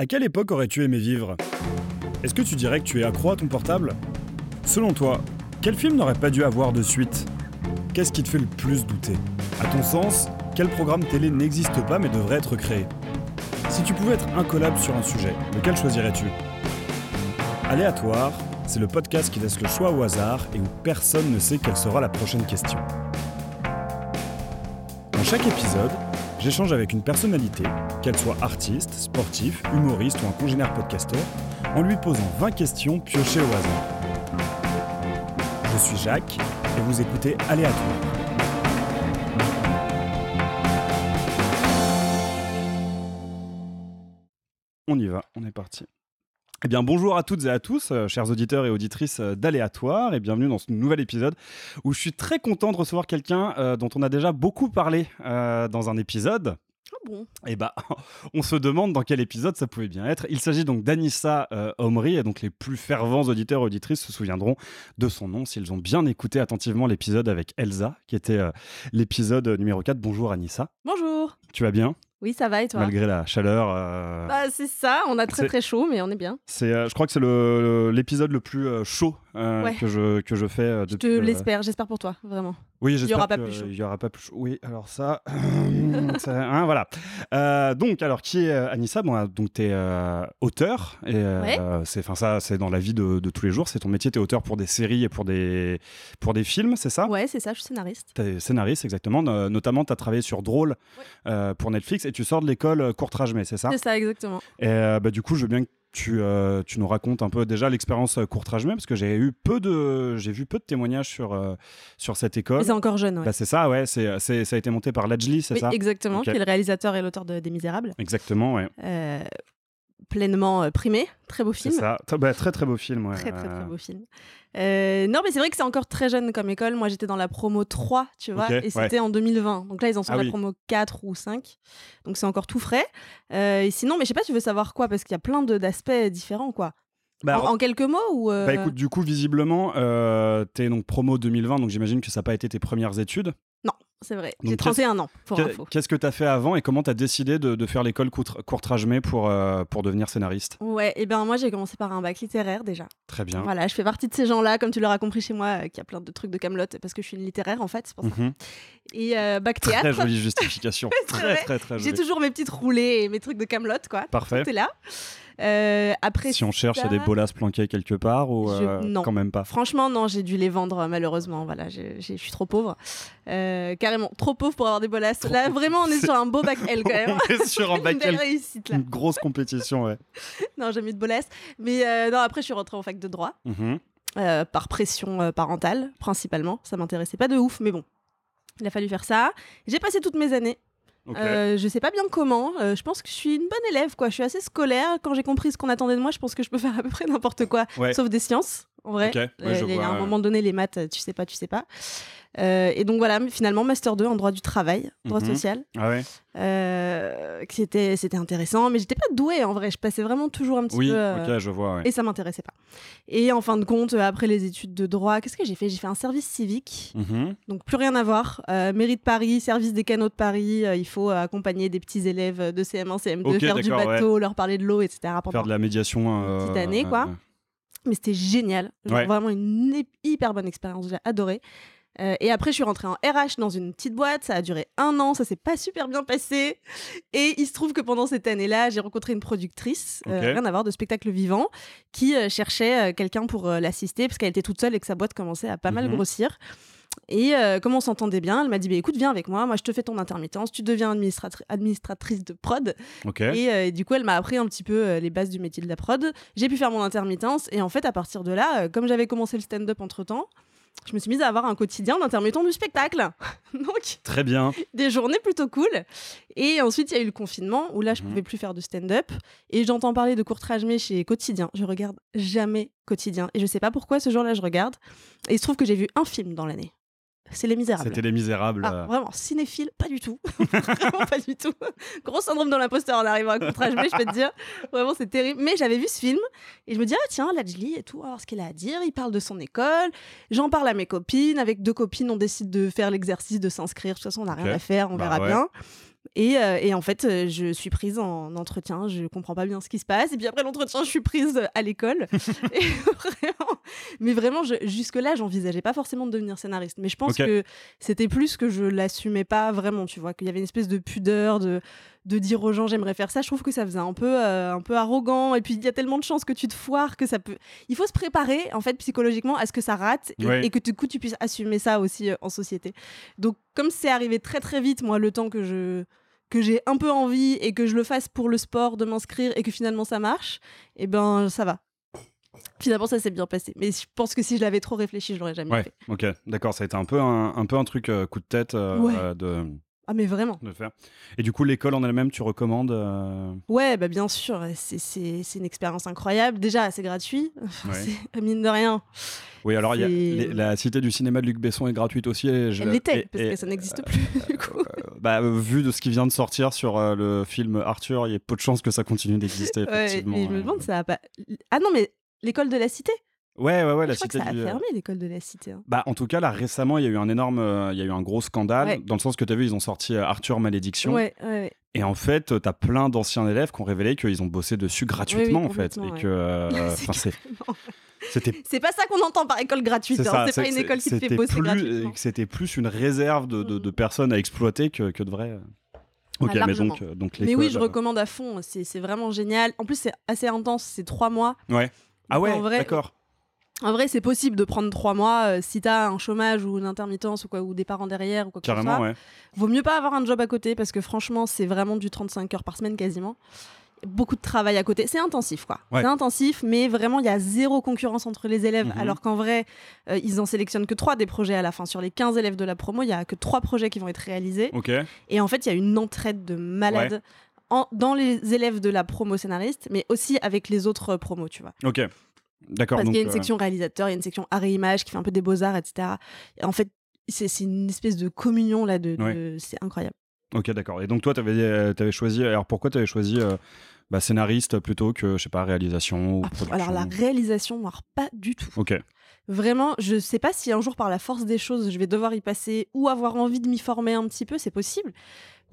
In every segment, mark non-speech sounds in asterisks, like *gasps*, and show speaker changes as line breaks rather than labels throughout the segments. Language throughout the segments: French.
À quelle époque aurais-tu aimé vivre? Est-ce que tu dirais que tu es accro à ton portable? Selon toi, quel film n'aurait pas dû avoir de suite? Qu'est-ce qui te fait le plus douter? À ton sens, quel programme télé n'existe pas mais devrait être créé? Si tu pouvais être incollable sur un sujet, lequel choisirais-tu? Aléatoire, c'est le podcast qui laisse le choix au hasard et où personne ne sait quelle sera la prochaine question. Dans chaque épisode, j'échange avec une personnalité, qu'elle soit artiste, sportif, humoriste ou un congénère podcasteur, en lui posant 20 questions piochées au hasard. Je suis Jacques et vous écoutez Aléatoire. On y va, on est parti. Eh bien, bonjour à toutes et à tous, euh, chers auditeurs et auditrices euh, d'Aléatoire, et bienvenue dans ce nouvel épisode où je suis très content de recevoir quelqu'un euh, dont on a déjà beaucoup parlé dans un épisode.
Ah bon?
Et bah, *laughs* on se demande dans quel épisode ça pouvait bien être. Il s'agit donc d'Anissa Omri, et donc les plus fervents auditeurs et auditrices se souviendront de son nom s'ils ont bien écouté attentivement l'épisode avec Elsa, qui était l'épisode numéro 4. Bonjour Anissa,
Bonjour
tu vas bien?
Oui, ça va et toi?
Malgré la chaleur. euh,
Bah c'est ça, on a très très chaud mais on est bien.
C'est, euh, je crois que c'est le- l'épisode le plus euh, chaud euh,
Ouais.
que, je, que je fais. euh,
Je te
depuis, euh,
l'espère, j'espère pour toi, vraiment.
Oui, j'espère
aura pas plus chaud.
Il y aura pas plus chaud. Oui, alors ça. *laughs* ça- hein, voilà. Donc, alors, qui est Anissa? Bon, Donc, tu es auteur. Et,
Ouais.
c'est, ça, c'est dans la vie de, de tous les jours. C'est ton métier. Tu es auteur pour des séries et pour des, pour des films, c'est ça?
Ouais, c'est ça, je suis scénariste.
Tu es scénariste, exactement. No- notamment, tu as travaillé sur Drôle
Ouais.
pour Netflix et tu sors de l'école euh, Courtrage-Mais, c'est ça?
C'est ça, exactement.
Et bah, du coup, je veux bien que tu, euh, tu nous racontes un peu déjà l'expérience euh, Courtrage-Mais parce que j'ai eu peu de, j'ai vu peu de témoignages sur, euh, sur cette école.
C'est encore jeune, ouais.
Bah, c'est ça, ouais. C'est, c'est- ça a été monté par Lajli, c'est
oui,
ça?
exactement, qui est le réalisateur et l'auteur de Des Misérables.
Exactement, ouais.
Euh, pleinement euh, primé, très beau film.
ça. Bah, très très beau film, ouais.
Très très
Euh,
très beau film. Euh, non mais c'est vrai que c'est encore très jeune comme école. Moi j'étais dans la promo 3, tu vois, et c'était en 2020. Donc là ils en sont
Ah
à la
oui.
promo 4 ou 5. Donc c'est encore tout frais. Euh, et sinon, mais je sais pas, tu veux savoir quoi? Parce qu'il y a plein d'aspects différents, quoi.
Bah,
en, en quelques mots ou euh,
bah, écoute, du coup, visiblement, euh, t'es donc promo 2020, donc j'imagine que ça n'a pas été tes premières études.
C'est vrai. J'ai 31 ans, pour info.
Qu'est-ce que t'as fait avant et comment t'as décidé de, de faire l'école pour, euh, pour devenir scénariste?
Ouais, et ben moi j'ai commencé par un bac littéraire déjà.
Très bien.
Voilà, je fais partie de ces gens-là, comme tu l'auras compris chez moi, euh, qui a plein de trucs de Camelot parce que je suis une littéraire en fait, c'est pour ça. Et euh, bac
Très
théâtre,
jolie *laughs* justification. Très, très, très
j'ai
jolie.
toujours mes petites roulées et mes trucs de Camelot quoi.
Parfait.
Tout est là. Euh, après,
Si on cherche, il y a des bolasses planquées quelque part ou
Je-
euh,
non.
quand même pas?
Franchement, non, j'ai dû les vendre malheureusement. Voilà, je suis trop pauvre. Euh, carrément, trop pauvre pour avoir des.
Trop
Là, vraiment, on est sur un beau bac L quand même. *laughs*
On est sur un *laughs* bac L.
réussite là.
Une grosse compétition, ouais. *laughs*
Non, j'ai mis de bolasses. Mais non, après, je suis rentrée en fac de droit.
Mhm.
euh, par pression parentale, principalement. Ça m'intéressait pas de ouf, mais bon. Il a fallu faire ça. J'ai passé toutes mes années. Euh, je sais pas bien comment. Euh, je pense que je suis une bonne élève, quoi. Je suis assez scolaire. Quand j'ai compris ce qu'on attendait de moi, je pense que je peux faire à peu près n'importe quoi,
Ouais.
sauf des sciences, en vrai.
Ok, ouais, je
il y a un moment donné, les maths, euh, tu sais pas, tu sais pas. Euh, et donc voilà, finalement, Master 2 en droit du travail, droit
Mhm.
social,
Ah ouais
euh, qui était, c'était intéressant, mais j'étais pas douée en vrai. Je passais vraiment toujours un petit
Oui,
peu. euh,
ok, je vois. ouais.
et ça m'intéressait pas. Et en fin de compte, après les études de droit, qu'est-ce que j'ai fait? J'ai fait un service civique,
Mhm.
donc plus rien à voir. Euh, mairie de Paris, service des canaux de Paris, il faut accompagner des petits élèves de CM1, CM2,
Ok,
faire du bateau, leur parler de l'eau, etc. pendant-
Faire de la médiation. euh,
petite année, quoi. Mais c'était génial. Genre
Ouais.
Vraiment une hy- hyper bonne expérience, j'ai adoré. Euh, et après, je suis rentrée en RH dans une petite boîte. Ça a duré un an, ça s'est pas super bien passé. Et il se trouve que pendant cette année-là, j'ai rencontré une productrice, euh, rien à voir, de spectacle vivant, qui euh, cherchait quelqu'un pour l'assister parce qu'elle était toute seule et que sa boîte commençait à pas mal
Mhm.
grossir. Et euh, comme on s'entendait bien, elle m'a dit bah, écoute, viens avec moi, moi je te fais ton intermittence, tu deviens administratri- administratrice de prod.
Ok.
Et, euh, et du coup, elle m'a appris un petit peu euh, les bases du métier de la prod. J'ai pu faire mon intermittence. Et en fait, à partir de là, euh, comme j'avais commencé le stand-up entre temps, je me suis mise à avoir un quotidien d'intermittent du spectacle. *laughs* Donc,
Très bien.
des journées plutôt cool. Et ensuite, il y a eu le confinement où là, je
Mhm.
pouvais plus faire de stand-up. Et j'entends parler de courtrage mais chez Quotidien. Je regarde jamais Quotidien. Et je sais pas pourquoi ce jour-là, je regarde. Et il se trouve que j'ai vu un film dans l'année. C'est Les Misérables.
C'était Les Misérables.
Ah,
euh,
vraiment, cinéphile, pas du tout. *laughs* vraiment pas du tout. Gros syndrome dans l'imposteur en arrivant à mais je peux te dire. Vraiment, c'est terrible. Mais j'avais vu ce film et je me dis, ah tiens, Lajli et tout, alors ce qu'il a à dire. Il parle de son école. J'en parle à mes copines. Avec deux copines, on décide de faire l'exercice de s'inscrire. De toute façon, on n'a rien à faire, on
Bah
verra
ouais.
bien. Et, euh, et en fait, euh, je suis prise en entretien, je comprends pas bien ce qui se passe. Et puis après l'entretien, je suis prise à l'école. *laughs* Vraiment- mais vraiment, je- jusque-là, j'envisageais pas forcément de devenir scénariste. Mais je pense que c'était plus que je l'assumais pas vraiment, tu vois, qu'il y avait une espèce de pudeur de, de dire aux gens j'aimerais faire ça. Je trouve que ça faisait un peu, euh, un peu arrogant. Et puis il y a tellement de chances que tu te foires que ça peut. Il faut se préparer, en fait, psychologiquement, à ce que ça rate et,
Ouais.
et que du coup, tu puisses assumer ça aussi euh, en société. Donc, comme c'est arrivé très très vite, moi, le temps que je que j'ai un peu envie et que je le fasse pour le sport de m'inscrire et que finalement ça marche, et ben ça va. Finalement, ça s'est bien passé. Mais je pense que si je l'avais trop réfléchi, je l'aurais jamais
Ouais,
fait.
ok, d'accord. Ça a été un peu un, un peu un truc euh, coup de tête
Ouais.
de,
Ah, mais vraiment.
de faire. Et du coup, l'école en elle-même, tu recommandes euh,
Ouais, bah bien sûr, c'est- une expérience incroyable. Déjà, c'est gratuit. *laughs*
Ouais.
Mine de rien.
Oui, alors il y a
C'est-
les- la cité du cinéma de Luc Besson est gratuite aussi. et je-
Elle l'était,
et-
parce
et-
que ça n'existe plus, *laughs* du coup.
euh, bah, euh, vu de ce qui vient de sortir sur euh, le film Arthur, il y a peu de chances que ça continue d'exister.
Ouais,
effectivement.
mais je me
euh.
demande, ça a pas. Ah non, mais l'école de la cité?
Ouais, ouais, ouais, la
Je crois que
cité
ça a
du. euh,
fermé l'école de la cité. hein.
Bah, en tout cas, là, récemment, il y a eu un énorme, euh, il y a eu un gros scandale,
Ouais.
dans le sens que tu as vu, ils ont sorti euh, Arthur Malédiction.
Ouais, ouais, ouais.
Et en fait, tu as plein d'anciens élèves qui ont révélé qu'ils ont bossé dessus gratuitement, en fait. Et que. euh, *laughs* *laughs*
C'est pas ça qu'on entend par école gratuite.
C'est
hein. pas une école qui te fait bosser
plus-
gratuitement.
C'était plus une réserve de, de- de personnes à exploiter que, que de vrais. euh. Ok, mais
Ah,
donc, donc
Mais oui, je recommande à fond. C'est vraiment génial. En plus, c'est assez intense. C'est trois mois.
Ouais. Ah ouais, d'accord.
En vrai, c'est possible de prendre trois mois euh, si t'as un chômage ou une intermittence ou quoi, ou des parents derrière ou quoi que ce
Carrément,
soit.
ouais.
Vaut mieux pas avoir un job à côté parce que franchement, c'est vraiment du 35 heures par semaine quasiment. Beaucoup de travail à côté. C'est intensif, quoi.
Ouais.
C'est intensif, mais vraiment, il y a zéro concurrence entre les élèves.
Mhm.
Alors qu'en vrai, euh, ils en sélectionnent que trois des projets à la fin. Sur les 15 élèves de la promo, il y a que trois projets qui vont être réalisés. Et en fait, il y a une entraide de malades en- dans les élèves de la promo scénariste, mais aussi avec les autres euh, promos, tu vois.
Ok. D'accord.
Parce qu'il y a une
euh,
section réalisateur, il y a une section art et image qui fait un peu des beaux-arts, etc. Et en fait, c'est une espèce de communion là, de, de- c'est incroyable.
Ok, d'accord. Et donc, toi, tu avais, choisi. Alors, pourquoi tu avais choisi euh, bah, scénariste plutôt que, je sais pas, réalisation ou
Ah,
production
alors la réalisation, moi, pas du tout.
Ok.
Vraiment, je sais pas si un jour, par la force des choses, je vais devoir y passer ou avoir envie de m'y former un petit peu, c'est possible.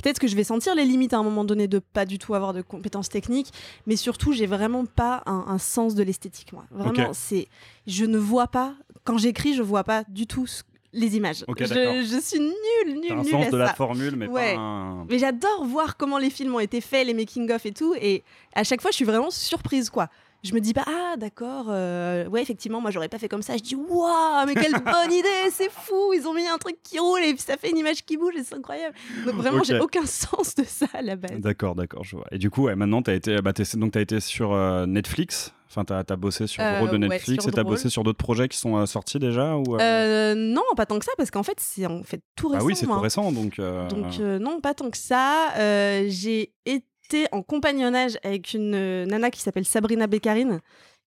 Peut-être que je vais sentir les limites à un moment donné de pas du tout avoir de compétences techniques, mais surtout, j'ai vraiment pas un, un sens de l'esthétique, moi. Vraiment, c'est, je ne vois pas, quand j'écris, je vois pas du tout ce- les images. Je, suis nulle, nulle,
un
nulle
sens
à
de la formule, mais
Ouais.
pas un.
Mais j'adore voir comment les films ont été faits, les making-of et tout. Et à chaque fois, je suis vraiment surprise, quoi. Je me dis pas, ah d'accord, euh, ouais, effectivement, moi j'aurais pas fait comme ça. Je dis, waouh, mais quelle *laughs* bonne idée, c'est fou, ils ont mis un truc qui roule et puis ça fait une image qui bouge et c'est incroyable. Donc vraiment, j'ai aucun *laughs* sens de ça à la base.
D'accord, d'accord, je vois. Et du coup, ouais, maintenant, tu as été, bah, donc, as été sur euh, Netflix. Enfin, tu as, bossé sur
Euh,
Drôle de
ouais,
Netflix
sur
et tu as
Drôle.
bossé sur d'autres projets qui sont euh, sortis déjà ou, euh,
Euh, non, pas tant que ça, parce qu'en fait, c'est en fait tout
Ah
récent.
oui, c'est tout récent. Donc, euh,
Donc euh, non, pas tant que ça. Euh, j'ai été en compagnonnage avec une euh, nana qui s'appelle Sabrina Beccarine,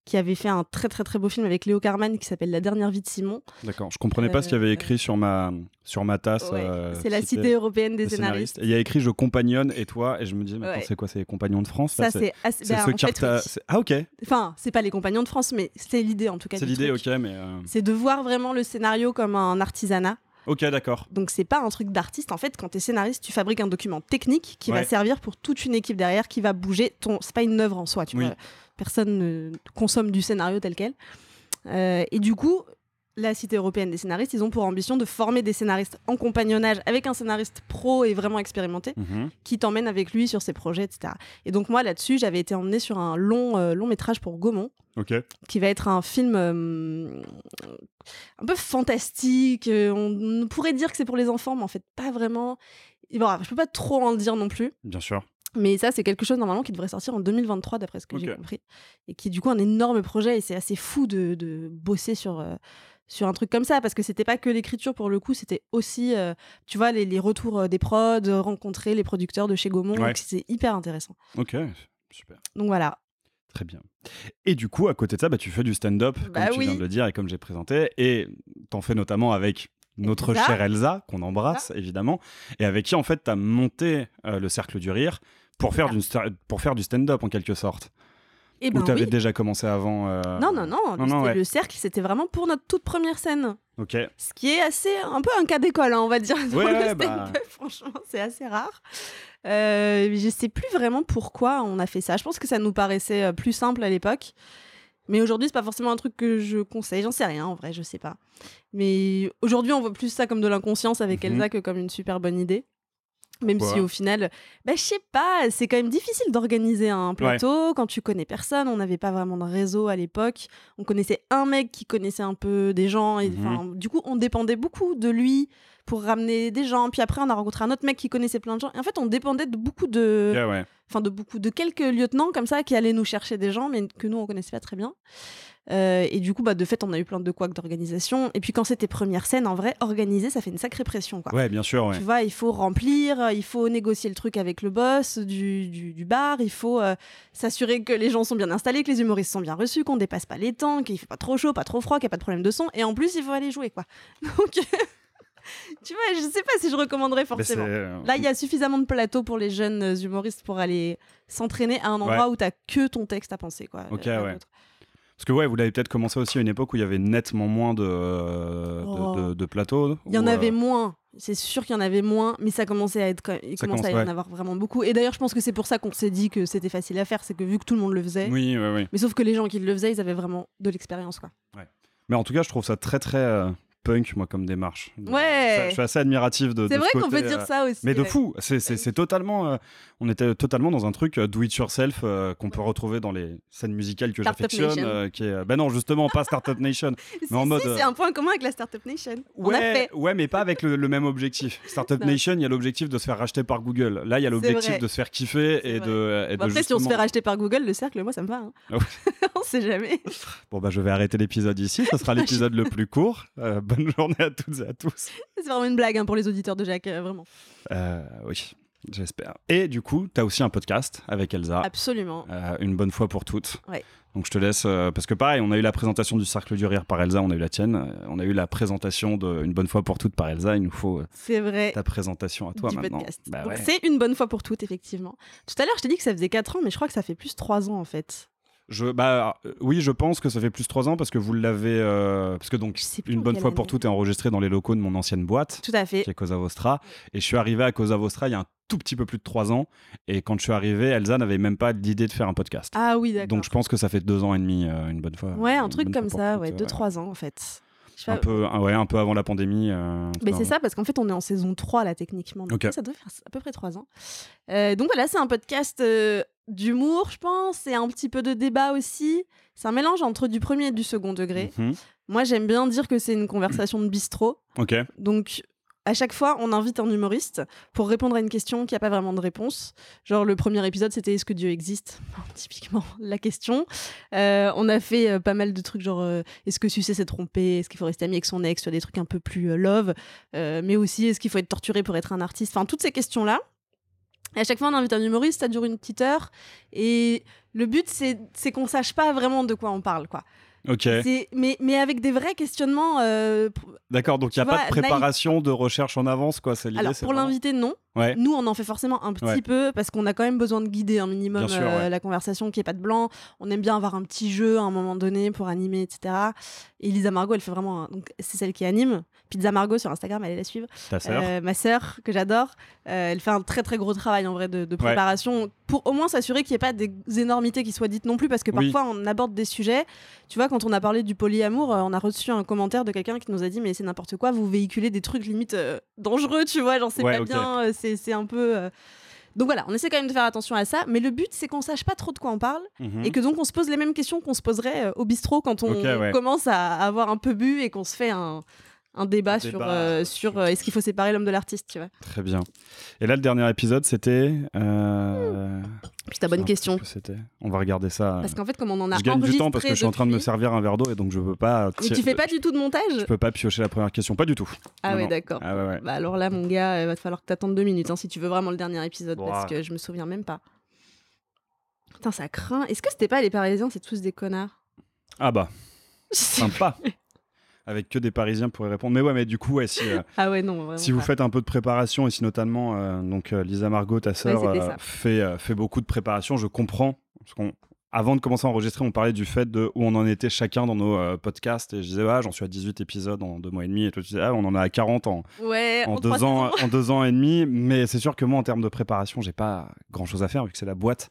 qui avait fait un très très très beau film avec Léo Carman qui s'appelle La dernière vie de Simon.
D'accord. Je comprenais pas ce qu'il y avait
Euh,
écrit sur ma, sur ma tasse.
Ouais,
euh,
c'est la cité européenne des scénaristes.
Et il y a écrit Je compagnonne et toi. Et je me dis, mais
Ouais.
c'est quoi C'est les compagnons de France
Ça c'est assez.
c'est
ben,
ce carta-
oui.
Ah, ok.
Enfin, c'est pas les compagnons de France, mais c'est l'idée en tout cas.
C'est l'idée, ok, mais. euh,
C'est de voir vraiment le scénario comme un artisanat.
Ok, d'accord.
Donc c'est pas un truc d'artiste. En fait, quand t'es scénariste, tu fabriques un document technique qui
Ouais.
va servir pour toute une équipe derrière, qui va bouger. Ton, c'est pas une œuvre en soi. Tu
Oui.
vois. Personne ne consomme du scénario tel quel. Euh, et du coup, la Cité européenne des scénaristes, ils ont pour ambition de former des scénaristes en compagnonnage avec un scénariste pro et vraiment expérimenté
Mhm.
qui t'emmène avec lui sur ses projets, etc. Et donc moi là-dessus, j'avais été emmenée sur un long, euh, long métrage pour Gaumont qui va être un film euh, un peu fantastique. euh, On pourrait dire que c'est pour les enfants, mais en fait, pas vraiment. Bon, je peux pas trop en dire non plus.
Bien sûr.
Mais ça, c'est quelque chose normalement qui devrait sortir en 2023, d'après ce que j'ai compris. Et qui est du coup un énorme projet. Et c'est assez fou de, de bosser sur, euh, sur un truc comme ça. Parce que c'était pas que l'écriture pour le coup, c'était aussi, euh, tu vois, les, les retours euh, des prods, euh, rencontrer les producteurs de chez Gaumont.
Ouais.
Donc c'est hyper intéressant.
Ok, super.
Donc voilà.
Très bien. Et du coup, à côté de ça, bah, tu fais du stand-up, comme
Bah
tu
oui.
viens de le dire et comme j'ai présenté. Et t'en fais notamment avec notre
Elsa.
chère Elsa, qu'on embrasse évidemment, et avec qui en fait tu as monté euh, le Cercle du Rire pour faire, pour faire du stand-up en quelque sorte.
Et
Ou
ben
t'avais
oui.
déjà commencé avant euh,
Non, non, non.
non, ouais.
Le cercle, c'était vraiment pour notre toute première scène.
Ok.
Ce qui est assez, un peu un cas d'école, hein, on va dire. *laughs*
Ouais, bah.
Franchement, c'est assez rare. Euh, je sais plus vraiment pourquoi on a fait ça. Je pense que ça nous paraissait euh, plus simple à l'époque. Mais aujourd'hui, c'est pas forcément un truc que je conseille. J'en sais rien, en vrai, je sais pas. Mais aujourd'hui, on voit plus ça comme de l'inconscience avec
Mhm.
Elsa que comme une super bonne idée. Même si au final, bah, je sais pas, c'est quand même difficile d'organiser un plateau quand tu connais personne. On n'avait pas vraiment de réseau à l'époque. On connaissait un mec qui connaissait un peu des gens. Et, enfin, Du coup, on dépendait beaucoup de lui pour ramener des gens. Puis après, on a rencontré un autre mec qui connaissait plein de gens. Et en fait, on dépendait de beaucoup de,
ouais.
enfin de beaucoup de quelques lieutenants comme ça qui allaient nous chercher des gens, mais que nous on connaissait pas très bien. Euh, et du coup, bah, de fait, on a eu plein de couacs d'organisation. Et puis quand c'était première scène, en vrai, organiser, ça fait une sacrée pression. Quoi.
Ouais, bien sûr, ouais.
Tu vois, il faut remplir, euh, il faut négocier le truc avec le boss du, du, du bar, il faut euh, s'assurer que les gens sont bien installés, que les humoristes sont bien reçus, qu'on dépasse pas les temps, qu'il fait pas trop chaud, pas trop froid, qu'il n'y a pas de problème de son. Et en plus, il faut aller jouer, quoi. *laughs* Donc, *laughs* tu vois, je sais pas si je recommanderais forcément.
euh,
Là, il y a suffisamment de plateaux pour les jeunes euh, humoristes pour aller s'entraîner à un endroit où t'as que ton texte à penser. Quoi,
Ok,
Euh,
ouais. Parce que ouais, vous l'avez peut-être commencé aussi à une époque où il y avait nettement moins de,
Oh.
de- de plateaux.
Il y en
euh,
avait moins. C'est sûr qu'il y en avait moins, mais ça commençait à être, il
Ça
commençait à y
commence,
en avoir vraiment beaucoup. Et d'ailleurs, je pense que c'est pour ça qu'on s'est dit que c'était facile à faire, c'est que vu que tout le monde le faisait,
Oui, oui, oui.
mais sauf que les gens qui le faisaient, ils avaient vraiment de l'expérience, quoi.
Mais en tout cas, je trouve ça très très euh, punk, moi, comme démarche.
Ouais.
Ça, je suis assez admiratif de.
C'est vrai
ce
qu'on peut dire
euh,
ça aussi.
Mais de fou, c'est totalement. euh, on était totalement dans un truc euh, do it yourself euh, qu'on peut retrouver dans les scènes musicales que j'affectionne.
Nation.
qui est, ben non, justement, pas Startup Nation. *laughs*
Si,
en mode,
c'est un point commun avec la Startup Nation. On a
Ouais,
fait.
ouais, mais pas avec le, le même objectif. *laughs* Startup. Nation, il y a l'objectif de se faire racheter par Google. Là, il y a l'objectif de se faire kiffer et de. et
Bon,
de
après, si on se fait racheter par Google, le cercle, moi, ça me va. hein.
Ah *laughs*
on sait jamais.
Bon, bah, je vais arrêter l'épisode ici. Ce sera l'épisode le plus court. Euh, bonne journée à toutes et à tous.
C'est vraiment une blague hein, pour les auditeurs de Jacques, euh, vraiment.
Euh, oui, j'espère. Et du coup, tu as aussi un podcast avec Elsa.
Absolument.
Euh, une bonne fois pour toutes.
Ouais.
Donc je te laisse, euh, parce que pareil, on a eu la présentation du Cercle du Rire par Elsa, on a eu la tienne, euh, on a eu la présentation de Une bonne fois pour toutes par Elsa, il nous faut
C'est vrai.
ta présentation à toi
du
maintenant.
podcast.
Bah
Donc. C'est une bonne fois pour toutes, effectivement. Tout à l'heure, je t'ai dit que ça faisait 4 ans, mais je crois que ça fait plus 3 ans, en fait.
Je, bah, euh, oui, je pense que ça fait plus de 3 ans parce que vous l'avez. euh, parce que donc, Une bonne fois pour toutes est enregistré dans les locaux de mon ancienne boîte,
Tout à fait.
qui est Cosa Vostra. Et je suis arrivé à Cosa Vostra il y a un tout petit peu plus de 3 ans. Et quand je suis arrivé, Elsa n'avait même pas l'idée de faire un podcast.
Ah oui, d'accord.
donc je pense que ça fait 2 ans et demi, euh, une bonne fois.
Ouais, un truc comme ça, ouais,
toutes,
2-3 ans, en fait.
Un peu, ouais, un peu avant la pandémie. euh,
Mais c'est ça, parce qu'en fait, on est en saison 3, là, techniquement. Donc, ça doit faire à peu près 3 ans. Euh, donc voilà, c'est un podcast euh, d'humour, je pense, et un petit peu de débat aussi. C'est un mélange entre du premier et du second degré.
mhm.
Moi, j'aime bien dire que c'est une conversation de bistrot.
Ok.
Donc, à chaque fois, on invite un humoriste pour répondre à une question qui n'a pas vraiment de réponse. Genre, le premier épisode, c'était Est-ce que Dieu existe? *laughs* Typiquement, la question. Euh, on a fait euh, pas mal de trucs, genre euh, Est-ce que sucer, c'est tromper Est-ce qu'il faut rester ami avec son ex? Vois, Des trucs un peu plus love. Mais aussi, est-ce qu'il faut être torturé pour être un artiste? Enfin, toutes ces questions-là. À chaque fois, on invite un humoriste, ça dure une petite heure. Et le but, c'est c'est qu'on sache pas vraiment de quoi on parle, quoi.
Ok.
Mais, mais avec des vrais questionnements. euh,
D'accord, donc il n'y a pas de
là, il-
préparation, de recherche en avance, quoi. C'est l'idée.
Alors, pour l'invité, non.
Ouais.
Nous, on en fait forcément un petit
Ouais.
peu parce qu'on a quand même besoin de guider un minimum
sûr,
euh,
ouais.
la conversation, qu'il n'y ait pas de blanc. On aime bien avoir un petit jeu à un moment donné pour animer, etc. Et Lisa Margot, elle fait vraiment. un- Donc, c'est celle qui anime. Pizza Margot sur Instagram, allez la suivre.
Ta sœur.
Euh, ma sœur, que j'adore, elle fait un très très gros travail en vrai de, de préparation pour au moins s'assurer qu'il n'y ait pas des énormités qui soient dites non plus parce que
Oui.
parfois on aborde des sujets. Tu vois, quand on a parlé du polyamour, euh, on a reçu un commentaire de quelqu'un qui nous a dit Mais c'est n'importe quoi, vous véhiculez des trucs limite euh, dangereux, tu vois, j'en sais
Ouais,
pas bien, euh, c'est un peu. euh, Donc voilà, on essaie quand même de faire attention à ça, mais le but c'est qu'on sache pas trop de quoi on parle
Mhm.
et que donc on se pose les mêmes questions qu'on se poserait euh, au bistrot quand on
ouais.
commence à avoir un peu bu et qu'on se fait un, un débat, sur,
débat,
euh,
euh,
sur
sur-
euh, est-ce qu'il faut séparer l'homme de l'artiste, tu vois.
Très bien. Et là, le dernier épisode, c'était. euh,
Puis ta bonne question.
que On va regarder ça.
Parce qu'en fait, comme on en a
je gagne du temps parce que je suis en train de me servir un verre d'eau et donc je peux pas.
Mais tu fais pas du tout de montage
Je peux pas piocher la première question, pas du tout.
Ah
non,
ouais, d'accord.
Ah ouais, ouais.
Bah alors là, mon gars, il va te falloir que t'attendes deux minutes hein, si tu veux vraiment le dernier épisode, parce que je me souviens même pas. Putain, ça craint. Est-ce que c'était pas les Parisiens, c'est tous des connards?
Ah bah, sympa. Avec que des Parisiens pour y répondre. Mais ouais, mais du coup, ouais, si, euh, *laughs*
Ah ouais, non, vraiment.
si vous
pas.
faites un peu de préparation, et si notamment euh, donc euh, Lisa Margot, ta sœur, fait, fait beaucoup de préparation, je comprends. Parce qu'on avant de commencer à enregistrer, on parlait du fait de où on en était chacun dans nos euh, podcasts. Et je disais, ah, j'en suis à 18 épisodes en deux mois et demi. Et toi, tu disais, ah, on en a à 40 en,
Ouais,
en,
en
deux, ans, en deux ans et demi. Mais c'est sûr que moi, en termes de préparation, j'ai pas grand chose à faire vu que c'est la boîte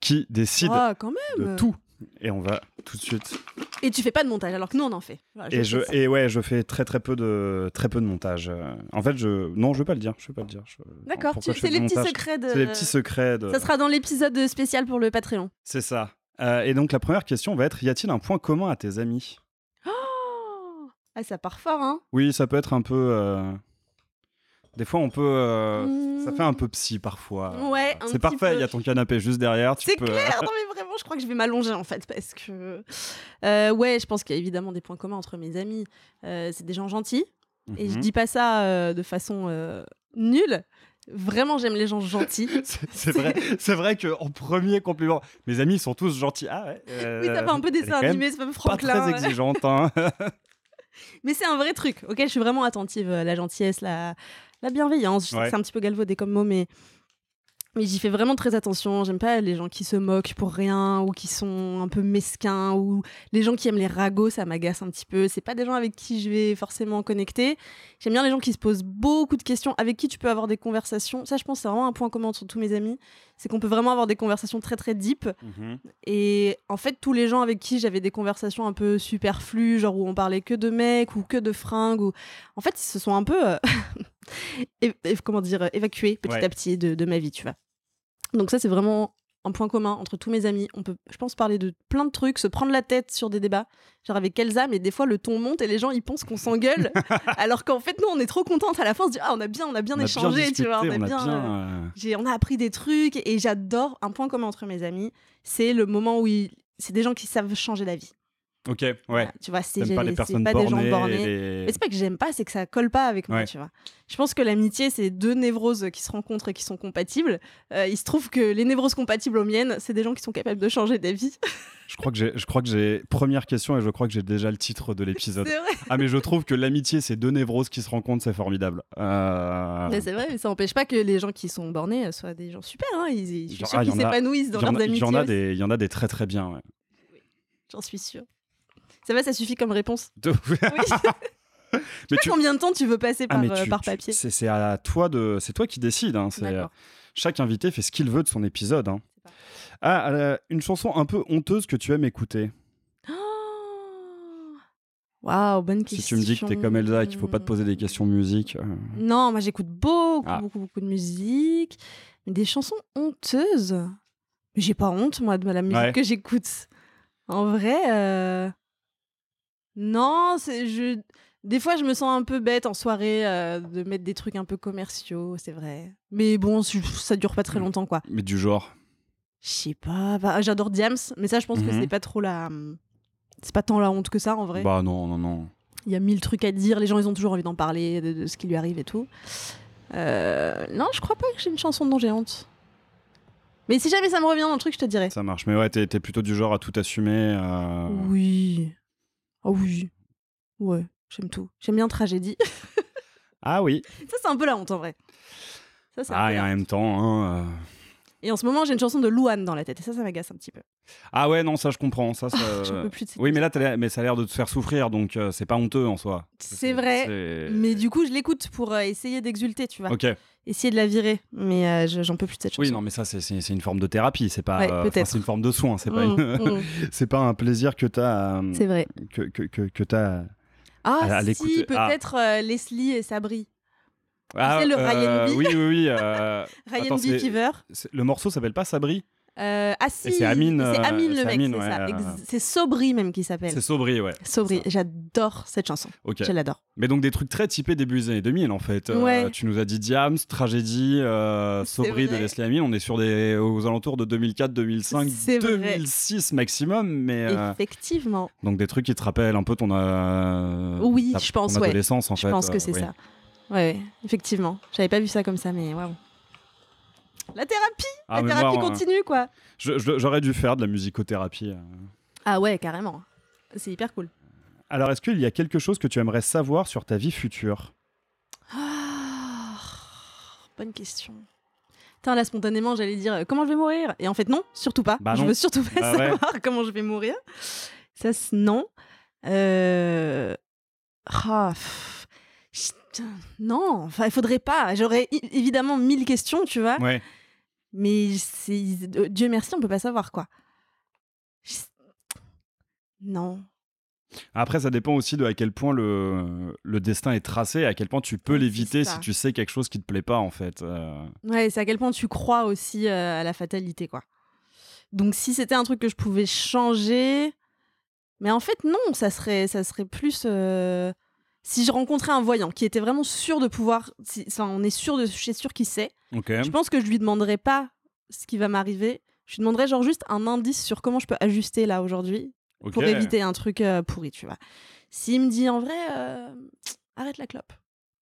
qui décide
Ah, quand même.
de tout. Et on va tout de suite.
Et tu fais pas de montage, alors que nous, on en fait. Voilà,
Et je, et ouais, je fais très très peu de très peu de montage. En fait, je non, je vais pas le dire. Je vais pas le dire. Je-
D'accord, c'est les petits secrets de.
C'est les petits secrets de.
Ça sera dans l'épisode spécial pour le Patreon.
C'est ça. Euh, et donc la première question va être y a-t-il un point commun à tes amis?
Oh ah, ça part fort, hein
Oui, ça peut être un peu. euh, Des fois, on peut. euh, Ça fait un peu psy parfois.
Ouais,
C'est parfait. Il y a ton canapé juste derrière.
C'est
peux.
clair, non mais vraiment, je crois que je vais m'allonger en fait parce que Euh, ouais, je pense qu'il y a évidemment des points communs entre mes amis. Euh, c'est des gens gentils et je
Mhm.
dis pas ça de façon nulle. Vraiment, j'aime les gens gentils. *laughs*
C'est- vrai, c'est vrai que en premier compliment, mes amis sont tous gentils. Ah ouais. euh,
oui, ça fait un peu animé, c'est pas
Pas
Franklin.
très
ouais.
exigeante. Hein. *laughs*
Mais c'est un vrai truc auquel je suis vraiment attentive. euh, La gentillesse, la, la bienveillance. Je sais que
Ouais.
c'est un petit peu galvaudé comme mot, mais, mais j'y fais vraiment très attention. J'aime pas les gens qui se moquent pour rien ou qui sont un peu mesquins ou les gens qui aiment les ragots, ça m'agace un petit peu. C'est pas des gens avec qui je vais forcément connecter. J'aime bien les gens qui se posent beaucoup de questions, avec qui tu peux avoir des conversations. Ça, je pense, c'est vraiment un point commun entre tous mes amis. C'est qu'on peut vraiment avoir des conversations très très deep.
Mhm.
Et en fait, tous les gens avec qui j'avais des conversations un peu superflues, genre où on parlait que de mecs ou que de fringues, ou... en fait, ils se sont un peu, euh, *laughs* é- é- comment dire, évacués petit
Ouais.
à petit de, de ma vie, tu vois. Donc ça, c'est vraiment un point commun entre tous mes amis. On peut, je pense, parler de plein de trucs, se prendre la tête sur des débats, genre avec Elsa, mais des fois le ton monte et les gens ils pensent qu'on s'engueule, *laughs* alors qu'en fait nous on est trop contente à la fin, on se dit ah on a bien, on a bien
On a
échangé, tu vois, on a
on a
bien,
bien,
euh,
euh,
j'ai- on a appris des trucs et j'adore un point commun entre mes amis, c'est le moment où ils- c'est des gens qui savent changer la vie.
Ok, ouais.
Voilà, tu vois, c'est
pas les
c'est
personnes
pas des gens bornés.
les-
Mais c'est pas que j'aime pas, c'est que ça colle pas avec moi,
Ouais.
tu vois. Je pense que l'amitié, c'est deux névroses qui se rencontrent et qui sont compatibles. Euh, il se trouve que les névroses compatibles aux miennes, c'est des gens qui sont capables de changer des vies. *laughs*
Je crois que j'ai, je crois que j'ai première question et je crois que j'ai déjà le titre de l'épisode.
c'est vrai.
Ah mais je trouve que l'amitié, c'est deux névroses qui se rencontrent, c'est formidable. Euh,
Mais c'est vrai, mais ça n'empêche pas que les gens qui sont bornés soient des gens super. Hein. Ils, je suis
ah,
qu'ils s'épanouissent dans leurs
a, il y
amitiés.
en a des, il y en a des très très bien. ouais.
J'en suis sûre. Ça va, ça suffit comme réponse. *laughs* *laughs*
mais
Oui. Je sais pas combien de temps tu veux passer
ah,
par, euh,
tu-
par
tu-
papier.
c'est, c'est à toi de, c'est toi qui décides. hein,
D'accord.
chaque invité fait ce qu'il veut de son épisode. hein. Ah, euh, une chanson un peu honteuse que tu aimes écouter. *gasps*
Waouh, bonne
Si
question.
tu me dis que t'es comme Elsa et qu'il faut pas te poser des questions musique. euh,
Non, moi j'écoute beaucoup,
Ah.
beaucoup, beaucoup de musique. Mais des chansons honteuses. J'ai pas honte, moi, de la musique
Ouais.
que j'écoute. En vrai, euh, non, c'est je. Des fois, je me sens un peu bête en soirée euh, de mettre des trucs un peu commerciaux, c'est vrai. Mais bon, ça dure pas très
Mm.
longtemps, quoi.
Mais du genre?
Je sais pas. bah, J'adore Diams, mais ça, je pense que
Mhm.
c'est pas trop la. C'est pas tant la honte que ça, en vrai.
Bah non, non, non.
Il y a mille trucs à dire, les gens, ils ont toujours envie d'en parler, de, de ce qui lui arrive et tout. Euh, non, je crois pas que j'ai une chanson dont j'ai honte. Mais si jamais ça me revient dans le truc, je te dirai.
Ça marche. Mais ouais, t'es, t'es plutôt du genre à tout assumer. euh,
Oui. Oh oui. Ouais, j'aime tout. J'aime bien tragédie.
Ah oui.
ça, c'est un peu la honte en vrai. Ça,
Ah, et en même temps. hein, euh,
Et en ce moment, j'ai une chanson de Louane dans la tête et ça, ça m'agace un petit peu.
Ah ouais, non, ça je comprends. Ça, *laughs* ça...
J'en peux plus de cette
Oui, mais là, mais ça a l'air de te faire souffrir, donc euh, c'est pas honteux en soi.
C'est vrai, Mais du coup, je l'écoute pour euh, essayer d'exulter, tu vois.
Ok.
Essayer de la virer. Mais euh, je- j'en peux plus de cette chanson.
Oui, non, mais ça, c'est, une forme de thérapie. C'est pas.
Ouais,
c'est une forme de soin. C'est pas.
Mm,
une-
mm. *laughs*
c'est pas un plaisir que t'as. euh,
C'est vrai.
Que, que, que, que t'as.
Ah,
à-
si.
Ah.
peut-être Leslie et Sabri.
Ah,
sais, le Ryan B
Oui, oui, oui. euh, *laughs*
Ryan
Attends,
B. Fever.
le morceau s'appelle pas Sabri
Euh, ah si,
c'est Amine,
c'est
euh,
Amine le mec,
Amine,
c'est
ouais,
ça.
euh,
Ex- C'est Sobri même qui s'appelle.
C'est Sobri, ouais.
Sobri, j'adore cette chanson.
Ok.
Je l'adore.
Mais donc des trucs très typés début des années 2000 en fait. Euh,
Ouais.
tu nous as dit Diams, Tragédie, euh, Sobri de. Leslie Amine. On est sur des aux alentours de 2004, 2005,
C'est vrai.
2006 maximum. Mais euh,
Effectivement.
donc des trucs qui te rappellent un peu ton, euh,
Oui,
ta-
je pense,
ton
ouais.
adolescence en
Je
fait.
pense que
euh,
c'est
oui.
ça. Ouais, effectivement. J'avais pas vu ça comme ça, mais waouh. La thérapie,
Ah,
la thérapie
moi, euh,
continue quoi.
J'aurais dû faire de la musicothérapie. euh.
Ah ouais, carrément. C'est hyper cool.
Alors est-ce qu'il y a quelque chose que tu aimerais savoir sur ta vie future?
Ah, bonne question. Putain, là, spontanément, j'allais dire euh, comment je vais mourir? Et en fait, non, surtout pas.
Bah
je
non.
veux surtout pas
Bah ouais.
savoir *laughs* comment je vais mourir. Ça, non. Euh... ah, putain, non, enfin, il faudrait pas. J'aurais évidemment mille questions, tu vois.
Ouais.
Mais c'est... euh, Dieu merci, on peut pas savoir, quoi. Non.
Après, ça dépend aussi de à quel point le, le destin est tracé, à quel point tu peux l'éviter si tu sais quelque chose qui te plaît pas, en fait. Euh,
Ouais, c'est à quel point tu crois aussi euh, à la fatalité, quoi. Donc si c'était un truc que je pouvais changer, mais en fait non, ça serait, ça serait plus euh, si je rencontrais un voyant qui était vraiment sûr de pouvoir, si- enfin on est sûr de, je suis sûr qu'il sait. Je pense que je lui demanderais pas ce qui va m'arriver. Je lui demanderais genre juste un indice sur comment je peux ajuster là aujourd'hui pour éviter un truc euh, pourri, tu vois. S'il me dit en vrai, euh, arrête la clope.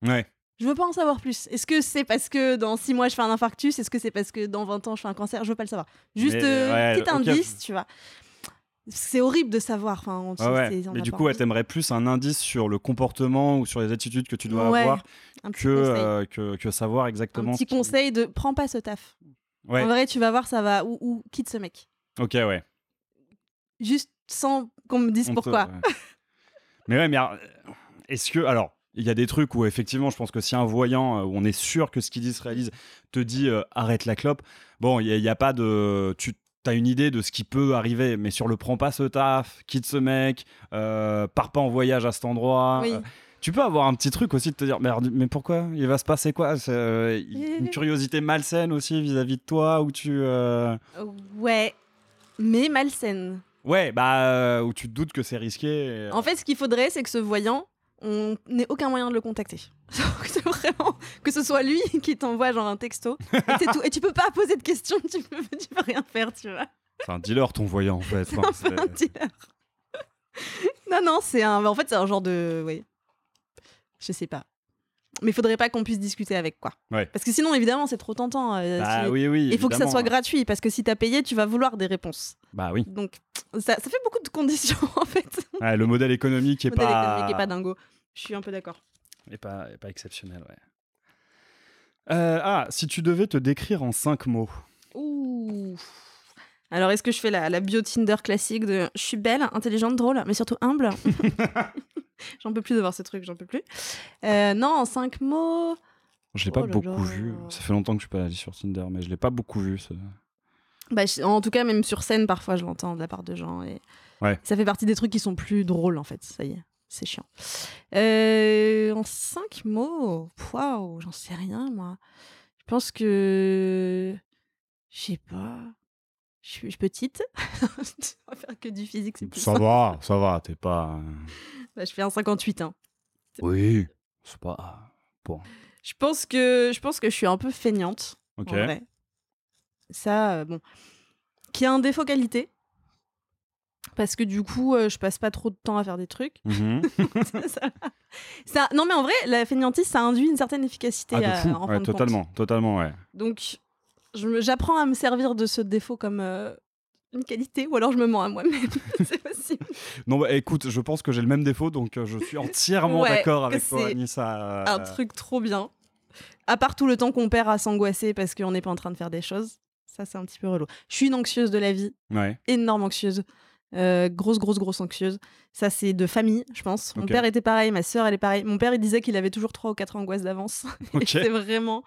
Ouais.
Je veux pas en savoir plus. Est-ce que c'est parce que dans 6 mois je fais un infarctus? Est-ce que c'est parce que dans 20 ans je fais un cancer? Je veux pas le savoir. Juste
Mais,
euh,
ouais,
petit indice, tu vois. C'est horrible de savoir. Enfin, on,
Ah ouais.
c'est- on
Mais du coup, ouais,
envie.
t'aimerais plus un indice sur le comportement ou sur les attitudes que tu dois
Ouais,
avoir
un petit
que, euh, que, que savoir
un
exactement.
petit
ce qui-
conseil de prends pas ce taf.
Ouais.
En vrai, tu vas voir, ça va. Ou, ou quitte ce mec.
Ok, ouais.
Juste sans qu'on me dise
On
pourquoi. *laughs*
Mais ouais, mais alors, est-ce que. Alors, il y a des trucs où effectivement, je pense que si un voyant, euh, où on est sûr que ce qu'il dit se réalise, te dit euh, arrête la clope, bon, il n'y a, pas de. Tu as une idée de ce qui peut arriver, mais sur le prends pas ce taf, quitte ce mec, euh, pars pas en voyage à cet endroit.
Oui.
euh, tu peux avoir un petit truc aussi de te dire, merde, mais pourquoi Il va se passer quoi? Euh, Une *laughs* curiosité malsaine aussi vis-à-vis de toi, où tu. euh,
Ouais, mais malsaine.
Ouais, bah, où tu te doutes que c'est risqué. et-
En fait, ce qu'il faudrait, c'est que ce voyant, on n'ait aucun moyen de le contacter. *laughs* c'est vraiment que ce soit lui qui t'envoie genre un texto. Et, tout. et tu peux pas poser de questions, tu peux, tu peux rien faire, tu vois.
C'est un dealer ton voyant en fait.
C'est
Enfin,
un dealer. *laughs* non, non, c'est un. En fait, c'est un genre de. Oui. Je sais pas. Mais il faudrait pas qu'on puisse discuter avec, quoi.
Ouais.
Parce que sinon, évidemment, c'est trop tentant. euh,
Bah oui, oui.
Il faut que ça soit gratuit, parce que si t'as payé, tu vas vouloir des réponses.
Bah oui.
Donc, ça, ça fait beaucoup de conditions, *laughs* en fait.
Ouais, le modèle économique est
Le modèle
pas.
économique est pas dingo. Je suis un peu d'accord.
est pas, pas exceptionnel, ouais. Euh, ah, si tu devais te décrire en cinq mots.
Ouh. Alors, est-ce que je fais la, la bio Tinder classique de je suis belle, intelligente, drôle, mais surtout humble? *laughs* J'en peux plus de voir ce truc, j'en peux plus. Euh, non, en cinq mots.
Je l'ai
Oh
pas
là
beaucoup
là.
vu. Ça fait longtemps que je suis pas allé sur Tinder, mais je l'ai pas beaucoup vu. ce-
Bah, en tout cas, même sur scène, parfois, je l'entends de la part de gens. Et
Ouais.
Ça fait partie des trucs qui sont plus drôles, en fait. Ça y est, c'est chiant. Euh, en cinq mots, waouh, j'en sais rien, moi. Je pense que. Je sais pas. Je suis petite. *laughs* On va faire que du physique, c'est plus
Ça
simple.
va, ça va, t'es pas. *laughs*
Bah, je fais un 58. Hein.
Oui, c'est pas. Bon.
Je pense que je pense que je suis un peu feignante.
Ok.
en vrai. Ça, euh, bon, qui a un défaut qualité. Parce que du coup, euh, je passe pas trop de temps à faire des trucs.
Mhm. *laughs*
ça, ça- non, mais en vrai, la feignantise, ça induit une certaine efficacité
Ah,
à en fin
Ouais,
compte.
totalement, totalement, ouais.
Donc, j'apprends à me servir de ce défaut comme euh, une qualité, ou alors je me mens à moi-même. *laughs* c'est possible.
Non, bah, écoute, je pense que j'ai le même défaut, donc euh, je suis entièrement
Ouais,
d'accord avec toi,
c'est
Anissa. euh,
Un truc trop bien. À part tout le temps qu'on perd à s'angoisser parce qu'on n'est pas en train de faire des choses. Ça, c'est un petit peu relou. Je suis une anxieuse de la vie,
Ouais.
énorme anxieuse. Euh, grosse, grosse, grosse anxieuse. Ça, c'est de famille, je pense. Mon père était pareil, ma sœur, elle est pareille. Mon père, il disait qu'il avait toujours trois ou quatre angoisses d'avance. Et *laughs*
Ok.
c'est vraiment,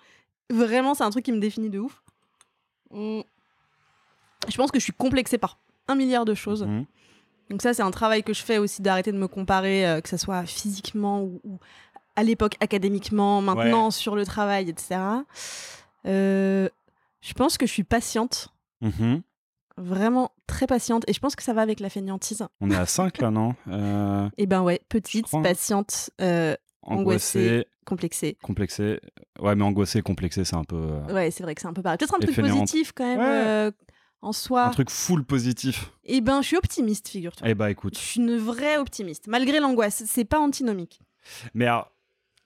vraiment, c'est un truc qui me définit de ouf. Mm. Je pense que je suis complexée par un milliard de choses.
Mhm.
Donc ça, c'est un travail que je fais aussi d'arrêter de me comparer, euh, que ce soit physiquement ou, ou à l'époque académiquement, maintenant sur le travail, etc. Euh, je pense que je suis patiente,
Mhm.
vraiment très patiente, et je pense que ça va avec la fainéantise.
On est à 5 là, non? Euh,
Et ben ouais, petite, patiente, euh,
Angoissé,
complexée.
complexé. Ouais, mais angoissé, complexé, c'est un peu. euh,
Ouais, c'est vrai que c'est un peu pareil. Peut-être un truc positif quand même
Ouais.
euh, en soi.
Un truc full positif.
Et ben, je suis optimiste, figure-toi.
Eh
Je
écoute.
suis une vraie optimiste, malgré l'angoisse. C'est pas antinomique.
Mais alors,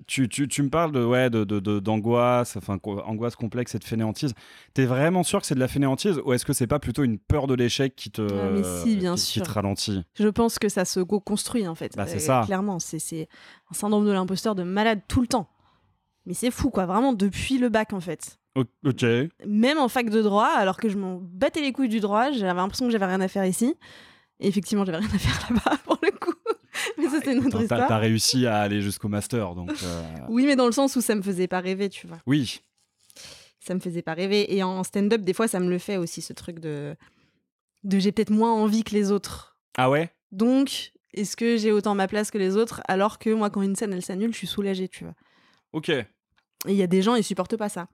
tu, tu, tu me parles de ouais de, de, de- d'angoisse, enfin angoisse complexe et de fainéantise. T'es vraiment sûr que c'est de la fainéantise ou est-ce que c'est pas plutôt une peur de l'échec qui te,
Ah, mais si, bien
qui, te ralentit?
Je pense que ça se co-construit en fait.
Bah, c'est
Euh,
ça.
Clairement, c'est c'est un syndrome de l'imposteur de malade tout le temps. Mais c'est fou, quoi. Vraiment, depuis le bac, en fait.
Ok.
Même en fac de droit, alors que je m'en battais les couilles du droit, j'avais l'impression que j'avais rien à faire ici. Et effectivement, j'avais rien à faire *laughs* là-bas. *laughs* Mais ça, c'est une autre histoire.
t'as réussi à aller jusqu'au master, donc. euh,
Oui, mais dans le sens où ça me faisait pas rêver, tu vois.
Oui.
Ça me faisait pas rêver. Et en stand-up, des fois, ça me le fait aussi, ce truc de, de j'ai peut-être moins envie que les autres.
Ah ouais?
Donc, est-ce que j'ai autant ma place que les autres Alors que moi, quand une scène, elle s'annule, je suis soulagée, tu vois.
Ok.
Et il y a des gens, ils supportent pas ça.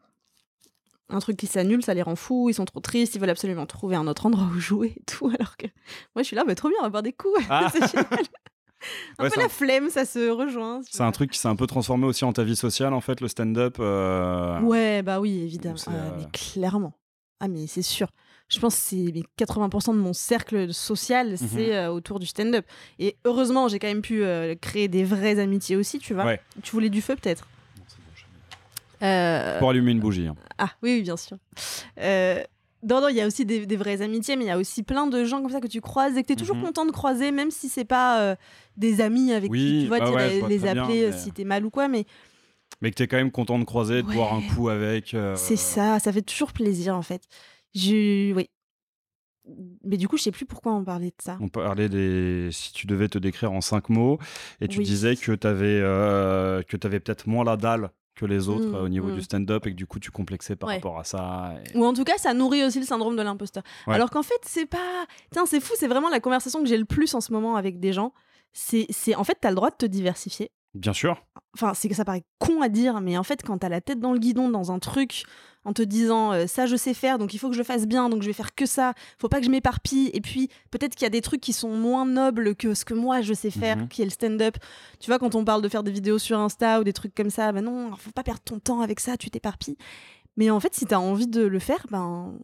Un truc qui s'annule, ça les rend fous, ils sont trop tristes, ils veulent absolument trouver un autre endroit où jouer et tout. *laughs* Alors que moi, je suis là, bah, trop bien, on va boire des coups. *laughs*
Ah.
c'est génial. Un
Ouais,
peu la
un-
flemme, ça se rejoint.
C'est un truc qui s'est un peu transformé aussi en ta vie sociale, en fait, le stand-up. euh,
Ouais, bah oui, évidemment. Ah,
euh,
mais clairement. Ah, mais c'est sûr. Je pense que c'est mais 80% de mon cercle social,
Mhm.
c'est euh, autour du stand-up. Et heureusement, j'ai quand même pu euh, créer des vraies amitiés aussi, tu vois.
Ouais.
Tu voulais du feu, peut-être? Euh,
Pour allumer une bougie. hein.
Ah oui, oui, bien sûr. Non, non, il y a aussi des, des vraies amitiés, mais il y a aussi plein de gens comme ça que tu croises et que tu es toujours
Mhm.
content de croiser, même si c'est pas euh, des amis avec
Oui,
qui tu vois,
bah ouais,
les
très bien,
appeler euh,
mais-
si t'es mal ou quoi, mais
Mais que t'es quand même content de croiser, de
Ouais.
boire un coup avec. euh,
c'est ça, ça fait toujours plaisir en fait. Je... Oui. Mais du coup, je sais plus pourquoi on parlait de ça.
On parlait des. Si tu devais te décrire en cinq mots, et tu
Oui.
disais que t'avais euh, que t'avais peut-être moins la dalle que les autres
Mm,
euh, au niveau
mm.
du stand-up et que du coup tu complexais par
Ouais.
rapport à ça. et-
Ou en tout cas, ça nourrit aussi le syndrome de l'imposteur.
Ouais.
Alors qu'en fait, c'est pas. Tiens, c'est fou, c'est vraiment la conversation que j'ai le plus en ce moment avec des gens. C'est, c'est... En fait, t'as le droit de te diversifier.
Bien sûr.
Enfin, c'est que ça paraît con à dire, mais en fait, quand t'as la tête dans le guidon dans un truc, en te disant euh, ça je sais faire, donc il faut que je le fasse bien, donc je vais faire que ça, faut pas que je m'éparpille, et puis peut-être qu'il y a des trucs qui sont moins nobles que ce que moi je sais faire,
Mhm.
qui est le stand-up. Tu vois, quand on parle de faire des vidéos sur Insta ou des trucs comme ça, ben non, faut pas perdre ton temps avec ça, tu t'éparpilles. Mais en fait, si t'as envie de le faire, ben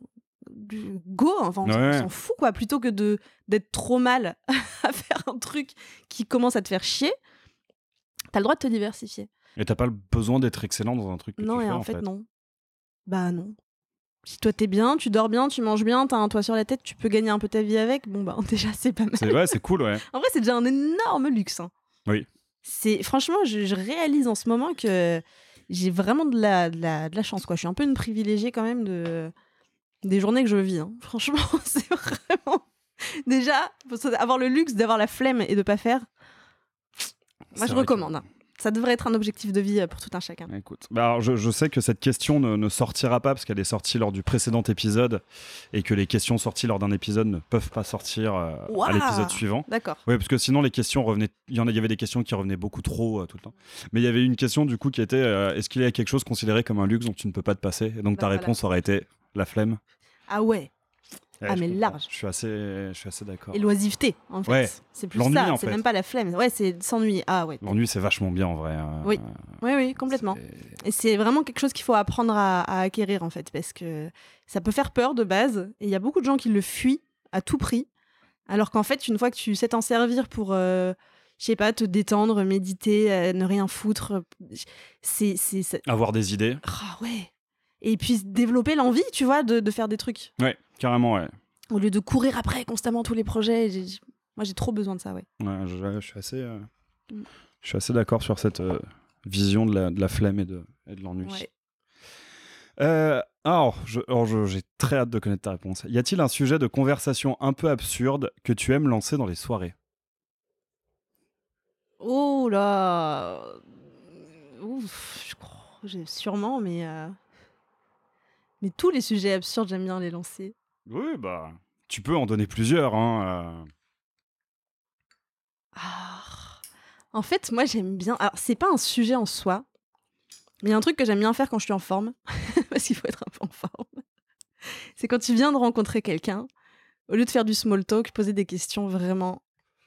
go, enfin on s'en-
Ouais.
on s'en fout quoi, plutôt que de d'être trop mal *laughs* à faire un truc qui commence à te faire chier. T'as le droit de te diversifier.
Et t'as pas le besoin d'être excellent dans un truc que
Non,
tu
et
fais,
en,
en
fait,
fait.
non. Bah non. Si toi t'es bien, tu dors bien, tu manges bien, t'as un toit sur la tête, tu peux gagner un peu ta vie avec, bon bah *laughs* déjà c'est pas mal.
C'est ouais, c'est cool, ouais.
En vrai, c'est déjà un énorme luxe. hein.
Oui.
C'est franchement, je, je réalise en ce moment que j'ai vraiment de la, de, la, de la chance. Quoi. Je suis un peu une privilégiée quand même de des journées que je vis. hein. Franchement, *laughs* c'est vraiment déjà avoir le luxe d'avoir la flemme et de pas faire. Moi, je recommande. Ça devrait être un objectif de vie euh, pour tout un chacun.
Écoute, bah alors je, je sais que cette question ne, ne sortira pas parce qu'elle est sortie lors du précédent épisode et que les questions sorties lors d'un épisode ne peuvent pas sortir euh, à l'épisode suivant.
D'accord.
Oui, parce que sinon les questions revenaient. Il y en a, il y avait des questions qui revenaient beaucoup trop euh, tout le temps. Mais il y avait une question du coup qui était euh, est-ce qu'il y a quelque chose considéré comme un luxe dont tu ne peux pas te passer? Et donc
Bah,
ta
voilà.
réponse aurait été la flemme.
Ah ouais.
Ouais,
Ah, mais
comprends.
large.
Je suis assez, je suis assez d'accord.
Et l'oisiveté, en fait.
Ouais.
C'est plus ça. C'est même pas la flemme. Ouais, c'est s'ennuyer. Ah ouais.
L'ennui c'est vachement bien en vrai. euh,
Oui. Oui, oui, complètement. Et c'est vraiment quelque chose qu'il faut apprendre à, à acquérir, en fait, parce que ça peut faire peur de base. Et il y a beaucoup de gens qui le fuient à tout prix. Alors qu'en fait, une fois que tu sais t'en servir pour, euh, je sais pas, te détendre, méditer, euh, ne rien foutre, c'est. c'est
Avoir des idées.
Ah ouais. Et puis développer l'envie, tu vois, de, de faire des trucs.
Ouais, carrément ouais.
Au lieu de courir après constamment tous les projets. Moi, j'ai trop besoin de ça, ouais.
Ouais, je, je suis assez, euh,
Mm.
je suis assez d'accord sur cette euh, vision de la, de la flemme et de, et de l'ennui.
Ouais.
Euh, alors, j'ai très hâte de connaître ta réponse. Y a-t-il un sujet de conversation un peu absurde que tu aimes lancer dans les soirées?
Oh là Ouf, je crois, sûrement, mais... euh, Mais tous les sujets absurdes, j'aime bien les lancer.
Oui, bah, tu peux en donner plusieurs. Hein, euh.
Ah. En fait, moi, j'aime bien... Alors, c'est pas un sujet en soi, mais il y a un truc que j'aime bien faire quand je suis en forme, *laughs* parce qu'il faut être un peu en forme. C'est quand tu viens de rencontrer quelqu'un, au lieu de faire du small talk, poser des questions vraiment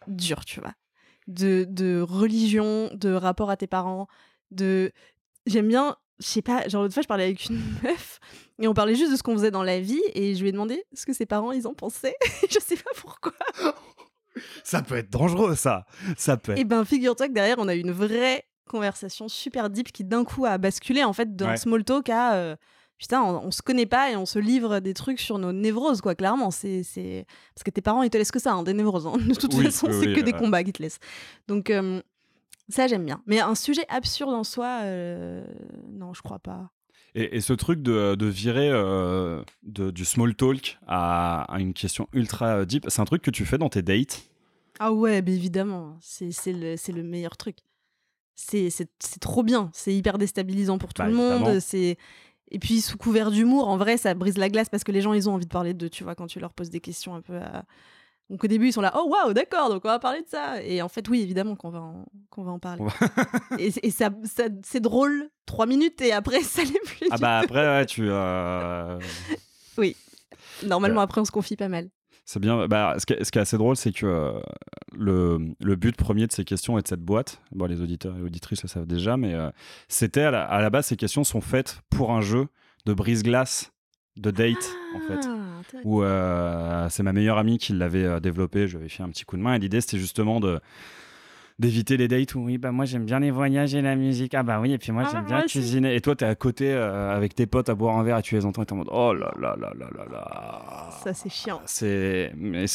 dures, tu vois. De, de religion, de rapport à tes parents, de... J'aime bien, je sais pas, genre l'autre fois, je parlais avec une *laughs* meuf, et on parlait juste de ce qu'on faisait dans la vie, et je lui ai demandé ce que ses parents, ils en pensaient. *laughs* je sais pas pourquoi.
Ça peut être dangereux, ça. Ça peut être.
Et ben, figure-toi que derrière, on a eu une vraie conversation super deep qui d'un coup a basculé en fait d'un
Ouais.
small talk à euh, putain, on, on se connaît pas et on se livre des trucs sur nos névroses quoi. Clairement, c'est c'est parce que tes parents ils te laissent que ça, hein, des névroses. hein. *laughs* De toute
Oui,
façon, c'est
oui,
que des combats qu'ils te laissent. Donc euh, Ça, j'aime bien. Mais un sujet absurde en soi, euh, non, je crois pas.
Et, et ce truc de, de virer euh, de- du small talk à, à une question ultra deep, c'est un truc que tu fais dans tes dates?
Ah ouais, mais évidemment, c'est c'est le, meilleur truc. C'est trop bien, c'est hyper déstabilisant pour tout
Bah,
le monde. c'est Et puis sous couvert d'humour, en vrai, ça brise la glace parce que les gens, ils ont envie de parler de, tu vois, quand tu leur poses des questions un peu à... Donc au début, ils sont là, oh waouh, d'accord, donc on va parler de ça. Et en fait, oui, évidemment qu'on va, en... qu'on va en parler. *laughs* et et ça, ça- c'est drôle, trois minutes, et après, *laughs* ça l'est plus.
Ah
du
bah
tout.
après, ouais, tu... euh, *laughs*
Normalement, après, on se confie pas mal.
C'est bien. Bah, ce, qui est, ce qui est assez drôle, c'est que euh, le, le but premier de ces questions et de cette boîte, bon, les auditeurs et auditrices le savent déjà, mais euh, c'était à la, à la base, ces questions sont faites pour un jeu de brise-glace, de date, en fait.
Ah.
Où euh, c'est ma meilleure amie qui l'avait euh, développé, je lui avais fait un petit coup de main, et l'idée, c'était justement de d'éviter les dates où oui bah moi j'aime bien les voyages et la musique ah bah oui et puis moi
Ah,
j'aime
bah,
bien cuisiner et toi t'es à côté euh, avec tes potes à boire un verre et tu les entends et t'es en mode oh là là là là là là
Ça, c'est chiant.
c'est, mais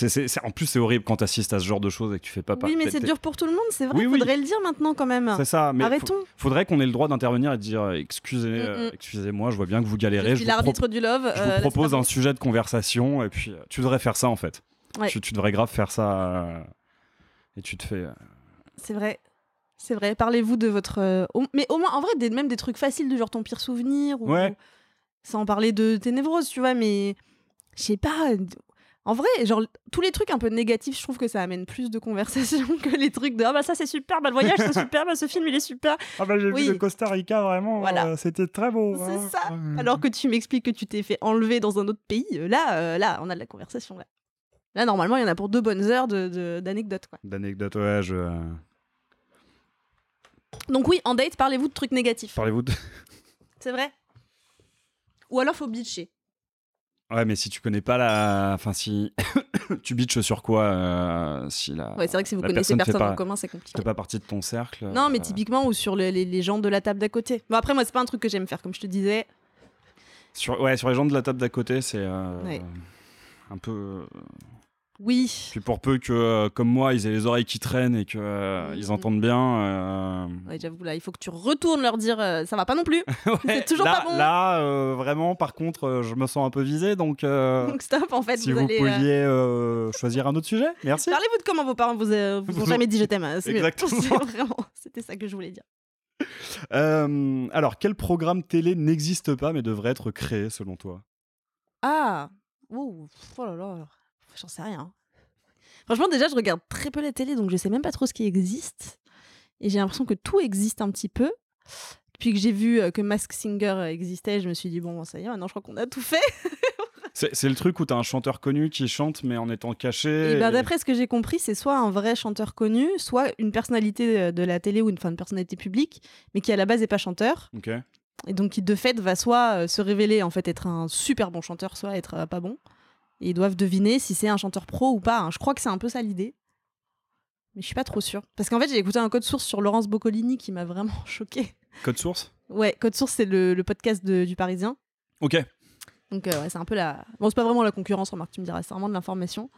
en plus c'est horrible quand t'assistes à ce genre de choses et que tu fais pas.
Oui, mais c'est dur pour tout le monde, c'est vrai.
Oui, oui.
faudrait le dire maintenant quand même.
C'est ça, mais
Arrêtons.
faudrait qu'on ait le droit d'intervenir et de dire euh, excusez,
Mm,
euh,
mm.
excusez-moi, je vois bien que vous galérez.
Je suis l'arbitre du love.
je
euh,
vous propose un sujet de conversation et puis euh, tu devrais faire ça en fait.
Ouais.
Tu, tu devrais grave faire ça euh, et tu te fais. euh,
C'est vrai. C'est vrai. Parlez-vous de votre. euh, au- Mais au moins, en vrai, des... même des trucs faciles du genre ton pire souvenir. Ou...
Ouais.
Sans parler de tes névroses, tu vois, mais. Je sais pas. euh, En vrai, genre, tous les trucs un peu négatifs, je trouve que ça amène plus de conversation *laughs* que les trucs de Ah bah ça c'est super, bah le voyage c'est super, bah ce film il est super.
Ah bah j'ai
Oui.
le Costa Rica vraiment,
Voilà.
euh, c'était très beau.
C'est ça. Alors que tu m'expliques que tu t'es fait enlever dans un autre pays, euh, là, euh, là, on a de la conversation là. Là, normalement, il y en a pour deux bonnes heures de- de- d'anecdotes.
D'anecdotes, ouais, je. euh,
Donc oui, en date, parlez-vous de trucs négatifs.
Parlez-vous de. *laughs*
C'est vrai. Ou alors faut bitcher.
Ouais, mais si tu connais pas la. Enfin, si. *coughs* tu bitches sur quoi euh, Si la.
Ouais, c'est vrai que si vous connaissez
personne
personne en
pas-
commun, c'est compliqué.
fait pas partie de ton cercle.
Non, mais
euh,
typiquement, ou sur le- les, les gens de la table d'à côté. Bon, après, moi, c'est pas un truc que j'aime faire, comme je te disais.
Sur, ouais, sur les gens de la table d'à côté, c'est euh,
Ouais.
un peu. Euh,
Oui.
Puis pour peu que, euh, comme moi, ils aient les oreilles qui traînent et qu'ils ils entendent bien. euh,
Ouais, j'avoue, là, il faut que tu retournes leur dire euh, ça va pas non plus. *laughs*
ouais,
toujours
là,
pas bon.
Là, euh, vraiment, par contre, euh, je me sens un peu visé, donc euh,
Donc stop, en fait,
si
vous,
vous,
allez. euh,
pouviez euh, choisir un autre sujet, merci.
Parlez-vous de comment vos parents vous, euh, vous ont jamais dit je t'aime. c'est. *laughs* C'est vraiment, c'était ça que je voulais dire.
Euh, alors, quel programme télé n'existe pas mais devrait être créé selon toi?
Ah, oh, oh là là, j'en sais rien. Franchement, déjà, je regarde très peu la télé, donc je sais même pas trop ce qui existe. Et j'ai l'impression que tout existe un petit peu. Depuis que j'ai vu euh, que Mask Singer existait, je me suis dit, bon, ça y est, maintenant je crois qu'on a tout fait. *laughs*
C'est le truc où t'as un chanteur connu qui chante mais en étant caché.
Et ben, d'après ce que j'ai compris, c'est soit un vrai chanteur connu, soit une personnalité euh, de la télé ou une, une personnalité publique, mais qui à la base n'est pas chanteur.
Ok.
Et donc qui de fait va soit euh, se révéler en fait être un super bon chanteur, soit être euh, pas bon. Et ils doivent deviner si c'est un chanteur pro ou pas. hein. Je crois que c'est un peu ça l'idée. Mais je suis pas trop sûre. Parce qu'en fait, j'ai écouté un code source sur Laurence Boccolini qui m'a vraiment *laughs* choqué.
Code source?
Ouais, code source, c'est le, le podcast de- du Parisien.
Ok.
Donc euh, ouais, c'est un peu la. Bon, c'est pas vraiment la concurrence, remarque, tu me diras, c'est vraiment de l'information.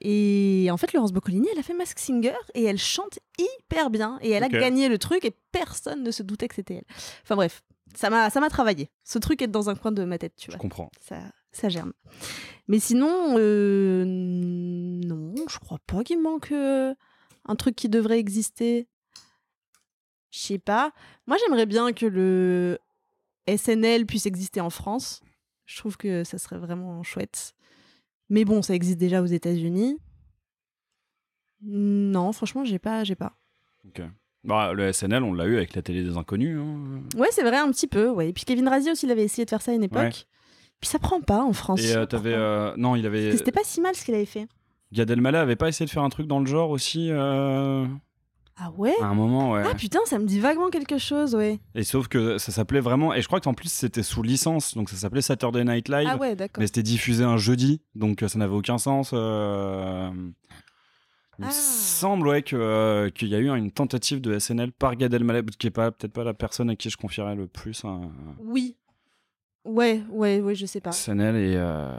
Et en fait, Laurence Boccolini, elle a fait Mask Singer et elle chante hyper bien. Et elle a gagné le truc et personne ne se doutait que c'était elle. Enfin bref, ça m'a travaillé. Ce truc est dans un coin de ma tête, tu
Je
vois.
comprends.
Ça, ça germe. Mais sinon, euh, non, je crois pas qu'il manque euh, un truc qui devrait exister. Je sais pas. Moi, j'aimerais bien que le SNL puisse exister en France. Je trouve que ça serait vraiment chouette. Mais bon, ça existe déjà aux États-Unis. Non, franchement, j'ai pas, j'ai pas.
Ok. Bah, le SNL, on l'a eu avec la télé des inconnus. hein.
Ouais, c'est vrai un petit peu. Ouais. Et puis Kevin Razier aussi, il avait essayé de faire ça à une époque.
Ouais.
Puis ça prend pas en France.
Et euh, t'avais. euh, Non, il avait.
C'était pas si mal ce qu'il avait fait.
Gad Elmaleh avait pas essayé de faire un truc dans le genre aussi euh,
Ah ouais
à un moment, ouais.
Ah putain, ça me dit vaguement quelque chose, ouais.
Et sauf que ça s'appelait vraiment. Et je crois qu'en plus c'était sous licence, donc ça s'appelait Saturday Night Live.
Ah ouais, d'accord.
Mais c'était diffusé un jeudi, donc ça n'avait aucun sens. euh, Il me
Ah.
semble ouais, que, euh, qu'il y a eu une tentative de SNL par Gad Elmaleh, qui est pas peut-être pas la personne à qui je confierais le plus un
Oui. Ouais, ouais, ouais, je sais pas.
SNL et euh,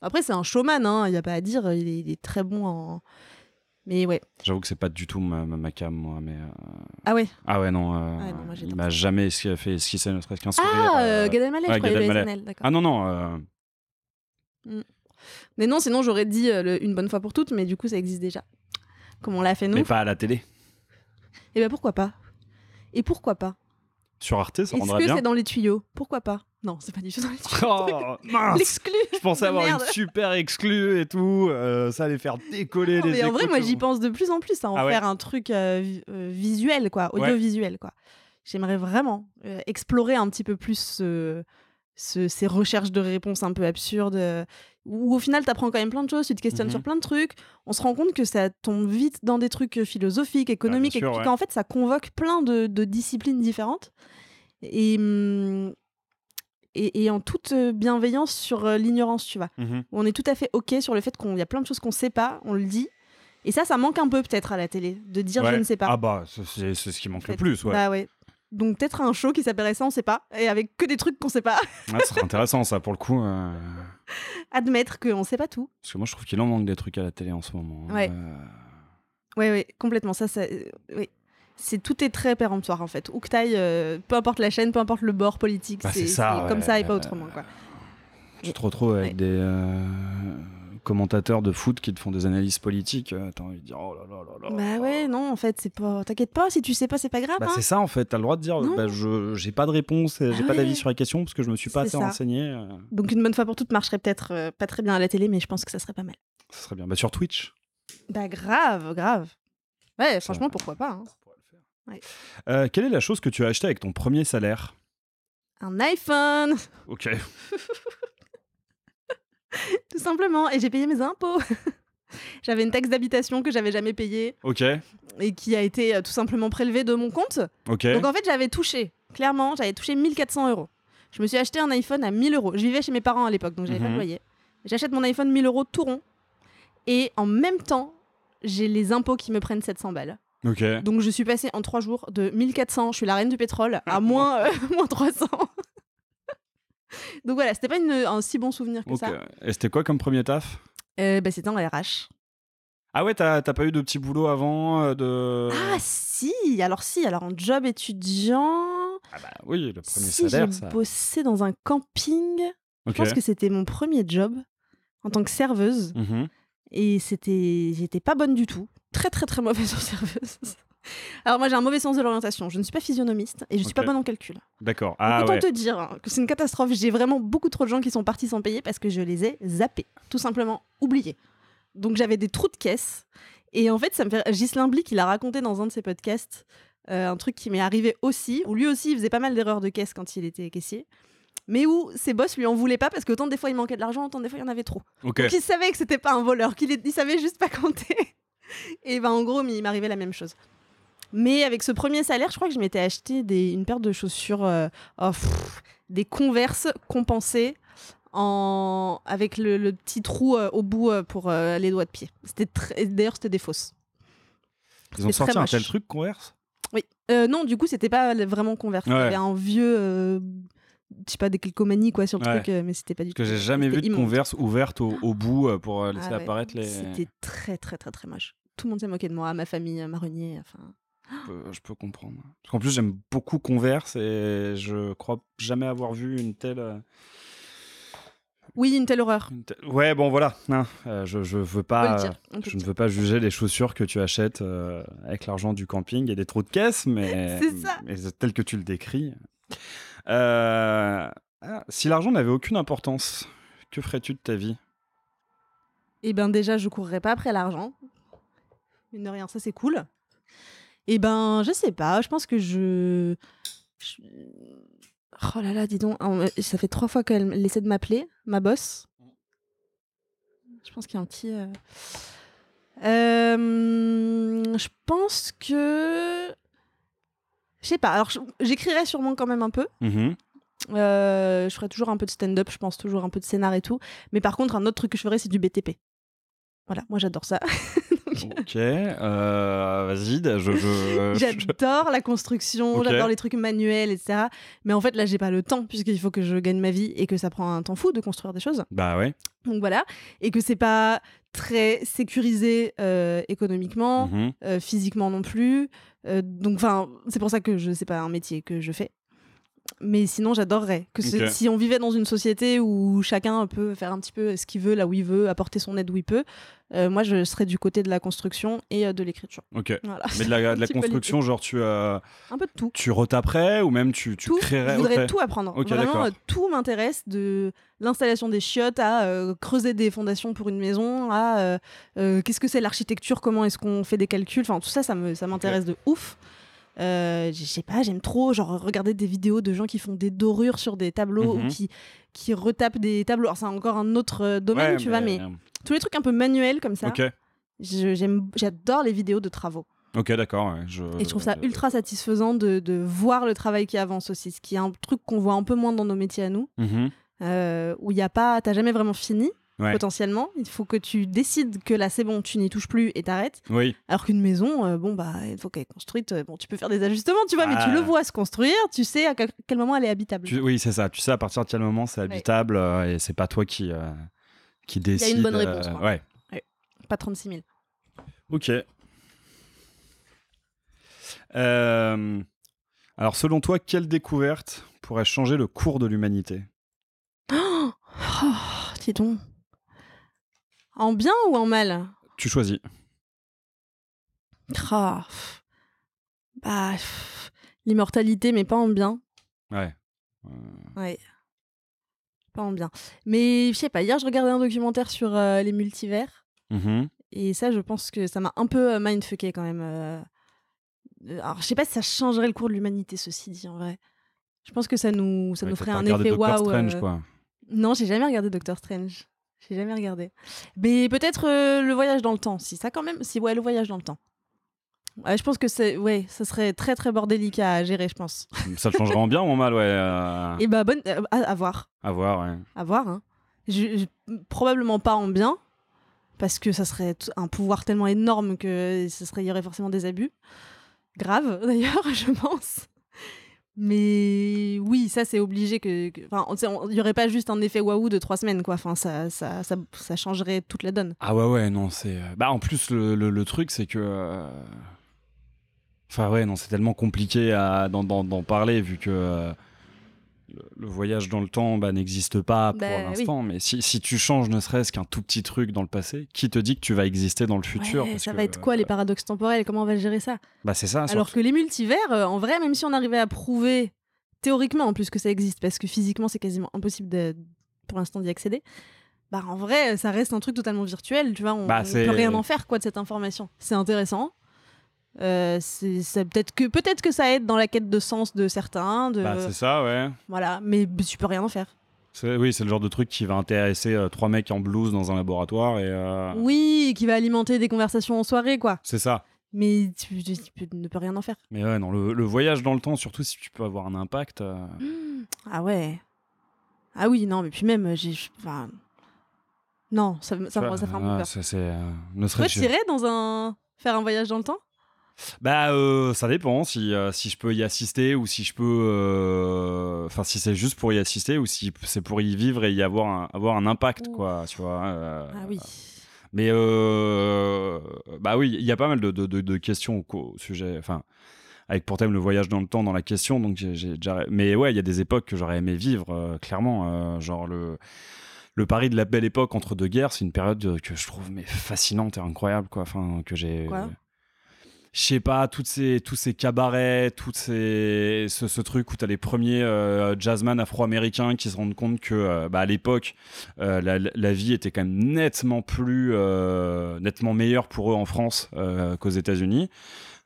Après, c'est un showman, hein, il y a pas à dire, il est, il est très bon en. Mais ouais.
J'avoue que c'est pas du tout ma, ma, ma cam, moi. Mais, euh,
Ah ouais.
Ah ouais, non. euh,
Ah ouais, non, moi,
il m'a jamais fait esquisser ne serait-ce qu'un sourire.
Ah,
euh,
Gad Elmaleh,
ouais,
je croyais. SNL, d'accord.
Ah non, non. euh,
Mais non, sinon j'aurais dit le- une bonne fois pour toutes, mais du coup ça existe déjà. Comme on l'a fait nous?
mais pas à la télé.
Et ben pourquoi pas Et pourquoi pas?
Sur Arte, ça
Est-ce
rendrait
que
bien.
c'est dans les tuyaux? Pourquoi pas? Non, c'est pas du tout dans. *laughs* *laughs*
Oh, mince
L'exclu
Je pensais avoir
merde.
une super exclue et tout. euh, ça allait faire décoller
Non,
les
mais en vrai, moi j'y pense de plus en plus à en
Ah ouais
faire un truc euh, euh, visuel, quoi, audiovisuel, quoi. J'aimerais vraiment euh, explorer un petit peu plus ce- ces recherches de réponses un peu absurdes, où au final t'apprends quand même plein de choses, tu te questionnes
Mhm.
sur plein de trucs. On se rend compte que ça tombe vite dans des trucs philosophiques, économiques,
Bah, sûr,
et
ouais.
qu'en fait ça convoque plein de, de disciplines différentes. Et, hum, et, et en toute euh, bienveillance sur euh, l'ignorance, tu vois
Mhm.
on est tout à fait ok sur le fait qu'il y a plein de choses qu'on sait pas, on le dit. Et ça, ça manque un peu peut-être à la télé, de dire
Ouais.
je ne sais pas.
Ah bah, c'est- ce qui manque le plus, ouais.
Bah ouais. Donc peut-être un show qui s'appellerait ça, on sait pas, et avec que des trucs qu'on sait pas. *laughs*
Ouais, ce serait intéressant, ça, pour le coup. euh,
Admettre qu'on sait pas tout.
Parce que moi, je trouve qu'il en manque des trucs à la télé en ce moment.
Ouais.
Euh,
Ouais, ouais, complètement. Ça, ça, oui. C'est tout est très péremptoire en fait. Où que t'ailles, euh, peu importe la chaîne, peu importe le bord politique,
Bah,
c'est comme ça et pas autrement quoi.
Tu te retrouves avec
Ouais.
des euh, commentateurs de foot qui te font des analyses politiques. T'as envie de dire, oh là là là là.
Bah ouais, non, en fait, c'est pas. T'inquiète pas, si tu sais pas, c'est pas grave.
Bah,
hein.
c'est ça en fait, t'as le droit de dire bah, je j'ai pas de réponse, j'ai
Ah
pas d'avis sur la question parce que je me suis pas assez
ça.
renseigné. euh,
Donc une bonne fois pour toutes marcherait peut-être euh, pas très bien à la télé, mais je pense que ça serait pas mal.
ça serait bien. Bah, sur Twitch.
Bah grave, grave. Ouais, franchement, pourquoi pas. hein. Ouais.
Euh, quelle est la chose que tu as acheté avec ton premier salaire?
Un iPhone,
Ok. *laughs*
tout simplement. Et j'ai payé mes impôts. *laughs* J'avais une taxe d'habitation que j'avais jamais payée
Ok.
et qui a été euh, tout simplement prélevée de mon compte.
Ok.
Donc en fait, j'avais touché, clairement, j'avais touché 1400 euros. Je me suis acheté un iPhone à 1000 euros. Je vivais chez mes parents à l'époque, donc j'avais pas
Mhm.
de loyer. J'achète mon iPhone 1000 euros tout rond. Et en même temps, j'ai les impôts qui me prennent 700 balles. Donc je suis passée en trois jours de 1400, je suis la reine du pétrole, à *laughs* moins, euh, *laughs* moins 300. Donc voilà, c'était pas une- un si bon souvenir que
Ok.
ça.
Et c'était quoi comme premier taf?
Euh, bah, c'était en RH.
Ah ouais, t'as pas eu de petit boulot avant euh, de.
Ah si, alors si, alors en job étudiant,
Ah bah oui, le premier
si
salaire,
j'ai bossé dans un camping, je
Ok.
pense que c'était mon premier job en tant que serveuse.
Mhm.
Et c'était, j'étais pas bonne du tout, très très très mauvaise en serveuse. Alors moi j'ai un mauvais sens de l'orientation, je ne suis pas physionomiste et je suis
Ok.
pas bonne en calcul.
D'accord. Ah
autant
ouais.
te dire que c'est une catastrophe. J'ai vraiment beaucoup trop de gens qui sont partis sans payer parce que je les ai zappés, tout simplement oubliés. Donc j'avais des trous de caisse. Et en fait, ça me fait. Ghislain Blic, il a raconté dans un de ses podcasts euh, un truc qui m'est arrivé aussi, où lui aussi il faisait pas mal d'erreurs de caisse quand il était caissier. Mais où ses boss lui en voulaient pas parce que autant des fois il manquait de l'argent, autant des fois il y en avait trop.
Ok.
Donc il savait que c'était pas un voleur, qu'il il savait juste pas compter. *laughs* Et ben en gros, il m'arrivait la même chose. Mais avec ce premier salaire, je crois que je m'étais acheté des, une paire de chaussures, euh, oh, pff, des converses compensées en, avec le, le petit trou euh, au bout euh, pour les doigts de pied. C'était D'ailleurs, c'était des fausses.
Ils ont sorti un tel truc, Converse?
Oui. Non, du coup, c'était pas vraiment converse. Il y avait un vieux, je sais pas, des calcomanies quoi sur le
Ouais.
truc, mais c'était pas du tout.
que j'ai jamais vu de
immonde.
Converse ouverte au, au bout pour laisser
Ah ouais.
apparaître les.
C'était très, très, très, très moche. Tout le monde s'est moqué de moi, ma famille, marronnier, enfin.
Je peux, je peux comprendre. Parce qu'en plus, j'aime beaucoup Converse et je crois jamais avoir vu une telle. euh,
Oui, une telle horreur.
une Ouais, bon, voilà. hein, euh, je, je veux pas.
dire.
Je ne veux pas juger les chaussures que tu achètes euh, avec l'argent du camping et des trous de caisse, mais, *laughs* tel que tu le décris. Euh, ah, si l'argent n'avait aucune importance, que ferais-tu de ta vie?
Eh ben déjà, je courrais pas après l'argent. Mine de rien, ça c'est cool. Eh ben, je sais pas. Je pense que je. je- Oh là là, dis donc. en- Ça fait trois fois qu'elle essaie de m'appeler, ma boss. Je pense qu'il y a un petit. euh, euh, Je pense que. Je sais pas. Alors, j'écrirais sûrement quand même un peu.
Mhm.
Euh, je ferais toujours un peu de stand-up, je pense toujours un peu de scénar et tout. Mais par contre, un autre truc que je ferais, c'est du BTP. Voilà, moi j'adore ça. *laughs* *laughs*
Ok, euh, vas-y, je. je-
J'adore la construction, j'adore les trucs manuels, etc. Mais en fait, là, j'ai pas le temps, puisqu'il faut que je gagne ma vie et que ça prend un temps fou de construire des choses.
Bah ouais.
Donc voilà. Et que c'est pas très sécurisé euh, économiquement,
Mhm.
euh, physiquement non plus. Euh, donc, enfin, c'est pour ça que je c'est pas un métier que je fais. Mais sinon, j'adorerais que si on vivait dans une société où chacun peut faire un petit peu ce qu'il veut, là où il veut, apporter son aide où il peut, euh, moi, je serais du côté de la construction et euh, de l'écriture.
Ok.
Voilà.
Mais de la, de *laughs* construction, genre tu, euh,
Un peu de tout.
tu retaperais ou même tu, tu
tout,
créerais
je voudrais tout apprendre. Vraiment, tout m'intéresse, de l'installation des chiottes à creuser des fondations pour une maison, à qu'est-ce que c'est l'architecture, comment est-ce qu'on fait des calculs. Enfin, tout ça, ça me- ça m'intéresse de ouf. Euh, je sais pas, j'aime trop genre regarder des vidéos de gens qui font des dorures sur des tableaux
Mhm.
ou qui, qui retapent des tableaux. Alors, c'est encore un autre euh, domaine,
Ouais,
tu vois, mais tous les trucs un peu manuels comme ça, j'aime- j'adore les vidéos de travaux.
ok, d'accord. ouais, je...
Et je trouve ça
euh,
ultra satisfaisant de, de voir le travail qui avance aussi, ce qui est un truc qu'on voit un peu moins dans nos métiers à nous,
mhm.
euh, où il y a pas, t'as jamais vraiment fini
Ouais.
potentiellement. Il faut que tu décides que là c'est bon, tu n'y touches plus et t'arrêtes.
Oui,
Alors qu'une maison, euh, bon bah il faut qu'elle est construite. euh, bon, tu peux faire des ajustements, tu vois, mais
Ah.
tu le vois se construire, tu sais à quel, moment elle est habitable.
tu- oui, c'est ça. Tu sais à partir de quel moment c'est habitable euh, et c'est pas toi qui, qui décide.
bonne
euh,
réponse, quoi.
ouais.
Pas 36 000.
Ok. Euh, Alors, selon toi, quelle découverte pourrait changer le cours de l'humanité? *gasps*
Oh, dis donc. En bien ou en mal?
Tu choisis.
Pff. Bah, l'immortalité, mais pas en bien.
Ouais.
Ouais. Pas en bien. Mais je sais pas, hier je regardais un documentaire sur euh, les multivers.
Mhm.
Et ça, je pense que ça m'a un peu euh, mindfucké quand même. euh. Alors, je sais pas si ça changerait le cours de l'humanité, ceci dit, en vrai. Je pense que ça nous, ça
Ouais,
nous ferait un effet waouh. Euh.
quoi.
Non, j'ai jamais regardé Doctor Strange. J'ai jamais regardé. Mais peut-être euh, le voyage dans le temps. Si ça, quand même. Si, ouais, le voyage dans le temps. Ouais, je pense que c'est, ouais, ça serait très très bordélique à gérer, je pense.
Ça le changerait en bien ou en mal, ouais. euh, *laughs*
Et bah, bonne, euh, à, à voir.
À voir, ouais.
À voir. Hein. Je- je- probablement pas en bien, parce que ça serait un pouvoir tellement énorme que ce serait, il y aurait forcément des abus. Grave, *laughs* d'ailleurs, je pense. Mais oui, ça c'est obligé que. Enfin, il y aurait pas juste un effet waouh de trois semaines, quoi. Enfin, ça, ça, ça, changerait toute la donne.
Ah ouais, ouais, non, c'est... euh, Bah, en plus, le, truc, c'est que... euh, Enfin, ouais, non, c'est tellement compliqué d'en parler, vu que euh, le, voyage dans le temps bah, n'existe pas pour
Bah,
l'instant. Mais si, si tu changes ne serait-ce qu'un tout petit truc dans le passé, qui te dit que tu vas exister dans le futur?
Ouais,
parce
ça
que,
va être quoi les
euh,
paradoxes temporels? Comment on va gérer ça?
Bah, c'est ça.
Alors que les multivers, euh, en vrai, même si on arrivait à prouver théoriquement en plus que ça existe, parce que physiquement c'est quasiment impossible de- pour l'instant d'y accéder, bah en vrai, ça reste un truc totalement virtuel, tu vois, on,
Bah, c'est-
peut rien en faire quoi de cette information. C'est intéressant. Euh, c'est peut-être que peut-être que ça aide dans la quête de sens de certains, de
Bah, c'est ça, ouais.
voilà, mais tu peux rien en faire.
Oui, c'est le genre de truc qui va intéresser euh, trois mecs en blouse dans un laboratoire et euh,
Oui, qui va alimenter des conversations en soirée quoi.
c'est ça.
Mais tu, tu- tu peux- ne peux rien en faire.
Mais ouais, non, le, le voyage dans le temps, surtout si tu peux avoir un impact. euh,
Ah ouais. Ah oui, non, mais puis même, j'ai. enfin, Non, ça, ça,
tu
ça fait un peu peur.
euh, ne
Toi,
que-
t'irais dans un. faire un voyage dans le temps?
Bah, euh, ça dépend si, euh, si je peux y assister ou si je peux. euh, Enfin, si c'est juste pour y assister ou si c'est pour y vivre et y avoir un, avoir un impact,
Ouh.
quoi, tu vois.
Ah oui.
Mais bah oui, il y a pas mal de, de- de- de questions au, au sujet. Enfin, avec pour thème le voyage dans le temps dans la question. Donc j'ai déjà. Mais ouais, il y a des époques que j'aurais aimé vivre, clairement. genre le le Paris de la belle époque entre deux guerres, c'est une période que je trouve mais fascinante et incroyable, quoi. Enfin, que j'ai.
Quoi?
Je sais pas, toutes ces, tous ces cabarets, toutes ces, ce, ce truc où tu as les premiers euh, jazzman afro-américains qui se rendent compte que euh, bah, à l'époque, euh, la, la vie était quand même nettement plus, euh, nettement meilleure pour eux en France qu'aux États-Unis.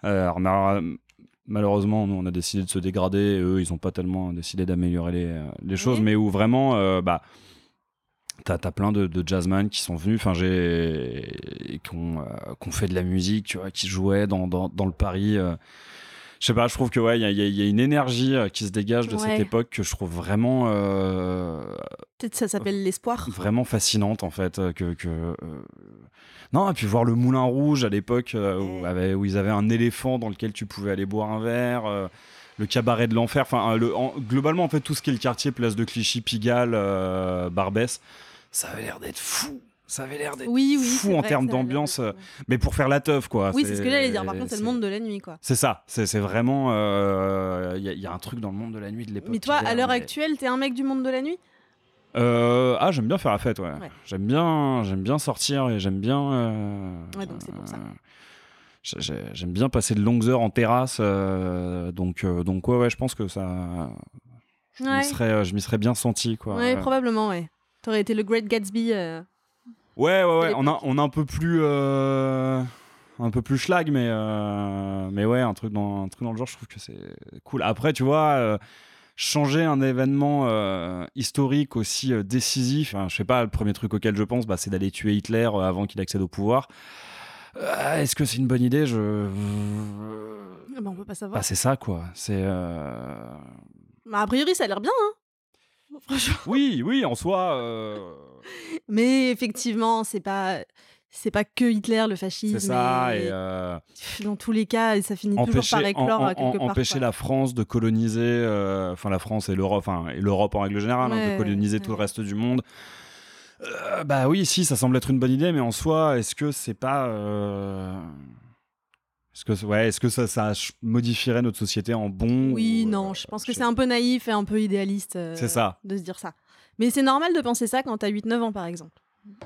Alors, malheureusement, nous, on a décidé de se dégrader. eux, ils n'ont pas tellement décidé d'améliorer les, les choses,
Oui.
mais où vraiment, bah, T'as as plein de, de jazzman qui sont venus, enfin j'ai, et qui ont, euh, qui ont fait de la musique, tu vois, qui jouaient dans, dans, dans le Paris, euh, Je sais pas, je trouve que ouais, il y, y y a une énergie euh, qui se dégage de cette époque que je trouve vraiment, euh,
Peut-être ça s'appelle l'espoir.
vraiment fascinante en fait. Que, que, Non, et puis voir le Moulin Rouge à l'époque où, ils avaient un éléphant dans lequel tu pouvais aller boire un verre. le cabaret de l'enfer, enfin, le- en- globalement, en fait, tout ce qui est le quartier, place de Clichy, Pigalle, euh, Barbès, ça avait l'air d'être fou. Ça avait l'air d'être
Oui, oui.
fou en termes d'ambiance, euh, mais pour faire la teuf, quoi.
Oui, c'est ce que j'allais dire. Par contre, c'est le monde de la nuit, quoi.
C'est ça, c'est vraiment. euh, Il y, a- il y a un truc dans le monde de la nuit de l'époque.
Mais toi, à l'heure
mais-
actuelle, t'es un mec du monde de la nuit?
Euh, ah, j'aime bien faire la fête, ouais.
Ouais.
J'aime bien, j'aime bien sortir et j'aime bien. euh,
Ouais, donc c'est pour ça.
j'ai- j'ai- J'aime bien passer de longues heures en terrasse, euh, donc donc ouais ouais, je pense que ça, je m'y
Ouais.
serais, m'y serais bien senti quoi.
Ouais, probablement, ouais. T'aurais été le Great Gatsby. euh,
Ouais, ouais, ouais. On a, on a un peu plus, euh, un peu plus schlag, mais, euh, mais ouais, un truc dans, un truc dans le genre, je trouve que c'est cool. Après, tu vois, changer un événement historique aussi décisif. hein, je sais pas, le premier truc auquel je pense, bah, c'est d'aller tuer Hitler avant qu'il accède au pouvoir. Est-ce que c'est une bonne idée? Je,
ah bah, on peut pas savoir.
bah, c'est ça, quoi. C'est.
Bah, a priori, ça a l'air bien, hein. *laughs* Franchement.
Oui, oui, en soi. euh,
Mais effectivement, c'est pas. C'est pas que Hitler le fascisme.
C'est ça,
et-
et. euh,
Dans tous les cas, ça finit toujours par
en-
éclore
en-
à quelque
en-
part.
empêcher
quoi.
la France de coloniser, euh, enfin la France et l'Europe, enfin et l'Europe en règle générale, hein, de coloniser
ouais.
tout le reste du monde. Euh, bah oui, si, ça semble être une bonne idée, mais en soi, est-ce que c'est pas, euh, est-ce que ouais, est-ce que ça, modifierait notre société en bon
Oui,
ou,
non,
euh,
je pense que c'est un peu naïf et un peu idéaliste euh,
C'est ça.
de se dire ça. Mais c'est normal de penser ça quand t'as 8-9 ans, par exemple.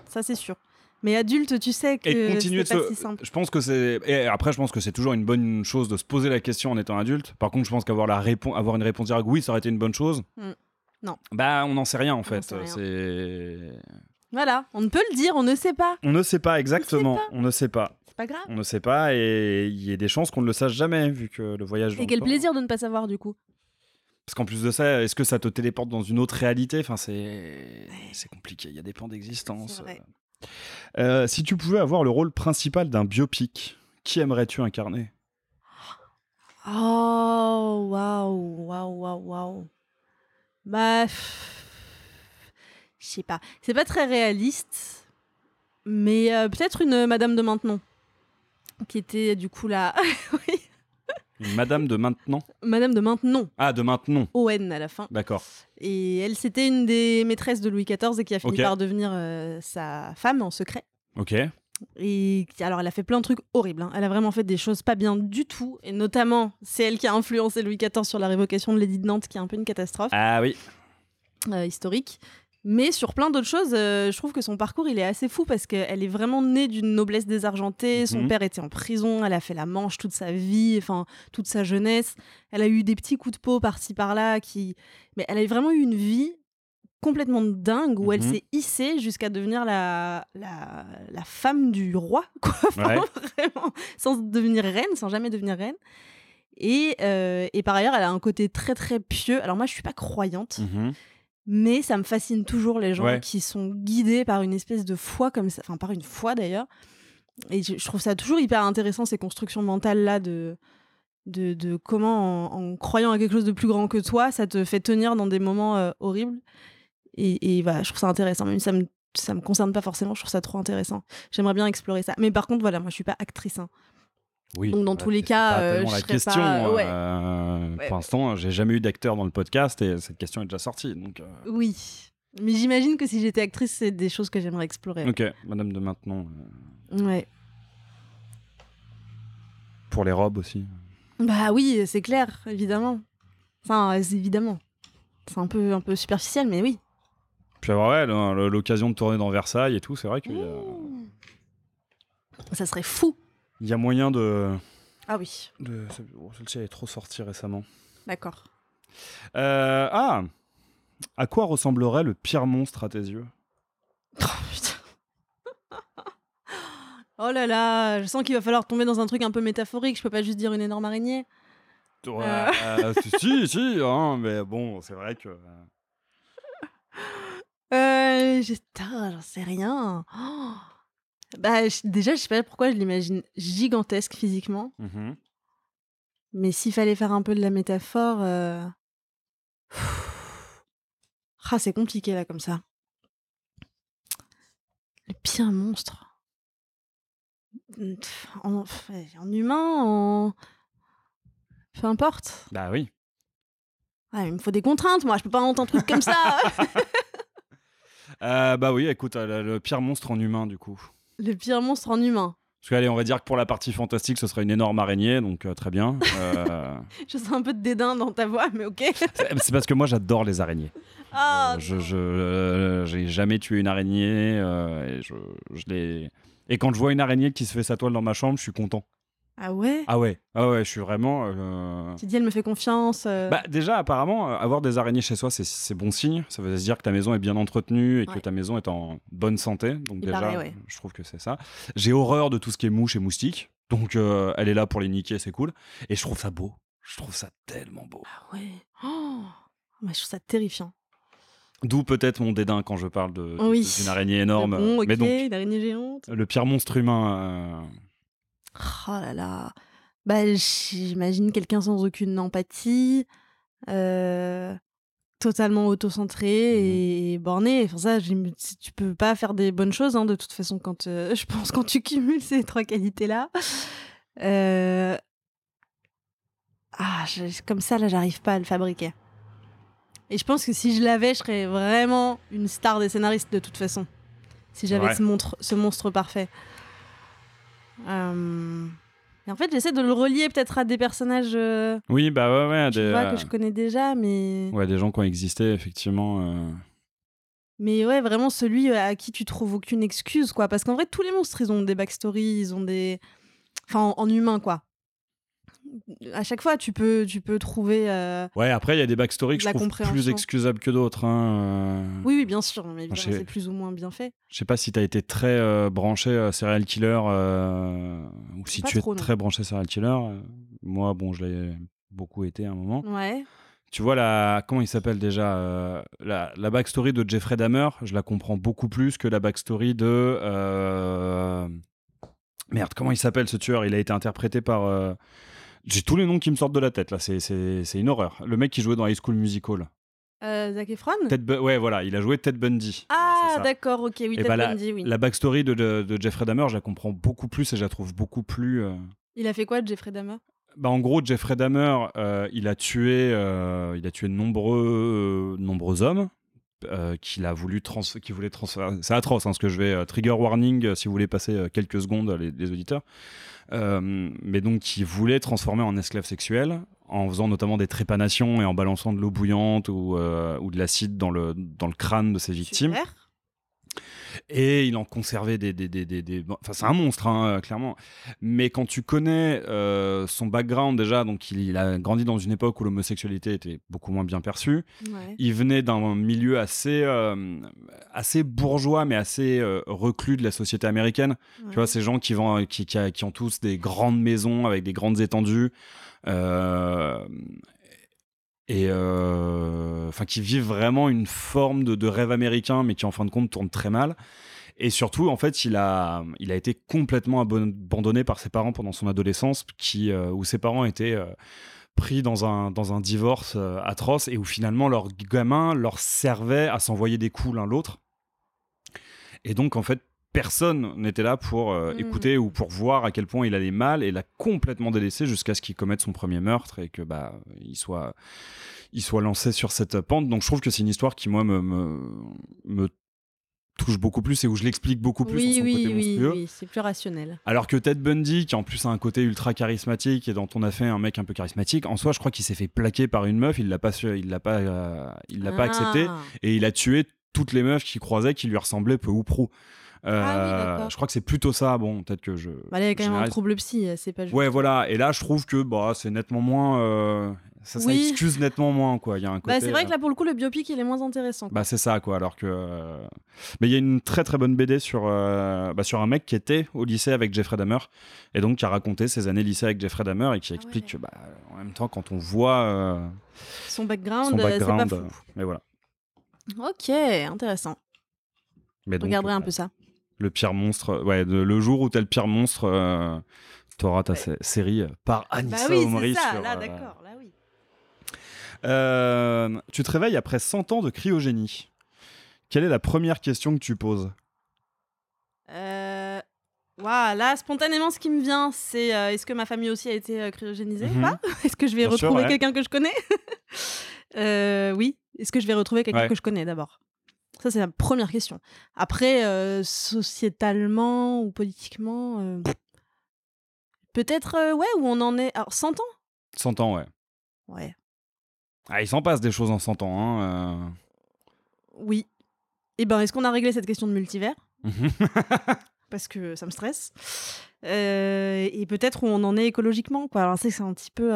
Ça, c'est sûr. Mais adulte, tu sais que
Et continuer
c'est pas
se...
si simple.
Je pense que c'est. Et après, je pense que c'est toujours une bonne chose de se poser la question en étant adulte. Par contre, je pense qu'avoir la avoir une réponse directe, oui, ça aurait été une bonne chose.
Mm. Non.
Bah, on n'en sait rien en fait. C'est.
Voilà, on ne peut le dire, on ne sait pas.
On ne sait pas exactement. On ne sait pas.
C'est pas grave.
On ne sait pas et il y a des chances qu'on ne le sache jamais vu que le voyage.
Et quel plaisir de ne pas savoir, du coup.
Parce qu'en plus de ça, est-ce que ça te téléporte dans une autre réalité? Enfin, c'est c'est compliqué. Il y a des plans d'existence.
Vrai.
Euh, si tu pouvais avoir le rôle principal d'un biopic, qui aimerais-tu incarner?
Oh, waouh, waouh, waouh, waouh. Bah, je sais pas. C'est pas très réaliste, mais euh, peut-être une Madame de Maintenon, qui était du coup la *laughs* oui,
Une Madame de maintenant
Madame de Maintenon,
Ah, de maintenant.
O-N à la fin.
D'accord.
Et elle, c'était une des maîtresses de Louis XIV et qui a fini
Ok.
par devenir euh, sa femme en secret.
Ok.
Et qui- alors, elle a fait plein de trucs horribles. hein. Elle a vraiment fait des choses pas bien du tout. Et notamment, c'est elle qui a influencé Louis XIV sur la révocation de l'édit de Nantes, qui est un peu une catastrophe
Ah oui.
euh, historique. Mais sur plein d'autres choses, euh, je trouve que son parcours, il est assez fou parce qu'elle est vraiment née d'une noblesse désargentée. Son
Mhm.
père était en prison, elle a fait la manche toute sa vie, enfin toute sa jeunesse. Elle a eu des petits coups de peau par-ci par-là. Qui... Mais elle a vraiment eu une vie complètement dingue où elle
Mhm.
s'est hissée jusqu'à devenir la, la, la femme du roi, *laughs* quoi. Enfin,
Ouais.
vraiment, sans devenir reine, sans jamais devenir reine. Et, euh, et par ailleurs, elle a un côté très très pieux. Alors moi, je suis pas croyante,
Mhm.
Mais ça me fascine toujours les gens
Ouais.
qui sont guidés par une espèce de foi comme ça, enfin par une foi d'ailleurs. Et je, je trouve ça toujours hyper intéressant ces constructions mentales là de de, de comment en, en croyant à quelque chose de plus grand que toi, ça te fait tenir dans des moments euh, horribles. Et, et voilà, je trouve ça intéressant, même si ça me ça me concerne pas forcément, je trouve ça trop intéressant. J'aimerais bien explorer ça. Mais par contre, voilà, moi je suis pas actrice. hein.
Oui.
Donc, dans
bah,
tous les cas, euh, je
la question.
pas- ouais.
euh,
Ouais,
pour l'instant, j'ai jamais eu d'acteur dans le podcast et cette question est déjà sortie. Donc, euh,
Oui. Mais j'imagine que si j'étais actrice, c'est des choses que j'aimerais explorer.
ok, Madame de maintenant. euh,
Ouais.
pour les robes aussi.
Bah oui, c'est clair, évidemment. Enfin, évidemment. C'est un peu, un peu superficiel, mais oui.
Puis avoir ouais, l'occasion de tourner dans Versailles et tout, c'est vrai a-
Mmh. Ça serait fou.
Il y a moyen de.
Ah oui,
de... Celle-ci est trop sortie récemment.
d'accord.
Euh, ah À quoi ressemblerait le pire monstre à tes yeux? *laughs*
Oh putain. Oh là là, je sens qu'il va falloir tomber dans un truc un peu métaphorique. Je peux pas juste dire une énorme araignée.
Ouais, euh, si, *laughs* si, hein, mais bon, c'est vrai que. euh,
Euh, j'en sais rien. Oh. Bah, je- déjà, je sais pas pourquoi je l'imagine gigantesque physiquement.
mhm.
Mais s'il fallait faire un peu de la métaphore. euh, Ah, c'est compliqué là comme ça. Le pire monstre. Pff, En, en humain, en. Peu importe.
Bah oui.
Ah, il me faut des contraintes, moi, je peux pas inventer un truc comme ça. *laughs*
Euh, bah oui, écoute, euh, le, le pire monstre en humain, du coup.
Le pire monstre en humain.
Parce que, allez, on va dire que pour la partie fantastique, ce sera une énorme araignée, donc euh, très bien. *laughs* Euh,
Je sens un peu de dédain dans ta voix, mais ok. *laughs*
c'est parce que moi, j'adore les araignées.
Ah,
Euh, je euh, j'ai jamais tué une araignée et je, et quand je vois une araignée qui se fait sa toile dans ma chambre je suis content
ah ouais?
Ah ouais ah ouais je suis vraiment euh,
Tu dis, elle me fait confiance. euh,
bah déjà apparemment euh, avoir des araignées chez soi c'est bon signe ça veut dire que ta maison est bien entretenue et que ta maison est en bonne santé donc
Il
déjà
paraît, ouais.
je trouve que c'est ça j'ai horreur de tout ce qui est mouche et moustique donc euh, elle est là pour les niquer c'est cool et je trouve ça beau je trouve ça tellement beau
Ah ouais. Oh, mais je trouve ça terrifiant.
d'où peut-être mon dédain quand je parle de de-
Oui.
d'une araignée énorme
Bon,
mais donc
une araignée géante.
le pire monstre humain
Oh là là. Bah, j'imagine quelqu'un sans aucune empathie, euh, totalement autocentré et borné. Enfin, ça, tu peux pas faire des bonnes choses, hein, de toute façon, quand, euh, *laughs* je pense, quand tu cumules ces trois qualités-là. Euh, Ah, je- comme ça, là, j'arrive pas à le fabriquer. Et je pense que si je l'avais, je serais vraiment une star des scénaristes, de toute façon. Si j'avais
Ouais.
ce, ce monstre parfait. Euh, Et en fait, j'essaie de le relier peut-être à des personnages euh,
Oui, bah ouais, ouais,
tu
des,
vois,
euh,
que je connais déjà, mais...
ouais, des gens qui ont existé, effectivement. euh.
mais ouais, vraiment celui euh, à qui tu trouves aucune excuse, quoi. Parce qu'en vrai, tous les monstres, ils ont des backstories, ils ont des... Enfin, en, en humain, quoi. À chaque fois, tu peux, tu peux trouver... euh,
Ouais, après, il y a des backstories que
De
je trouve plus excusables que d'autres. hein, euh.
Oui, oui, bien sûr, mais c'est plus ou moins bien fait.
Je sais pas si t'as été très euh, branché euh, serial killer ou si
Pas
tu
trop,
es
non.
très branché serial killer. Moi, bon, je l'ai beaucoup été à un moment.
Ouais.
Tu vois, la... comment il s'appelle déjà la, la backstory de Jeffrey Dahmer, je la comprends beaucoup plus que la backstory de. Merde, comment il s'appelle ce tueur? Il a été interprété par. J'ai tous les noms qui me sortent de la tête là, c'est- une horreur. Le mec qui jouait dans High School Musical.
Euh, Zac Efron?
Ted Bu- Ouais, voilà, il a joué Ted Bundy.
Ah, d'accord, ok, oui,
Et
Ted
bah, la,
Bundy, oui.
la backstory de, de- de Jeffrey Dahmer, je la comprends beaucoup plus et je la trouve beaucoup plus. euh,
Il a fait quoi, Jeffrey Dahmer?
Bah, en gros, Jeffrey Dahmer, euh, il a tué, euh, il a tué de nombreux, nombreux hommes. euh, qu'il a voulu trans qui voulait transférer c'est atroce hein, ce que je vais euh, trigger warning euh, si vous voulez passer quelques secondes les, les auditeurs mais donc qui voulait transformer en esclave sexuel en faisant notamment des trépanations et en balançant de l'eau bouillante ou, euh, ou de l'acide dans le, dans le crâne de ses victimes
Super.
Et il en conservait des. des, des, des- Enfin, c'est un monstre, hein, euh, clairement. Mais quand tu connais euh, son background déjà, donc il, il a grandi dans une époque où l'homosexualité était beaucoup moins bien perçue.
Ouais.
Il venait d'un milieu assez, euh, assez bourgeois, mais assez euh, reclus de la société américaine. Tu vois, ces gens qui, vont, qui, qui, qui ont tous des grandes maisons avec des grandes étendues. Euh, enfin qui vivent vraiment une forme de, rêve américain mais qui en fin de compte tourne très mal. Et surtout en fait il a il a été complètement abandonné par ses parents pendant son adolescence qui euh, où ses parents étaient euh, pris dans un dans un divorce atroce et où finalement leur gamin leur servait à s'envoyer des coups l'un l'autre. Et donc en fait personne n'était là pour euh,
Mhm.
écouter ou pour voir à quel point il allait mal et l'a complètement délaissé jusqu'à ce qu'il commette son premier meurtre et que bah il soit il soit lancé sur cette pente donc je trouve que c'est une histoire qui moi me, me, me touche beaucoup plus et où je l'explique beaucoup plus
oui,
son
oui,
côté
oui,
monstrueux
oui, c'est plus rationnel.
alors que Ted Bundy, qui en plus a un côté ultra charismatique et dont on a fait un mec un peu charismatique, en soi, je crois qu'il s'est fait plaquer par une meuf, il l'a pas, su- il l'a pas, euh, il l'a pas accepté
Ah.
et il a tué toutes les meufs qu'il croisait qui lui ressemblaient peu ou prou. Euh,
Ah oui,
je crois que c'est plutôt ça. Bon, peut-être que je.
Bah, y a quand même un trouble psy, euh, c'est pas juste.
Ouais, voilà. Et là, je trouve que bah, c'est nettement moins. euh, Ça, ça
Oui.
excuse nettement moins, quoi. Il y a un côté.
Bah, c'est vrai que là, pour le coup, le biopic, il est moins intéressant. quoi.
bah c'est ça quoi alors que mais il y a une très très bonne BD sur bah, sur un mec qui était au lycée avec Jeffrey Dahmer et donc qui a raconté ses années lycée avec Jeffrey Dahmer et qui
Ah
explique
ouais.
que bah, en même temps quand on voit
Son background,
son
c'est
background
pas fou.
mais voilà
Ok, intéressant.
mais
Je
donc,
regarderai un peu ça.
Le pire monstre ouais de- le jour où t'es le pire monstre euh, T'auras ta
Ouais.
sé- série par Anissa
bah oui,
Omri
ça,
sur,
là,
euh,
d'accord, là oui.
Euh, tu te réveilles après 100 ans de cryogénie. Quelle est la première question que tu poses?
Euh... Là, spontanément, ce qui me vient, c'est euh, est-ce que ma famille aussi a été euh, cryogénisée ou
Mhm.
pas? *laughs* Est-ce que je vais
Bien
retrouver
ouais.
quelqu'un que je connais? *laughs* Euh, Oui. Est-ce que je vais retrouver quelqu'un
Ouais.
que je connais d'abord? Ça, c'est la première question. Après, euh, sociétalement ou politiquement, euh, peut-être, euh, ouais, où on en est. Alors, 100 ans?
100 ans, ouais.
Ouais.
Ah, il s'en passe des choses en 100 ans. Hein.
Oui. Eh ben, est-ce qu'on a réglé cette question de multivers? *laughs* Parce que ça me stresse. Et peut-être où on en est écologiquement. Quoi. Alors, c'est que c'est un petit peu.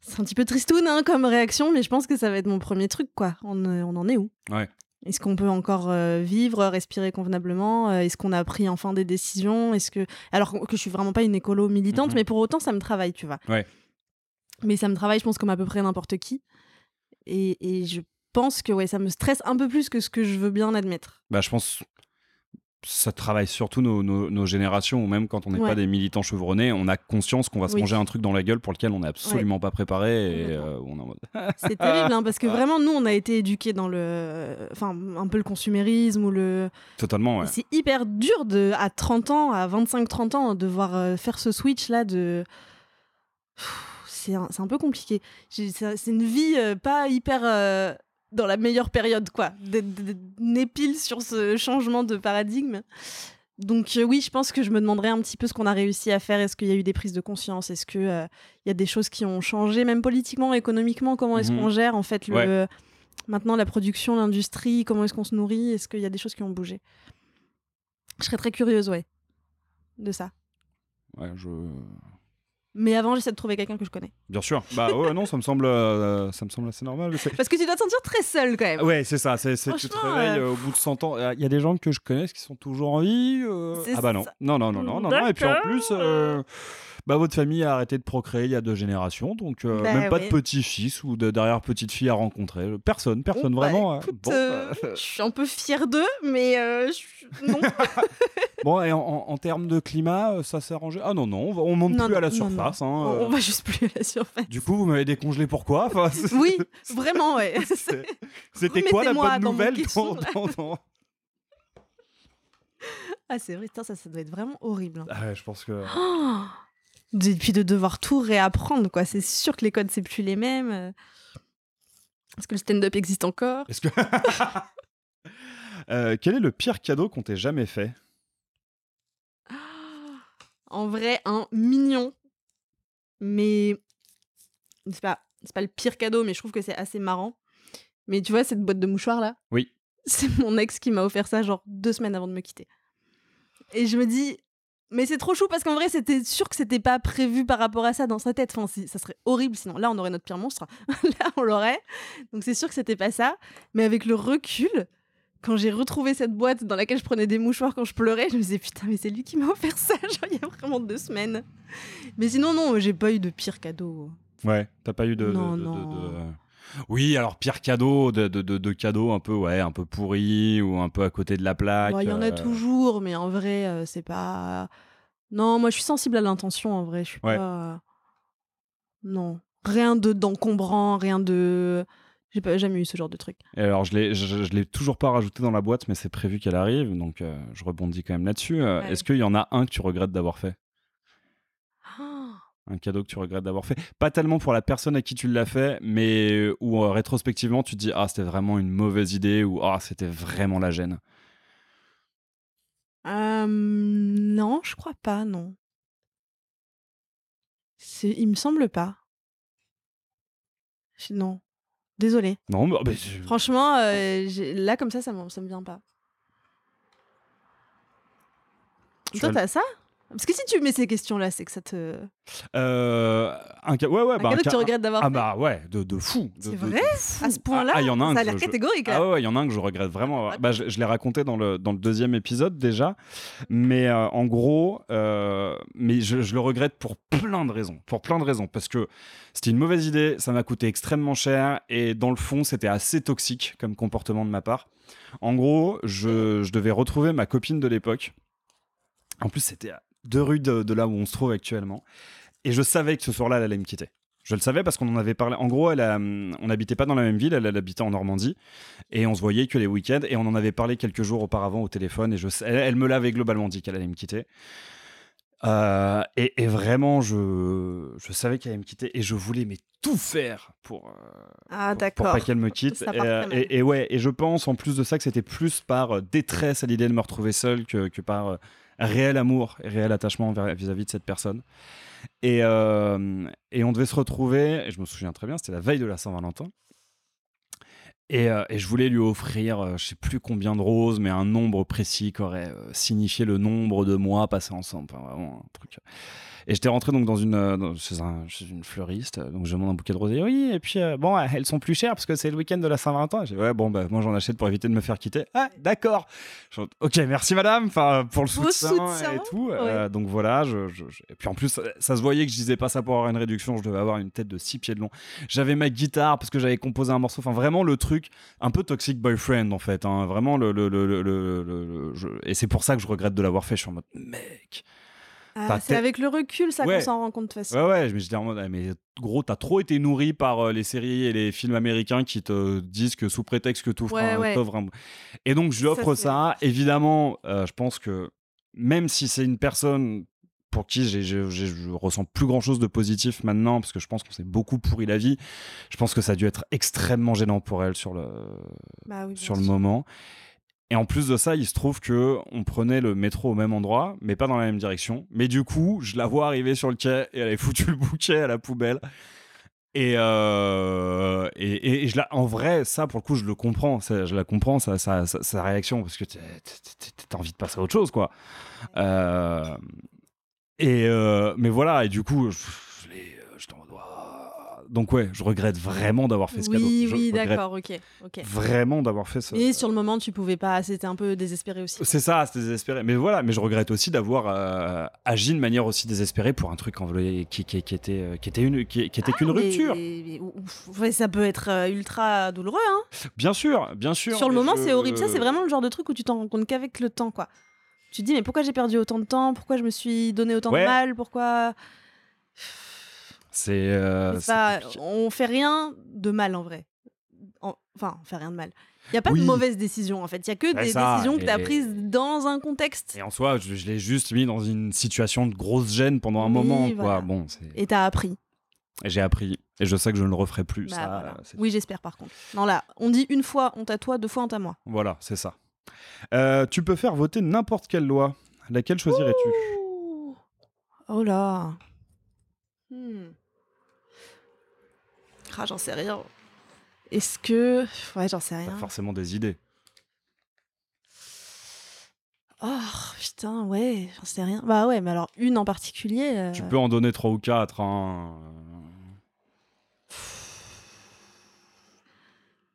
C'est un petit peu tristoun hein, comme réaction, mais je pense que ça va être mon premier truc. Quoi. On, euh, on en est où?
Ouais.
Est-ce qu'on peut encore euh, vivre, respirer convenablement? Euh, Est-ce qu'on a pris enfin des décisions? Est-ce que alors que je suis vraiment pas une écolo militante,
Mhm.
mais pour autant ça me travaille, tu vois.
Ouais.
Mais ça me travaille, je pense comme à peu près n'importe qui. Et, et je pense que ouais, ça me stresse un peu plus que ce que je veux bien admettre.
Bah, je pense ça travaille surtout nos, nos- nos générations, ou même quand on n'est
Ouais.
pas des militants chevronnés, on a conscience qu'on va se
Oui.
manger un truc dans la gueule pour lequel on n'est absolument pas préparé. Et euh, on en mode, *laughs*
C'est terrible, hein, parce que vraiment, nous, on a été éduqués dans le. Enfin, un peu le consumérisme ou le.
Totalement, ouais.
C'est hyper dur de, à 30 ans, à 25-30 ans, de devoir euh, faire ce switch-là de. C'est un, peu compliqué. C'est une vie euh, pas hyper. euh, dans la meilleure période, quoi. D'être pile sur ce changement de paradigme. Donc, euh, oui, je pense que je me demanderais un petit peu ce qu'on a réussi à faire. Est-ce qu'il y a eu des prises de conscience? Est-ce qu'il il y a des choses qui ont changé, même politiquement, économiquement? Comment est-ce
Mhm.
qu'on gère, en fait, le.
Ouais.
Maintenant, la production, l'industrie, comment est-ce qu'on se nourrit? Est-ce qu'il y a des choses qui ont bougé? Je serais très curieuse, ouais, de ça.
Ouais, je...
Mais avant, j'essaie de trouver quelqu'un que je connais.
Bien sûr. Bah ouais, non, ça me semble, euh, ça me semble assez normal.
Parce que tu dois te sentir très seule quand même.
Ouais, c'est ça. C'est, tu te
Franchement,
réveilles
euh,
au bout de 100 ans. Il y a des gens que je connais qui sont toujours en vie. euh,
C'est
Ah bah non.
ça.
Non, non, non, non, non, non. Et puis en plus, euh, bah, votre famille a arrêté de procréer il y a deux générations. Donc euh,
Bah
même pas de petit-fils ou de derrière-petite-fille à rencontrer. Personne, personne
Bon, bah,
vraiment. hein.
écoute,
Bon,
euh,
euh,
je suis un peu fière d'eux, mais euh, non. *laughs*
bon, et en, en- en termes de climat, euh, ça s'est arrangé? Ah non, non, on, monte
Non,
plus à la
non, non,
surface. hein,
on,
euh.
va juste plus à la surface.
Du coup, vous m'avez décongelé pourquoi? Enfin, *laughs*
Oui, vraiment, ouais. *laughs*
C'était quoi la bonne nouvelle
caisson,
dans-
là.
dans- dans-
ah, c'est vrai, ça, ça doit être vraiment horrible. hein.
Ah ouais, je pense que. *gasps*
Oh Et puis de devoir tout réapprendre, quoi. C'est sûr que les codes, c'est plus les mêmes. euh. Est-ce que le stand-up existe encore?
Est-ce que. *laughs* Euh, quel est le pire cadeau qu'on t'ait jamais fait?
En vrai, un mignon. Mais c'est pas, c'est pas le pire cadeau, mais je trouve que c'est assez marrant. Mais tu vois, cette boîte de mouchoirs là?
Oui. *laughs*
C'est mon ex qui m'a offert ça, genre deux semaines avant de me quitter. Et je me dis, mais c'est trop chou parce qu'en vrai, c'était sûr que c'était pas prévu par rapport à ça dans sa tête. Enfin, si- ça serait horrible sinon. Là, on aurait notre pire monstre. *laughs* là, on l'aurait. Donc, c'est sûr que c'était pas ça. Mais avec le recul, quand j'ai retrouvé cette boîte dans laquelle je prenais des mouchoirs quand je pleurais, je me disais putain, mais c'est lui qui m'a offert ça, *laughs* genre il y a vraiment deux semaines. Mais sinon, non, j'ai pas eu de pire cadeau.
Ouais, t'as pas eu de.
Non,
de- de-
non.
de- Oui, alors pire cadeau, de, de, de, de cadeaux un peu, ouais, un peu pourris ou un peu à côté de la plaque.
Bon, Il y en a
euh,
toujours, mais en vrai, euh, c'est pas. Non, moi je suis sensible à l'intention en vrai. Je suis
Ouais.
pas. Non. Rien de d'encombrant, rien de. J'ai pas jamais eu ce genre de truc.
Et alors, je l'ai, je, je l'ai toujours pas rajouté dans la boîte, mais c'est prévu qu'elle arrive, donc euh, je rebondis quand même là-dessus.
Ouais.
Est-ce qu'il y en a un que tu regrettes d'avoir fait? Un cadeau que tu regrettes d'avoir fait Pas tellement pour la personne à qui tu l'as fait, mais où euh, rétrospectivement tu te dis Ah, c'était vraiment une mauvaise idée ou Ah, c'était vraiment la gêne.
Euh, non, je crois pas, non. C'est, il me semble pas. Non. Désolée.
Non, mais, mais je-
Franchement, euh, j'ai- là comme ça, ça me, ça me vient pas.
Tu
Toi,
as-
t'as ça? Parce que si tu mets ces questions-là, c'est que ça te.
Euh, un, ca- ouais, ouais,
Un
bah,
cadeau que
ca-
tu regrettes d'avoir
Ah
fait
bah ouais, de, de fou.
C'est vrai
de fou.
À ce point-là
Ah, il y en a un
Ça a
que
l'air
je-
catégorique. là.
Ah ouais, il y en a un que je regrette vraiment.
Ah.
Bah, je je l'ai raconté dans le, dans le deuxième épisode déjà. Mais euh, en gros, euh, mais je, je le regrette pour plein de raisons. Pour plein de raisons. Parce que c'était une mauvaise idée, ça m'a coûté extrêmement cher. Et dans le fond, c'était assez toxique comme comportement de ma part. En gros, je, je devais retrouver ma copine de l'époque. En plus, c'était deux rues de, de là où on se trouve actuellement. Et je savais que ce soir-là, elle allait me quitter. Je le savais parce qu'on en avait parlé. En gros, elle a, on n'habitait pas dans la même ville, elle, elle habitait en Normandie. Et on se voyait que les week-ends. Et on en avait parlé quelques jours auparavant au téléphone. Et je, elle, elle me l'avait globalement dit qu'elle allait me quitter. Euh, et, et vraiment, je, je savais qu'elle allait me quitter. Et je voulais mais tout faire pour, euh,
Ah,
pour
d'accord.
pas qu'elle me quitte. Et, euh, ouais, et je pense en plus de ça que c'était plus par euh, détresse à l'idée de me retrouver seul que, que par réel amour et réel attachement vis-à-vis de cette personne. Et, euh, et on devait se retrouver, et je me souviens très bien, c'était la veille de la Saint-Valentin. Et, euh, et je voulais lui offrir, euh, je sais plus combien de roses, mais un nombre précis qui aurait euh, signifié le nombre de mois passés ensemble. Vraiment un truc. Et j'étais rentré donc dans une, euh, dans- chez, un- chez une fleuriste, euh, donc je demande un bouquet de roses. Oui, et puis euh, bon, elles sont plus chères parce que c'est le week-end de la Saint-Valentin. J'ai ouais, bon, bah, moi j'en achète pour éviter de me faire quitter. Ah, d'accord. Ok, merci madame, enfin pour le soutien,
soutien,
et tout. Euh, donc voilà, je, je- je- et puis en plus, ça, ça se voyait que je disais pas ça pour avoir une réduction. Je devais avoir une tête de 6 pieds de long. J'avais ma guitare parce que j'avais composé un morceau. Enfin, vraiment le truc un peu toxic boyfriend en fait. hein. Vraiment le, le, le, le- le- le- le- je- et c'est pour ça que je regrette de l'avoir fait. Je suis en mode mec.
Ah, c'est avec le recul, ça,
Ouais.
qu'on s'en rend compte facile.
Ouais, ouais, mais j'étais en mode, ah, mais gros, t'as trop été nourri par euh, les séries et les films américains qui te disent que sous prétexte que tout
Ouais, ouais.
un- Et donc, je lui offre ça. Évidemment, euh, je pense que même si c'est une personne pour qui j'ai- j'ai- je ressens plus grand chose de positif maintenant, parce que je pense qu'on s'est beaucoup pourri la vie, je pense que ça a dû être extrêmement gênant pour elle sur le,
Bah oui,
sur le
sûr.
moment. Et en plus de ça, il se trouve que on prenait le métro au même endroit, mais pas dans la même direction. Mais du coup, je la vois arriver sur le quai et elle avait foutu le *laughs* bouquet à la poubelle. Et, euh, et, et- je la, en vrai, ça, pour le coup, je le comprends. Ça, je la comprends, sa, sa, sa- sa réaction, parce que t'as envie de passer à autre chose, quoi. Euh, et, euh, mais voilà, et du coup, je l'ai- j'étais en mode, Ouah. Donc, ouais, je regrette vraiment d'avoir fait ce cadeau.
Oui,
Je
oui, d'accord, ok. ok.
Vraiment d'avoir fait ce.
Et sur le moment, tu pouvais pas, c'était un peu désespéré aussi.
C'est ça, c'était désespéré. Mais voilà, mais je regrette aussi d'avoir euh, agi de manière aussi désespérée pour un truc qui, qui, qui était, euh, qui était une, qui, qui était qu'une
Ah, mais-
rupture.
mais- ça peut être euh, ultra douloureux. Hein.
Bien sûr, bien sûr.
Sur le moment,
je-
c'est horrible. Ça, c'est vraiment le genre de truc où tu t'en rends compte qu'avec le temps, quoi. Tu te dis, mais pourquoi j'ai perdu autant de temps? Pourquoi je me suis donné autant
Ouais.
de mal? Pourquoi?
C'est. euh,
pas-
compliqué.
On fait rien de mal en vrai. En- Enfin, on fait rien de mal. Il n'y a pas
Oui.
de mauvaise décision en fait. Il y a que des
ça,
décisions que tu as prises dans un contexte.
Et en soi, je, je l'ai juste mis dans une situation de grosse gêne pendant un
Oui,
moment. Quoi. Bon,
Et tu as appris.
j'ai appris. Et je sais que je ne le referai plus.
Bah,
ça,
voilà.
euh,
Oui, j'espère par contre. Non, là, on dit une fois honte à toi, deux fois honte à moi.
Voilà, c'est ça. Euh, tu peux faire voter n'importe quelle loi. Laquelle choisirais-tu?
Oh là. Hmm. Ah, j'en sais rien. Est-ce que. Ouais, j'en sais
T'as
rien.
forcément des idées.
Oh putain, ouais, j'en sais rien. Bah ouais, mais alors une en particulier. euh,
Tu peux en donner trois ou quatre. hein.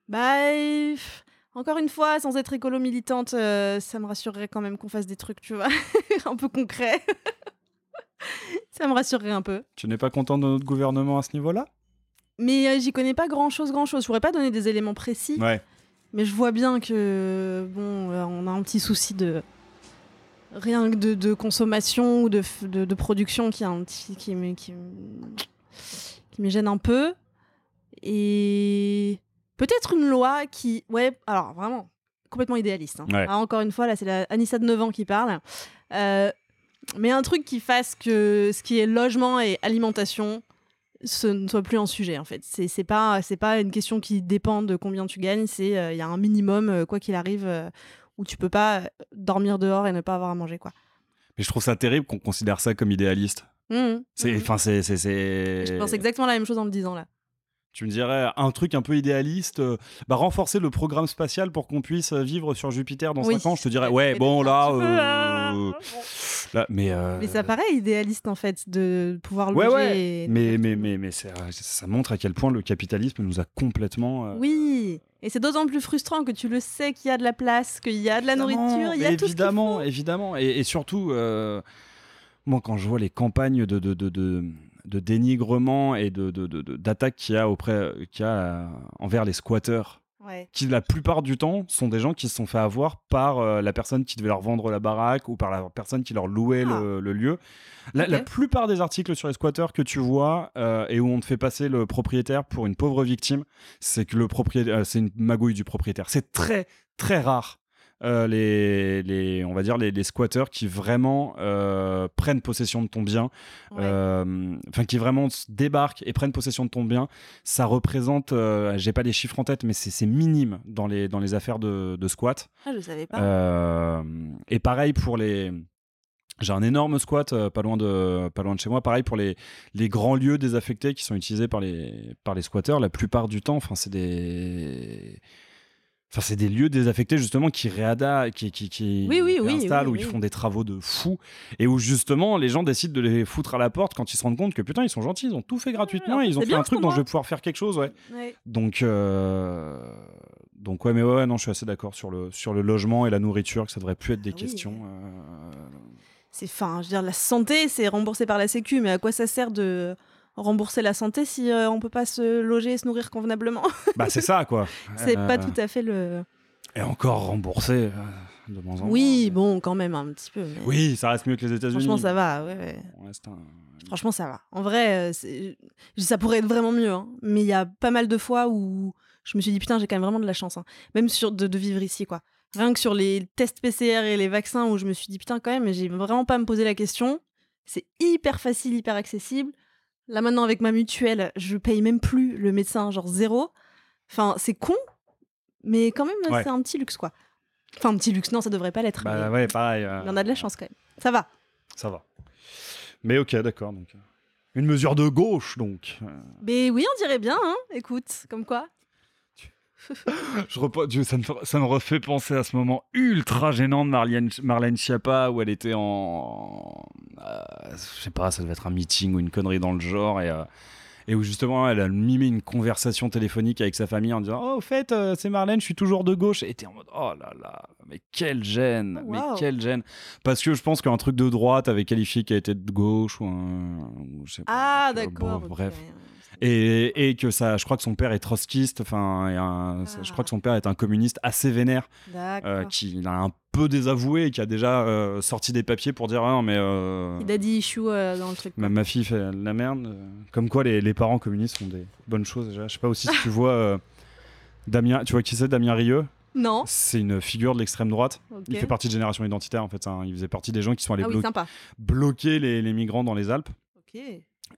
Bah. euh, Encore une fois, sans être écolo militante, euh, ça me rassurerait quand même qu'on fasse des trucs, tu vois, *laughs* un peu concrets. *laughs* ça me rassurerait un peu.
Tu n'es pas content de notre gouvernement à ce niveau-là?
Mais euh, j'y connais pas grand chose, grand chose. Je pourrais pas donner des éléments précis,
Ouais.
mais je vois bien que bon, euh, on a un petit souci de rien que de, de consommation ou de, de, de production qui, a un petit, qui, me, qui, me- qui me gêne un peu. Et peut-être une loi qui, ouais, alors vraiment complètement idéaliste. hein.
Ouais.
Ah, encore une fois, là, c'est la Anissa de 9 ans qui parle. Euh, mais un truc qui fasse que ce qui est logement et alimentation, ce ne soit plus un sujet en fait. C'est c'est pas c'est pas une question qui dépend de combien tu gagnes. C'est euh, il y a un minimum euh, quoi qu'il arrive euh, où tu peux pas dormir dehors et ne pas avoir à manger quoi.
Mais je trouve ça terrible qu'on considère ça comme idéaliste. C'est, enfin, c'est, c'est, c'est-
Je pense exactement la même chose en le disant là.
Tu me dirais un truc un peu idéaliste, euh, bah renforcer le programme spatial pour qu'on puisse euh, vivre sur Jupiter dans
Oui.
5 ans. Je te dirais, ouais,
mais
bon là, euh,
euh,
là, mais euh,
Mais ça paraît idéaliste en fait de pouvoir
Ouais,
loger.
ouais.
et-
Mais mais mais mais ça montre à quel point le capitalisme nous a complètement. euh,
Oui, et c'est d'autant plus frustrant que tu le sais qu'il y a de la place, qu'il y a de la
Évidemment,
nourriture, il y a tout ce
évidemment,
faut.
évidemment, et, et surtout, euh, moi quand je vois les campagnes de de, de, de, de dénigrement et de de- de- de- d'attaque qu'il y a auprès qu'il y a euh, envers les squatteurs
Ouais.
qui la plupart du temps sont des gens qui se sont fait avoir par euh, la personne qui devait leur vendre la baraque ou par la personne qui leur louait
Ah.
le, le lieu. La, plupart des articles sur les squatteurs que tu vois euh, et où on te fait passer le propriétaire pour une pauvre victime, c'est que le propriétaire, euh, c'est une magouille du propriétaire. C'est très très rare. Euh, les, les, on va dire les, les squatteurs qui vraiment euh, prennent possession de ton bien,
Ouais.
euh, enfin qui vraiment débarquent et prennent possession de ton bien, ça représente, j'ai pas les chiffres en tête, mais c'est minime dans les, dans les affaires de, de squat.
Ah, je savais pas.
Et pareil pour les. J'ai un énorme squat euh, pas, loin de, pas loin de chez moi. Pareil pour les, les grands lieux désaffectés qui sont utilisés par les, par les squatteurs. La plupart du temps, enfin, c'est des. Enfin, c'est des lieux désaffectés justement qui réada, qui, qui, qui
Oui, oui, oui,
réinstallent,
oui,
où ils font des travaux de fous et où justement les gens décident de les foutre à la porte quand ils se rendent compte que putain ils sont gentils, ils ont tout fait gratuitement, et ils ont fait un truc dont je vais pouvoir faire quelque chose, ouais. Donc, euh, donc ouais, mais ouais, ouais, non, je suis assez d'accord sur le, sur le logement et la nourriture, que ça devrait plus être des
Ah
questions. euh,
C'est fin, je veux dire, la santé, c'est remboursé par la Sécu, mais à quoi ça sert de rembourser la santé si euh, on peut pas se loger et se nourrir convenablement *laughs*
Bah, c'est ça, quoi.
C'est
Euh,
pas tout à fait le.
Et encore remboursé euh, de moins en moins.
Oui, bon, quand même un petit peu. mais
Oui, ça reste mieux que les États-Unis.
Franchement, ça va. Ouais, ouais.
On reste un-
Franchement, ça va. En vrai, euh, ça pourrait être vraiment mieux. hein. Mais il y a pas mal de fois où je me suis dit, putain, j'ai quand même vraiment de la chance. hein. Même sur de, de vivre ici, quoi. Rien que sur les tests PCR et les vaccins, où je me suis dit, putain, quand même, j'ai vraiment pas à me poser la question. C'est hyper facile, hyper accessible. Là, maintenant, avec ma mutuelle, je paye même plus le médecin, genre zéro. Enfin, c'est con, mais quand même,
Ouais.
c'est un petit luxe, quoi. Enfin, un petit luxe, non, ça devrait pas l'être.
Bah ouais, pareil. euh,
Il en a de la chance, quand même. Ça va.
Ça va. Mais ok, d'accord. Donc, euh, une mesure de gauche, donc. Euh,
Mais oui, on dirait bien, hein. Écoute, comme quoi. *laughs*
Je Dieu, ça, me, fait- ça me refait penser à ce moment ultra gênant de Marlène, Marlène Schiappa où elle était en. euh, je sais pas, ça devait être un meeting ou une connerie dans le genre et. euh, et où justement elle a mimé une conversation téléphonique avec sa famille en disant Oh, au fait, euh, c'est Marlène, je suis toujours de gauche. Et t'es en mode Oh là là, mais quelle gêne, mais quelle gêne. Parce que je pense qu'un truc de droite avait qualifié qu'elle était de gauche ou un. ou je sais pas.
Ah, d'accord.
bon, bref. Et, et que ça, je crois que son père est trotskiste, enfin, je crois que son père est un communiste assez vénère, euh, qui il a un peu désavoué et qui a déjà euh, sorti des papiers pour dire ah non mais euh,
Il a dit issue euh, dans le truc.
ma, ma fille fait de la merde. Comme quoi les, les parents communistes font des bonnes choses déjà. Je sais pas aussi si tu vois Damien, tu vois qui c'est Damien Rieu?
Non.
C'est une figure de l'extrême droite. Il fait partie de Génération Identitaire en fait. hein. Il faisait partie des gens qui sont allés
Ah oui,
blo-
sympa.
bloquer les, les migrants dans les Alpes.
Ok.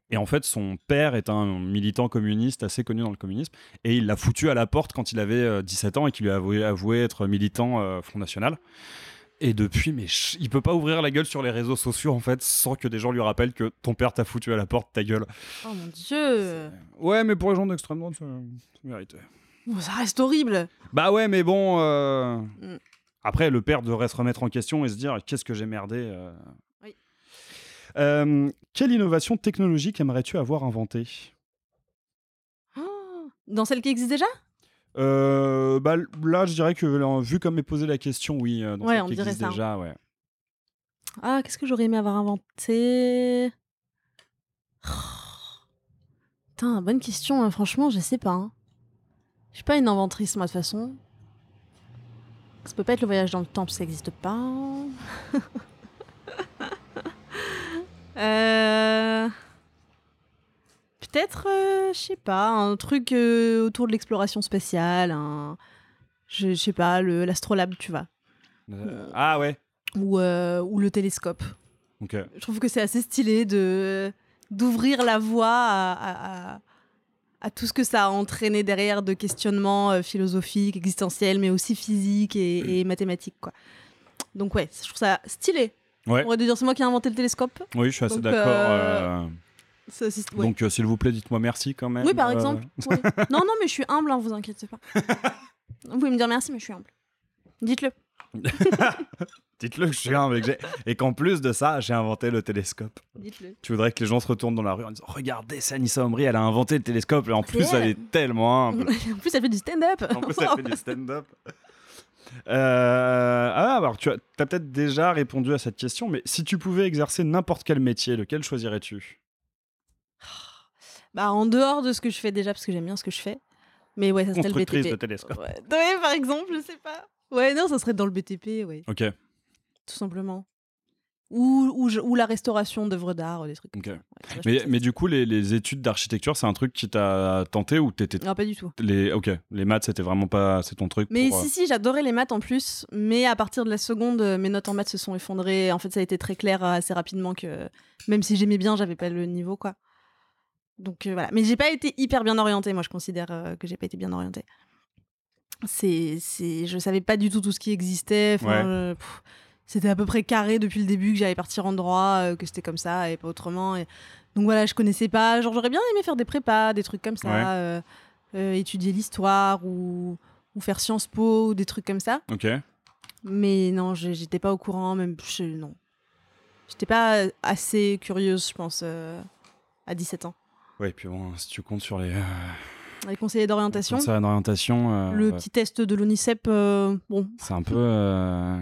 Et en fait, son père est un militant communiste assez connu dans le communisme. Et il l'a foutu à la porte quand il avait euh, 17 ans et qu'il lui a avoué, avoué être militant euh, Front National. Et depuis, mais il peut pas ouvrir la gueule sur les réseaux sociaux en fait sans que des gens lui rappellent que ton père t'a foutu à la porte, ta gueule.
Oh mon dieu.
Ouais, mais pour les gens d'extrême droite, mérite.
Bon, ça reste horrible.
Bah ouais, mais bon. euh,
Mm.
Après, le père devrait se remettre en question et se dire qu'est-ce que j'ai merdé. euh. Euh, quelle innovation technologique aimerais-tu avoir inventée?
Oh. Dans celle qui existe déjà?
Euh, bah, là, je dirais que là, vu comme est posée la question, oui, euh, dans
Ouais,
celle
on
qui
dirait
existe
ça.
déjà, ouais.
Ah, qu'est-ce que j'aurais aimé avoir inventé Oh. Putain, bonne question. hein. Franchement, je sais pas. hein. Je suis pas une inventrice, moi, de toute façon. Ça peut pas être le voyage dans le temps, parce que ça n'existe pas. *laughs* Euh, Peut-être, euh, je sais pas, un truc euh, autour de l'exploration spatiale, un... je sais pas, le- l'astrolabe, tu vois,
Euh, ah ouais.
ou, euh, ou le télescope.
Ok.
Je trouve que c'est assez stylé de d'ouvrir la voie à, à- à- à tout ce que ça a entraîné derrière de questionnements euh, philosophiques, existentiels, mais aussi physiques et, et mathématiques. Quoi. Donc ouais, je trouve ça stylé.
Ouais.
On pourrait dire c'est moi qui ai inventé le télescope.
Oui, je suis assez d'accord.
euh,
euh,
ouais.
Donc, euh, s'il vous plaît, dites-moi merci quand même.
oui, par
euh,
exemple. oui. *laughs* Non, non, mais je suis humble, hein, vous inquiétez pas. *laughs* vous pouvez me dire merci, mais je suis humble. Dites-le. *laughs*
Dites-le que je suis j'ai- Et qu'en plus de ça, j'ai inventé le télescope.
Dites-le.
Tu voudrais que les gens se retournent dans la rue en disant Regardez, c'est Anissa Omri, elle a inventé le télescope. Et en plus,
elle
est tellement humble.
en plus, elle fait du stand-up.
En plus, elle fait du stand-up. Euh, ah, alors tu as, as peut-être déjà répondu à cette question, mais si tu pouvais exercer n'importe quel métier, lequel choisirais-tu? *sighs*
Bah, en dehors de ce que je fais déjà, parce que j'aime bien ce que je fais, Mais ouais, ça serait le
Constructrice de
BTP.
télescope.
Ouais. Ouais, par exemple, je sais pas. Ouais, non, ça serait dans le BTP, ouais,
Ok,
tout simplement. Ou, ou, je- ou la restauration d'œuvres d'art, des trucs. Ouais,
Mais, du coup, les, les études d'architecture, c'est un truc qui t'a tenté ou t'étais.
Non, pas du tout.
Les... Ok, les maths, c'était vraiment pas. C'est ton truc.
Mais
pour, euh,
si, si, j'adorais les maths en plus. Mais à partir de la seconde, euh, mes notes en maths se sont effondrées. En fait, ça a été très clair euh, assez rapidement que même si j'aimais bien, j'avais pas le niveau, quoi. Donc euh, voilà. Mais j'ai pas été hyper bien orientée. Moi, je considère euh, que j'ai pas été bien orientée. C'est, c'est, je savais pas du tout tout ce qui existait. Enfin,
Ouais.
C'était à peu près carré depuis le début que j'allais partir en droit, euh, que c'était comme ça et pas autrement. Et... Donc voilà, je connaissais pas. Genre, j'aurais bien aimé faire des prépas, des trucs comme ça,
Ouais.
euh, euh, étudier l'histoire ou ou faire Sciences Po ou des trucs comme ça.
Ok.
Mais non, j'étais pas au courant, même je, non. J'étais pas assez curieuse, je pense, à 17 ans.
Ouais, puis bon, si tu comptes sur les.
Les conseillers d'orientation,
euh,
le petit test de l'ONICEP, euh, bon,
C'est un peu. euh,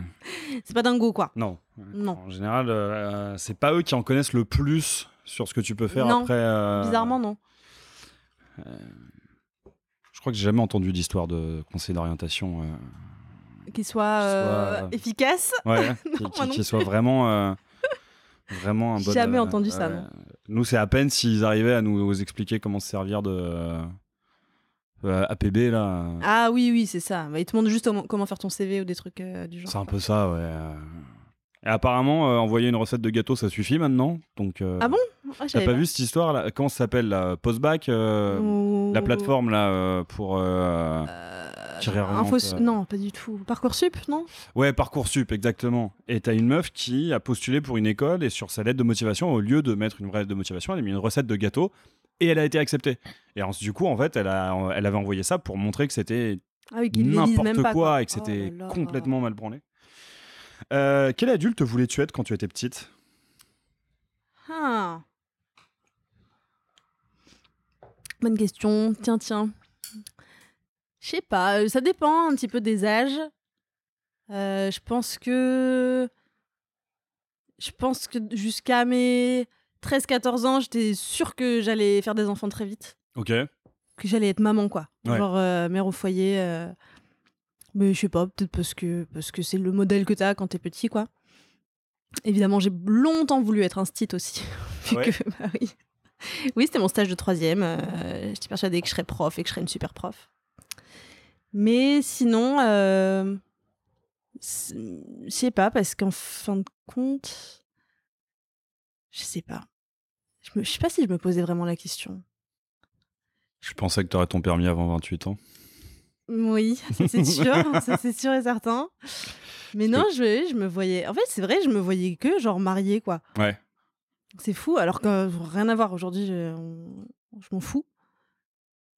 c'est pas dingo quoi.
Non.
Non.
En général, c'est pas eux qui en connaissent le plus sur ce que tu peux faire
Non,
après.
Bizarrement, non.
Je crois que j'ai jamais entendu d'histoire de conseil d'orientation.
Qu'il soit, euh,
soit-
efficace.
Ouais, *laughs* qui,
Non,
qui- qui soit vraiment. euh, Vraiment un bon.
Jamais
euh,
entendu ça, non.
Nous, c'est à peine s'ils arrivaient à nous expliquer comment se servir de. Euh, APB, là.
Ah oui, oui, c'est ça. Bah, ils te montrent juste comment- faire ton CV ou des trucs euh, du genre.
C'est un peu ça, ouais. euh. Et apparemment, euh, envoyer une recette de gâteau, ça suffit maintenant. Donc,
Ah bon? Ah,
T'as pas vu cette histoire là? Comment ça s'appelle la Postbac
Ou-
La plateforme là pour.
Info- Non, pas du tout. Parcoursup, non?
Ouais, Parcoursup, exactement. Et t'as une meuf qui a postulé pour une école et sur sa lettre de motivation, au lieu de mettre une vraie lettre de motivation, elle a mis une recette de gâteau et elle a été acceptée. Et ensuite, du coup, en fait, elle, a, elle avait envoyé ça pour montrer que c'était
Ah oui,
n'importe quoi,
quoi.
et que c'était
Oh
complètement mal branlé. Euh, quel adulte voulais-tu être quand tu étais petite?
Ah. Bonne question. Tiens, tiens. Je sais pas, euh, ça dépend un petit peu des âges. Euh, je pense que. Je pense que jusqu'à mes 13-14 ans, j'étais sûre que j'allais faire des enfants très vite.
Ok.
Que j'allais être maman, quoi.
Ouais.
Genre euh, mère au foyer. euh, Mais je sais pas, peut-être parce que parce que c'est le modèle que t'as quand t'es petit, quoi. Évidemment, j'ai longtemps voulu être un stit aussi. *laughs* vu
Ouais.
que, *laughs* bah oui. Oui, c'était mon stage de troisième. euh, J'étais persuadée que je serais prof et que je serais une super prof. Mais sinon, euh, c'est- je sais pas, parce qu'en fin de compte, je sais pas. Je, je sais pas si je me posais vraiment la question.
Je pensais que t'aurais ton permis avant 28 ans.
Oui, c'est *laughs* sûr, c'est sûr et certain. Mais non, je, je me voyais. En fait, c'est vrai, je me voyais que genre mariée, quoi.
Ouais.
C'est fou, alors que euh, rien à voir aujourd'hui, je, m'en fous.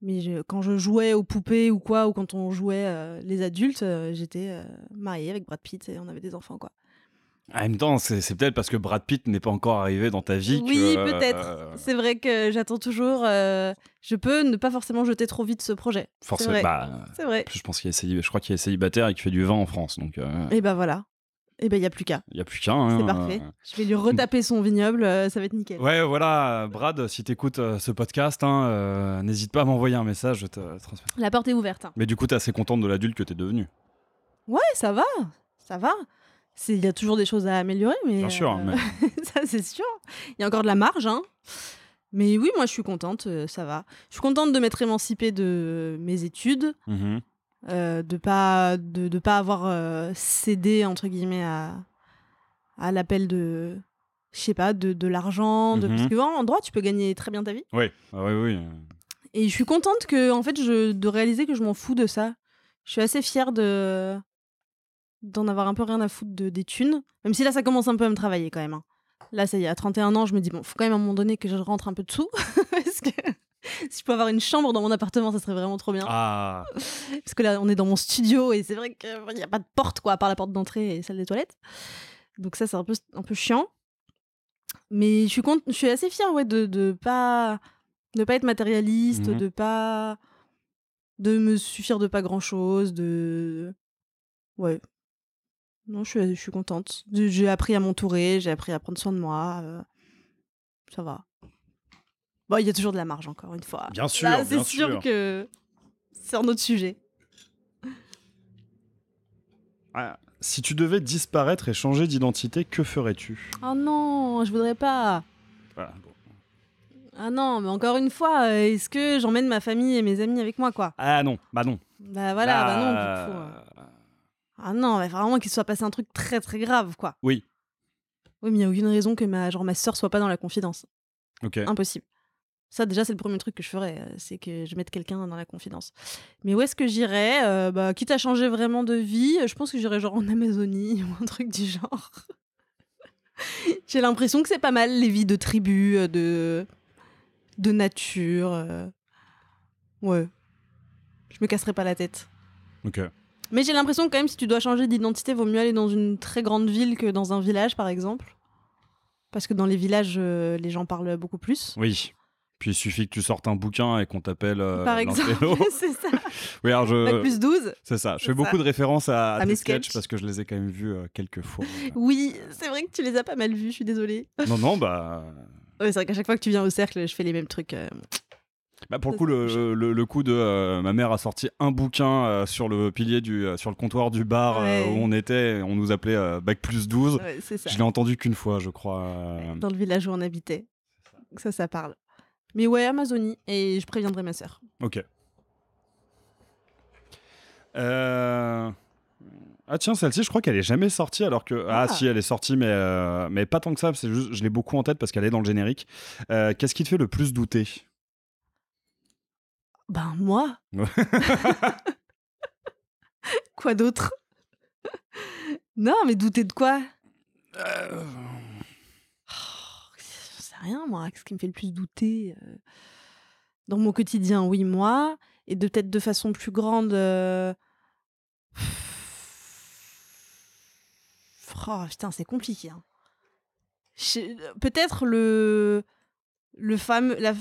Mais je- quand je jouais aux poupées ou quoi, ou quand on jouait euh, les adultes, euh, j'étais euh, mariée avec Brad Pitt et on avait des enfants, quoi.
En même temps, c'est peut-être parce que Brad Pitt n'est pas encore arrivé dans ta vie
Oui,
que,
peut-être.
euh,
C'est vrai que j'attends toujours. euh, je peux ne pas forcément jeter trop vite ce projet.
forcément,
vrai.
bah,
C'est vrai.
je pense qu'il est je crois qu'il est célibataire et qu'il fait du vin en France, donc euh,
Et ben voilà. Et ben il y a plus qu'à.
il y a plus qu'un. hein,
C'est parfait. Je vais lui *laughs* retaper son vignoble, euh, ça va être nickel.
Ouais, voilà, Brad, si t'écoutes ce podcast, hein, n'hésite pas à m'envoyer un message, je te transmettrai.
La porte est ouverte. hein.
Mais du coup, t'es assez contente de l'adulte que t'es devenu.
Ouais, ça va, ça va. Il y a toujours des choses à améliorer, mais.
Bien sûr,
euh,
mais- *laughs*
ça, c'est sûr. Il y a encore de la marge, hein. Mais oui, moi, je suis contente, euh, ça va. Je suis contente de m'être émancipée de mes études,
Mhm.
euh, de pas de, de pas avoir euh, cédé entre guillemets à à l'appel de je sais pas de, de l'argent, de
Mhm.
parce que en droit, tu peux gagner très bien ta vie.
Oui, ah oui, oui.
Et je suis contente que, en fait, je, de réaliser que je m'en fous de ça. Je suis assez fière de d'en avoir un peu rien à foutre de, des thunes. Même si là, ça commence un peu à me travailler quand même. hein. Là, ça y est, à 31 ans, je me dis, bon, faut quand même à un moment donné que je rentre un peu de sous. *laughs* Parce que *laughs* si je peux avoir une chambre dans mon appartement, ça serait vraiment trop bien.
Ah, *laughs*
Parce que là, on est dans mon studio et c'est vrai qu'il n'y a pas de porte, quoi, à part la porte d'entrée et celle des toilettes. Donc ça, c'est un peu, un peu chiant. Mais je suis, cont- je suis assez fière ouais, de ne pas, de pas être matérialiste,
Mhm.
de pas de me suffire de pas grand-chose, de... Ouais. Non, je suis, je suis contente. J'ai appris à m'entourer, j'ai appris à prendre soin de moi. euh, Ça va. Bon, il y a toujours de la marge, encore une fois.
bien sûr,
Là, c'est sûr,
sûr.
que c'est un autre sujet.
Ah, si tu devais disparaître et changer d'identité, que ferais-tu?
Oh non, je voudrais pas.
Voilà, bon.
Ah non, mais encore une fois, est-ce que j'emmène ma famille et mes amis avec moi, quoi?
Ah non, bah non.
Bah voilà, bah non, du coup. euh. Ah non, mais vraiment qu'il soit passé un truc très très grave, quoi.
Oui,
Oui, mais il n'y a aucune raison que ma, genre, ma soeur soit pas dans la confidence.
ok.
Impossible. Ça, déjà, c'est le premier truc que je ferais, euh, c'est que je mette quelqu'un dans la confidence. Mais où est-ce que j'irais Euh, bah, Quitte à changer vraiment de vie, je pense que j'irais genre en Amazonie *laughs* ou un truc du genre. J'ai l'impression que c'est pas mal les vies de tribus, euh, de, de nature. euh. Ouais. Je me casserai pas la tête.
Ok.
Mais j'ai l'impression que quand même, si tu dois changer d'identité, vaut mieux aller dans une très grande ville que dans un village, par exemple. Parce que dans les villages, euh, les gens parlent beaucoup plus.
Oui. Puis il suffit que tu sortes un bouquin et qu'on t'appelle euh,
par exemple, *laughs* c'est ça. *laughs*
oui, alors je...
Bac plus 12.
C'est ça. Je fais beaucoup de références à, à
À
tes
mes
sketchs parce que je les ai quand même vus euh, quelques fois. *laughs*
Oui, c'est vrai que tu les as pas mal vus, je suis désolée.
non, non, bah.
Ouais, c'est vrai qu'à chaque fois que tu viens au cercle, je fais les mêmes trucs. euh.
Bah pour le coup, le, le, le coup de euh, ma mère a sorti un bouquin euh, sur le pilier du euh, sur le comptoir du bar
Ouais.
où on était, on nous appelait bac plus 12.
Ouais.
Je l'ai entendu qu'une fois, je crois.
Dans le village où on habitait. Ça, ça parle. Mais ouais, Amazonie. Et je préviendrai ma sœur.
Ok. Euh, Ah tiens, celle-ci, je crois qu'elle est jamais sortie alors que ah,
Ah.
si, elle est sortie, mais euh, mais pas tant que ça. C'est juste, je l'ai beaucoup en tête parce qu'elle est dans le générique. Euh, Qu'est-ce qui te fait le plus douter?
Ben, moi. *laughs* Quoi d'autre? Non, mais douter de quoi?
Euh,
Oh, Je sais rien, moi. Qu'est-ce qui me fait le plus douter euh, Dans mon quotidien, oui, moi. Et de peut-être de façon plus grande. euh, Oh, putain, c'est compliqué. hein. Je- Peut-être le. Le fameux. La...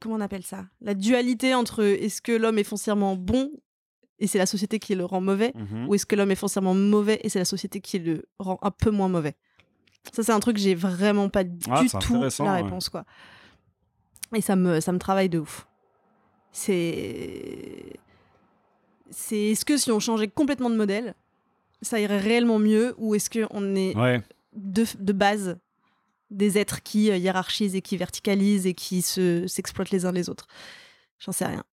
Comment on appelle ça? La dualité entre est-ce que l'homme est foncièrement bon et c'est la société qui le rend mauvais
mhm.
ou est-ce que l'homme est foncièrement mauvais et c'est la société qui le rend un peu moins mauvais? Ça, c'est un truc que j'ai vraiment pas
Ah,
du tout la
ouais.
réponse, quoi. Et ça me, ça me travaille de ouf. C'est. C'est est-ce que si on changeait complètement de modèle, ça irait réellement mieux ou est-ce qu'on est
Ouais.
de, de base des êtres qui euh, hiérarchisent et qui verticalisent et qui se, s'exploitent les uns les autres J'en sais rien.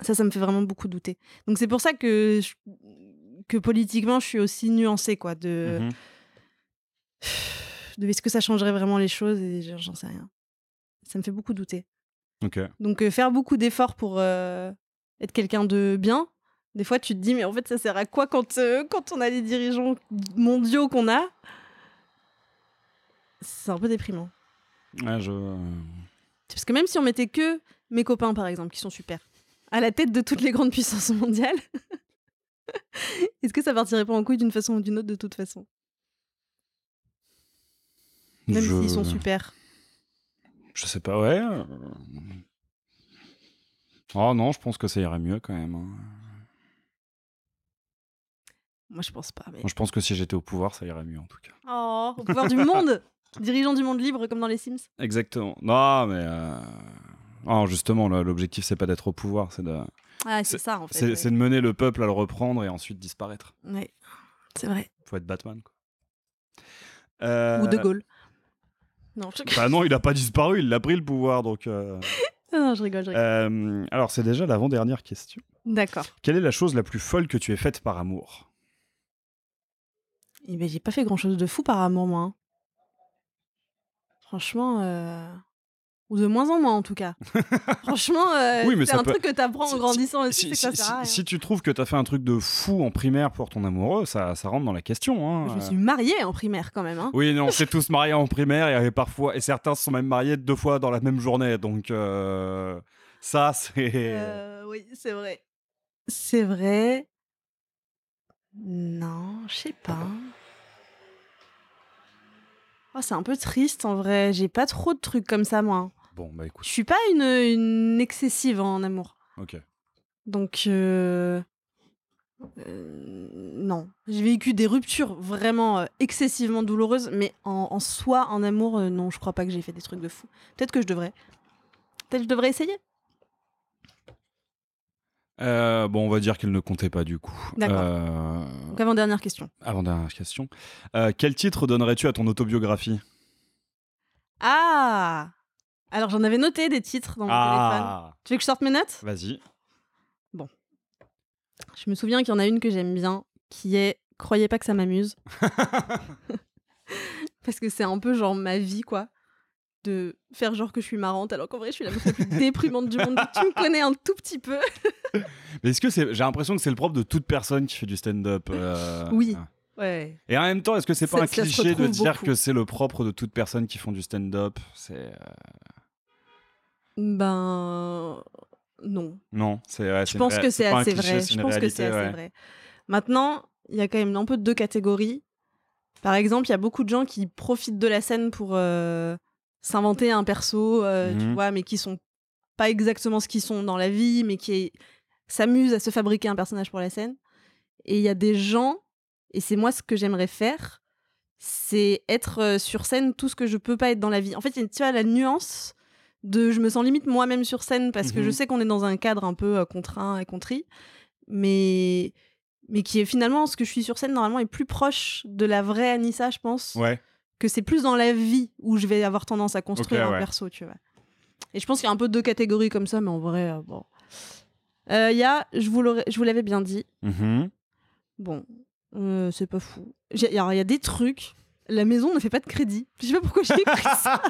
Ça, ça me fait vraiment beaucoup douter. Donc c'est pour ça que, je- que politiquement, je suis aussi nuancée, quoi. De, de est-ce que ça changerait vraiment les choses et j'en sais rien. Ça me fait beaucoup douter. Donc euh, faire beaucoup d'efforts pour euh, être quelqu'un de bien, des fois tu te dis mais en fait ça sert à quoi quand, euh, quand on a les dirigeants mondiaux qu'on a? C'est un peu déprimant.
Ouais, je.
Parce que même si on mettait que mes copains par exemple qui sont super à la tête de toutes les grandes puissances mondiales, *laughs* est-ce que ça partirait pas en couille d'une façon ou d'une autre de toute façon? Même
je...
s'ils sont super.
Je sais pas, ouais. euh. Oh non, je pense que ça irait mieux quand même. hein.
Moi je pense pas. Mais...
Moi, je pense que si j'étais au pouvoir, ça irait mieux en tout cas.
Oh, au pouvoir du monde *laughs* Dirigeant du monde libre comme dans les Sims
Exactement. Non, mais. euh, Non, justement, l'objectif, c'est pas d'être au pouvoir, c'est de...
Ah, c'est ça en fait.
c'est
ouais.
de mener le peuple à le reprendre et ensuite disparaître.
Ouais, c'est vrai.
Faut être Batman, quoi. Euh,
Ou De Gaulle. Non, je...
Bah non, il a pas disparu, il a pris le pouvoir, donc. euh, *laughs*
non, je rigole, je rigole.
euh, Alors, c'est déjà l'avant-dernière question.
D'accord.
Quelle est la chose la plus folle que tu aies faite par amour?
Eh ben, j'ai pas fait grand chose de fou par amour, moi. Franchement, euh, ou de moins en moins en tout cas. Franchement, euh,
Oui,
c'est un
peut-
truc que t'apprends
Si-
en grandissant aussi,
si,
que ça
si-
sert à rien.
si tu trouves que t'as fait un truc de fou en primaire pour ton amoureux, ça, ça rentre dans la question. Hein.
Je me suis mariée en primaire quand même. Hein.
Oui, non, on s'est tous mariés en primaire et parfois, et certains se sont même mariés deux fois dans la même journée. Donc, euh, ça, c'est.
Euh, oui, c'est vrai. C'est vrai. Non, je sais pas. Oh, c'est un peu triste en vrai. J'ai pas trop de trucs comme ça, moi.
Bon, bah
Je
écoute,
suis pas une, une excessive en amour.
ok.
Donc, euh, euh, non. J'ai vécu des ruptures vraiment euh, excessivement douloureuses, mais en, en soi, en amour, non, je crois pas que j'ai fait des trucs de fou. Peut-être que je devrais. Peut-être que je devrais essayer.
Euh, bon, on va dire qu'elle ne comptait pas du coup.
D'accord.
Euh,
Donc avant-dernière question.
Avant-dernière question. Euh, quel titre donnerais-tu à ton autobiographie?
Ah Alors j'en avais noté des titres dans mon téléphone.
Ah
Tu veux que je sorte mes notes?
Vas-y.
Je me souviens qu'il y en a une que j'aime bien, qui est Croyez pas que ça m'amuse. *laughs* Parce que c'est un peu genre ma vie, quoi. De faire genre que je suis marrante, alors qu'en vrai, je suis la meuf la plus déprimante du monde. Tu me connais un tout petit peu. *laughs*
Mais est-ce que c'est. J'ai l'impression que c'est le propre de toute personne qui fait du stand-up. euh,
Oui.
ah.
Ouais.
Et en même temps, est-ce que c'est pas un cliché de dire
beaucoup.
que c'est le propre de toute personne qui font du stand-up? C'est. euh,
Ben. Non.
Non, c'est. ouais,
Je pense que c'est assez
cliché,
vrai. Je pense que c'est assez vrai. Maintenant, il y a quand même un peu deux catégories. Par exemple, il y a beaucoup de gens qui profitent de la scène pour euh, s'inventer un perso, euh, tu
Mhm.
vois, mais qui sont pas exactement ce qu'ils sont dans la vie, mais qui s'amusent à se fabriquer un personnage pour la scène. Et il y a des gens, et c'est moi ce que j'aimerais faire, c'est être euh, sur scène tout ce que je peux pas être dans la vie. En fait, il y a, tu vois, la nuance de je me sens limite moi-même sur scène parce que je
Mhm.
sais qu'on est dans un cadre un peu euh, contraint et contrit, mais mais qui est finalement ce que je suis sur scène normalement est plus proche de la vraie Anissa, je pense,
Ouais.
Que c'est plus dans la vie où je vais avoir tendance à construire
Ok,
un
ouais.
perso, tu vois. Et je pense qu'il y a un peu deux catégories comme ça, mais en vrai, euh, bon. Euh, Il y a, je vous l'avais bien dit,
Mhm.
Bon, euh, c'est pas fou. Il y a des trucs. La maison ne fait pas de crédit. Je sais pas pourquoi j'ai écrit ça.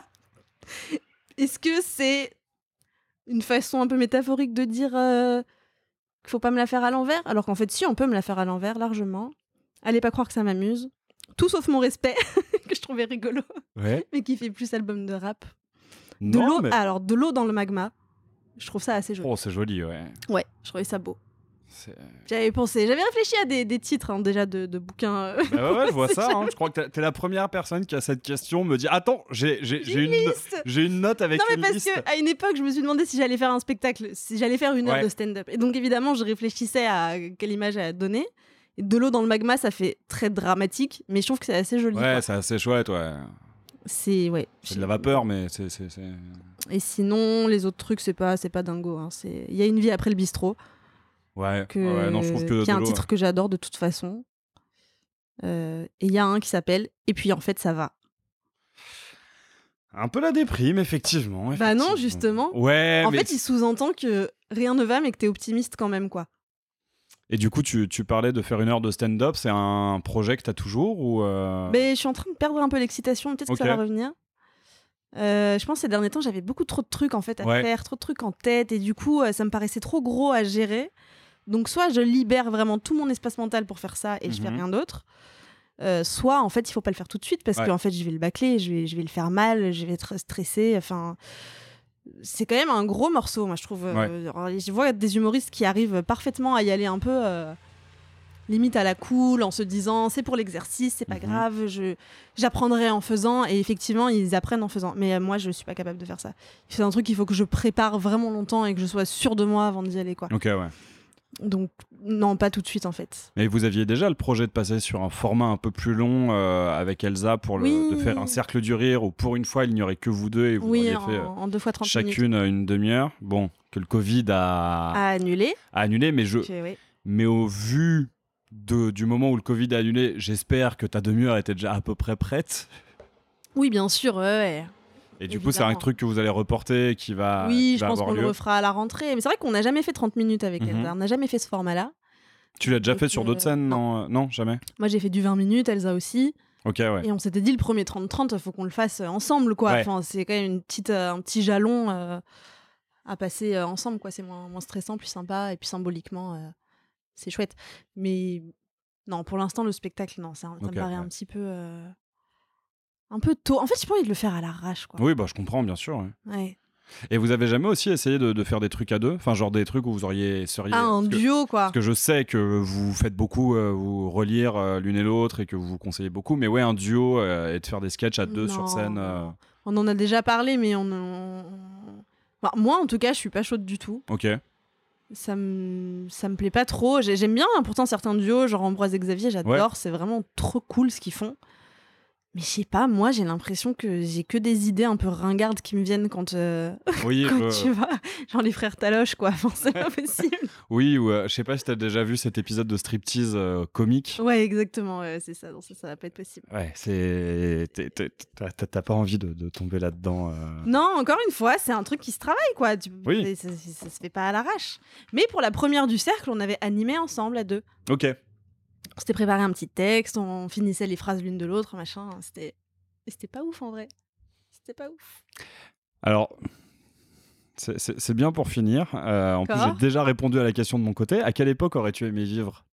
*laughs* Est-ce que c'est une façon un peu métaphorique de dire euh, qu'il faut pas me la faire à l'envers? Alors qu'en fait, si, on peut me la faire à l'envers largement. Allez pas croire que ça m'amuse. Tout sauf mon respect, *laughs* *laughs* que je trouvais rigolo,
Ouais.
mais qui fait plus album de rap. De l'eau,
mais.
alors de l'eau dans le magma. Je trouve ça assez joli.
Oh, c'est joli, ouais.
Ouais, je trouvais ça beau.
C'est-
J'avais pensé, j'avais réfléchi à des, des titres hein, déjà de, de bouquins. euh,
Bah ouais, ouais, je vois *laughs* ça. hein. Je crois que t'es- la première personne qui a cette question. Me dit Attends, j'ai j'ai- j'ai une, j'ai une note avec
Non mais
une
parce
liste.
qu'à une époque, je me suis demandé si j'allais faire un spectacle, si j'allais faire une heure
Ouais.
de stand-up. Et donc évidemment, je réfléchissais à quelle image à donner. De l'eau dans le magma, ça fait très dramatique, mais je trouve que c'est assez joli.
Ouais, c'est assez chouette, ouais.
C'est ouais.
C'est de la vapeur, mais c'est.
Et sinon, les autres trucs, c'est pas, c'est pas dingo. hein. C'est, il y a une vie après le bistrot,
Ouais,
que,
ouais, non, je trouve que.
qui est un titre que j'adore de toute façon. Euh, et il y a un qui s'appelle Et puis en fait, ça va.
Un peu la déprime, effectivement.
Bah non, justement.
Ouais,
en
mais.
fait, il sous-entend que rien ne va, mais que t'es optimiste quand même, quoi.
Et du coup, tu, tu parlais de faire une heure de stand-up. C'est un projet que t'as toujours ou. euh,
Mais je suis en train de perdre un peu l'excitation. Peut-être que ça va revenir. Euh, je pense que ces derniers temps, j'avais beaucoup trop de trucs en fait à
Ouais.
faire, trop de trucs en tête, et du coup, euh, ça me paraissait trop gros à gérer. Donc, soit je libère vraiment tout mon espace mental pour faire ça et je fais
Mhm.
rien d'autre. euh, soit en fait, il faut pas le faire tout de suite parce
Ouais.
qu'en fait, je vais le bâcler, je vais, je vais le faire mal, je vais être stressée. Enfin, c'est quand même un gros morceau, moi je trouve. Euh, je vois des humoristes qui arrivent parfaitement à y aller un peu. euh, limite à la cool en se disant c'est pour l'exercice c'est pas
Mhm.
grave je j'apprendrai en faisant et effectivement ils apprennent en faisant mais euh, moi je suis pas capable de faire ça c'est un truc qu'il faut que je prépare vraiment longtemps et que je sois sûre de moi avant d'y aller quoi
Ok, ouais.
Donc non pas tout de suite en fait
Mais vous aviez déjà le projet de passer sur un format un peu plus long euh, avec Elsa pour le,
Oui.
de faire un cercle du rire où pour une fois il n'y aurait que vous deux et vous
oui
auriez
en,
fait euh,
en deux fois 30 minutes
chacune une demi-heure. Bon, que le Covid a,
à annuler
a annulé, mais, je,
oui.
mais au vu de, du moment où le Covid a annulé, j'espère que ta demi-heure était déjà à peu près prête.
oui bien sûr ouais.
Et du coup, c'est un truc que vous allez reporter qui va,
oui
qui
je
va
pense qu'on le refera à la rentrée mais c'est vrai qu'on n'a jamais fait 30 minutes avec. Elsa on n'a jamais fait ce format là
Tu l'as déjà
Donc,
fait sur d'autres
euh,
scènes non. non, jamais?
Moi j'ai fait du 20 minutes Elsa aussi
Ok, ouais.
Et on s'était dit le premier 30-30, il faut qu'on le fasse euh, ensemble, quoi.
Ouais.
Enfin, c'est quand même une petite, euh, un petit jalon euh, à passer euh, ensemble, quoi. C'est moins, moins stressant, plus sympa, et puis symboliquement, euh, c'est chouette. Mais non, pour l'instant, le spectacle, non, ça, ça
Ok,
me paraît un petit peu, euh, un peu tôt. En fait, j'ai pas envie de le faire à l'arrache, quoi.
Oui, bah, je comprends, bien sûr. ouais.
Ouais.
Et vous avez jamais aussi essayé de, de faire des trucs à deux? Enfin, genre des trucs où vous auriez seriez.
Ah,
que-
duo, quoi.
Parce que je sais que vous faites beaucoup, euh, vous relire euh, l'une et l'autre et que vous vous conseillez beaucoup, mais ouais, un duo euh, et de faire des sketchs à deux sur scène.
On en a déjà parlé, mais on. on- Enfin, moi, en tout cas, je suis pas chaude du tout.
Ok.
Ça me, ça me plaît pas trop. J'ai- J'aime bien hein, pourtant certains duos, genre Ambroise et Xavier, j'adore. C'est vraiment trop cool ce qu'ils font. Mais je sais pas, moi j'ai l'impression que j'ai que des idées un peu ringardes qui me viennent quand, euh, *laughs*
Oui,
quand
euh,
tu vois, genre les frères Taloche quoi, enfin, c'est pas possible. *laughs*
oui ou euh, je sais pas si t'as déjà vu cet épisode de striptease euh, comique.
ouais, exactement, ouais, c'est ça, non, ça, ça va pas être possible.
Ouais, c'est. T'as t'as pas envie de, de tomber là-dedans. euh.
Non, encore une fois, c'est un truc qui se travaille quoi, tu-
Oui.
c'est- ça se fait pas à l'arrache. Mais pour la première du cercle, on avait animé ensemble à deux.
Ok.
On s'était préparé un petit texte, on finissait les phrases l'une de l'autre, machin, c'était c'était pas ouf en vrai. C'était pas ouf.
Alors, c'est- bien pour finir. Euh, en plus, j'ai déjà répondu à la question de mon côté. À quelle époque aurais-tu aimé vivre?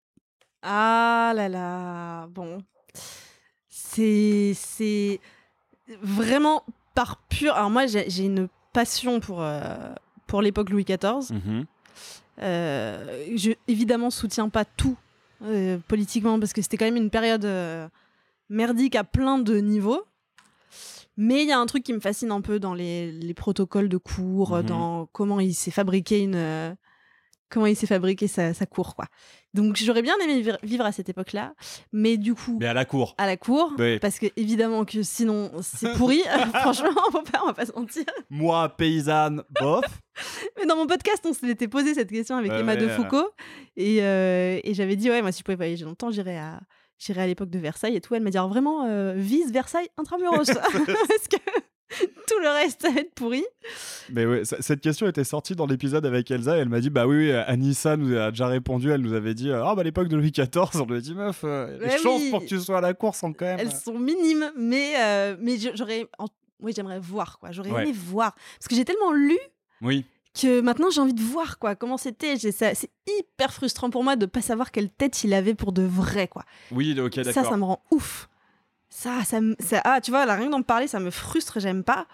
Ah là là, bon. C'est c'est vraiment par pur. Alors moi, j'ai une passion pour euh, pour l'époque Louis XIV.
Mhm.
Euh, je évidemment soutiens pas tout euh, politiquement parce que c'était quand même une période euh, merdique à plein de niveaux. Mais il y a un truc qui me fascine un peu dans les, les protocoles de cours,
Mhm.
dans comment il s'est fabriqué une euh, comment il s'est fabriqué sa, sa cour quoi. Donc j'aurais bien aimé vivre- à cette époque-là, mais du coup
Mais à la cour.
à la cour
Oui.
parce que évidemment que sinon c'est pourri. *laughs* *laughs* Franchement, on va pas, on va pas se mentir.
Moi, paysanne, bof. *laughs*
Mais dans mon podcast, on s'était posé cette question avec Emma
ouais,
de. Foucault. Et, euh, et j'avais dit, ouais, moi, si je pouvais voyager longtemps, j'irais à, j'irais à l'époque de Versailles et tout. Elle m'a dit, alors vraiment, euh, vise Versailles intramuros. Parce que *laughs* tout le reste, ça va être pourri.
Mais ouais, cette question était sortie dans l'épisode avec Elsa et elle m'a dit Bah oui, oui, Anissa nous a déjà répondu. Elle nous avait dit Ah, bah à l'époque de Louis XIV, on lui a dit Meuf, euh, les chances
oui.
pour que tu sois à la course sont quand même.
Elles sont minimes, mais, euh, mais j'aurais. Oui, j'aimerais voir, quoi. J'aurais
Ouais.
aimé voir. Parce que j'ai tellement lu
Oui.
que maintenant j'ai envie de voir quoi comment c'était c'est hyper frustrant pour moi de pas savoir quelle tête il avait pour de vrai quoi
Oui, ok, d'accord.
Ça, ça me rend ouf. Ça, ça, ah, tu vois, là, rien que d'en parler, ça me frustre, j'aime pas.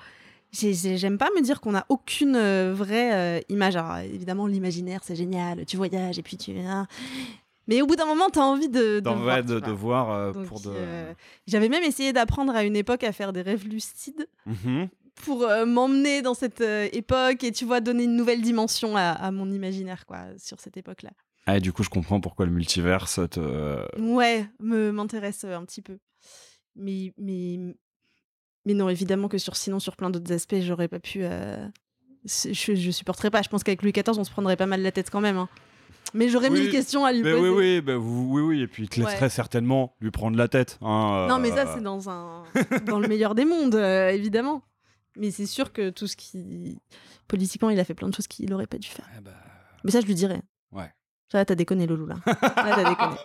J'ai- j'ai- J'aime pas me dire qu'on a aucune euh, vraie euh, image. Alors, évidemment, l'imaginaire, c'est génial, tu voyages et puis tu. hein. Mais au bout d'un moment, t'as envie de. de
Dans-
voir, tu
de, voir euh,
Donc,
pour de.
J'avais même essayé d'apprendre à une époque à faire des rêves lucides
Mhm.
pour m'emmener dans cette époque et, tu vois, donner une nouvelle dimension à, à mon imaginaire, quoi, sur cette époque-là.
Ah, et du coup, je comprends pourquoi le multiverse te.
Ouais, m'intéresse un petit peu. Mais, mais, mais non, évidemment que sur sinon, sur plein d'autres aspects, j'aurais pas pu. euh, Je, je supporterais pas. Je pense qu'avec Louis XIV, on se prendrait pas mal la tête quand même. hein. Mais j'aurais
Oui,
mille questions à lui poser.
oui, oui, bah, oui, oui, et puis il te
Ouais.
laisserait certainement lui prendre la tête. hein,
Non, mais ça,
euh,
c'est dans, un... *laughs* dans le meilleur des mondes, euh, évidemment. Mais c'est sûr que tout ce qui. Politiquement, il a fait plein de choses qu'il aurait pas dû faire.
eh bah,
Mais ça, je lui dirais.
Ouais.
Ça, t'as déconné, Loulou, là. *laughs* Là, t'as déconné.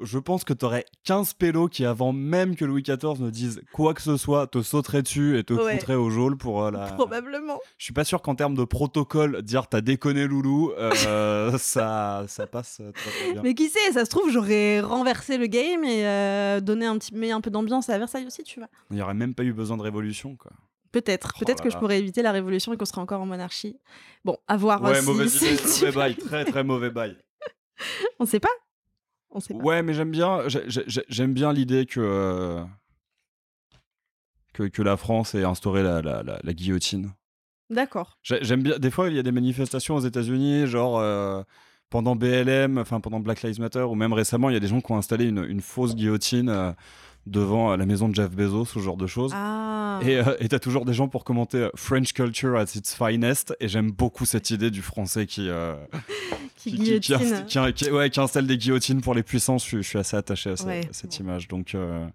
Je pense que t'aurais 15 pélos qui, avant même que Louis XIV ne dise quoi que ce soit, te sauteraient dessus et te
Ouais.
au geôle pour euh, la.
Probablement.
Je suis pas sûr qu'en termes de protocole, dire t'as déconné loulou, euh, *laughs* ça, ça passe euh, très, très bien.
Mais qui sait, ça se trouve, j'aurais renversé le game et euh, donné un petit, un peu d'ambiance à Versailles aussi, tu vois.
Il n'y aurait même pas eu besoin de révolution, quoi.
Peut-être,
Oh
peut-être que je pourrais éviter la révolution et qu'on serait encore en monarchie. Bon, à voir.
Ouais,
si-
mauvais, mauvais bail, très très mauvais bail. *laughs*
On sait pas. On sait pas.
Ouais, mais j'aime bien, j'ai- j'ai- j'aime bien l'idée que, que que la France ait instauré la, la, la- la guillotine.
D'accord.
J'ai- J'aime bien. Des fois, il y a des manifestations aux États-Unis, genre euh, pendant BLM, enfin pendant Black Lives Matter, ou même récemment, il y a des gens qui ont installé une, une fausse guillotine euh, devant euh, la maison de Jeff Bezos, ce genre de choses.
Ah.
Et euh, t'as toujours des gens pour commenter euh, French culture at its finest. Et j'aime beaucoup cette idée du français qui, euh, *laughs*
qui
qui, ouais, qui installe des guillotines pour les puissants. Je, suis- je suis assez attaché à, ce-
Ouais,
à cette image. Donc, euh,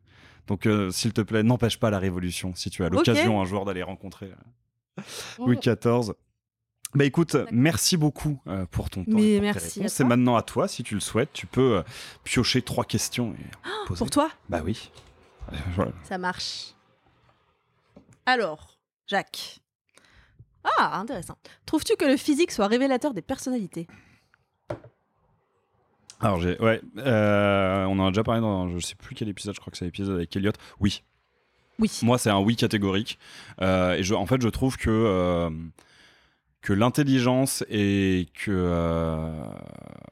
donc s'il te plaît, n'empêche pas la révolution si tu as l'occasion un jour d'aller rencontrer
Bon.
Louis XIV. Bah écoute, merci beaucoup euh, pour ton temps.
Mais
et
merci.
C'est maintenant à toi, si tu le souhaites. Tu peux euh, piocher trois questions et poser.
Pour toi,
Bah oui. Voilà.
ça marche. Alors, Jacques. Ah, intéressant. Trouves-tu que le physique soit révélateur des personnalités?
Alors j'ai, ouais, euh, on en a déjà parlé dans, je sais plus quel épisode, je crois que c'est l'épisode avec Elliot. Oui,
Oui.
moi c'est un oui catégorique. Euh, et je, en fait, je trouve que euh, que l'intelligence et que euh,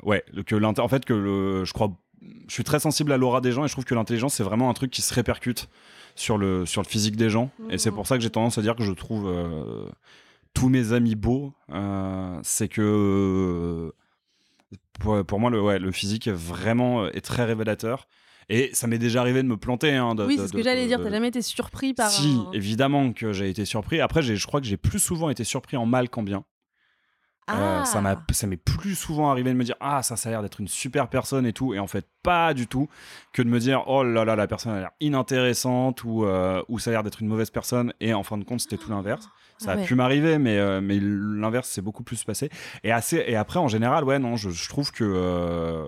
ouais, que en fait que le, je crois, je suis très sensible à l'aura des gens et je trouve que l'intelligence c'est vraiment un truc qui se répercute sur le sur le physique des gens. Et c'est
Mhm.
pour ça que j'ai tendance à dire que je trouve euh, tous mes amis beaux. euh, c'est que pour, pour moi, le, ouais, le physique est vraiment est très révélateur. Et ça m'est déjà arrivé de me planter. Hein, de-
oui, c'est ce que j'allais dire. T'as jamais été surpris par.
Si,
un-
évidemment que j'ai été surpris. Après, je crois que j'ai plus souvent été surpris en mal qu'en bien. Euh,
Ah.
ça m'a ça m'est plus souvent arrivé de me dire ah ça ça a l'air d'être une super personne et tout et en fait pas du tout que de me dire oh là là la personne a l'air inintéressante ou euh, ou ça a l'air d'être une mauvaise personne et en fin de compte c'était tout l'inverse ça
Ah
a
ouais.
pu m'arriver mais euh, mais l'inverse s'est beaucoup plus passé et assez et après en général ouais non je, je trouve que euh,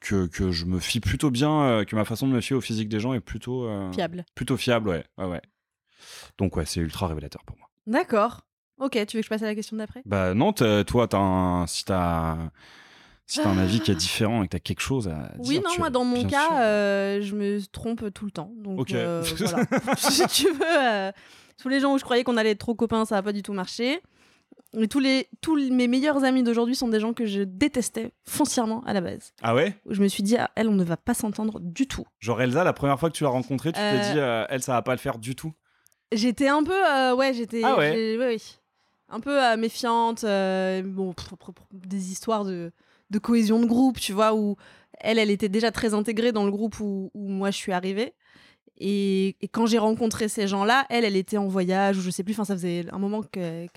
que, que je me fie plutôt bien euh, que ma façon de me fier au physique des gens est plutôt euh,
Fiable.
plutôt fiable ouais ouais ouais donc ouais c'est ultra révélateur pour moi
D'accord. Ok, tu veux que je passe à la question d'après?
Bah non, toi, t'as un, si t'as si t'as un avis qui est *gasps* différent et que t'as quelque chose à dire.
Oui, non,
tu-
moi, dans mon
bien
cas, euh, je me trompe tout le temps. Donc,
Ok.
euh, voilà. *laughs* *laughs* si tu veux, euh, tous les gens où je croyais qu'on allait être trop copains, ça n'a pas du tout marché. Et tous, les, tous mes meilleurs amis d'aujourd'hui sont des gens que je détestais foncièrement à la base.
Ah ouais?
Je me suis dit, ah, elle, on ne va pas s'entendre du tout.
Genre Elsa, la première fois que tu l'as rencontrée, tu t'es
Euh,
dit, euh, elle, ça va pas le faire du tout?
J'étais un peu, euh, ouais, j'étais,
Ah ouais?
ouais, oui. un peu euh, méfiante. bon, pff, pff, pff, des histoires de, de cohésion de groupe, tu vois, où elle, elle était déjà très intégrée dans le groupe où, où moi je suis arrivée. Et, et quand j'ai rencontré ces gens-là, elle, elle était en voyage ou je sais plus. Enfin, ça faisait un moment que. que-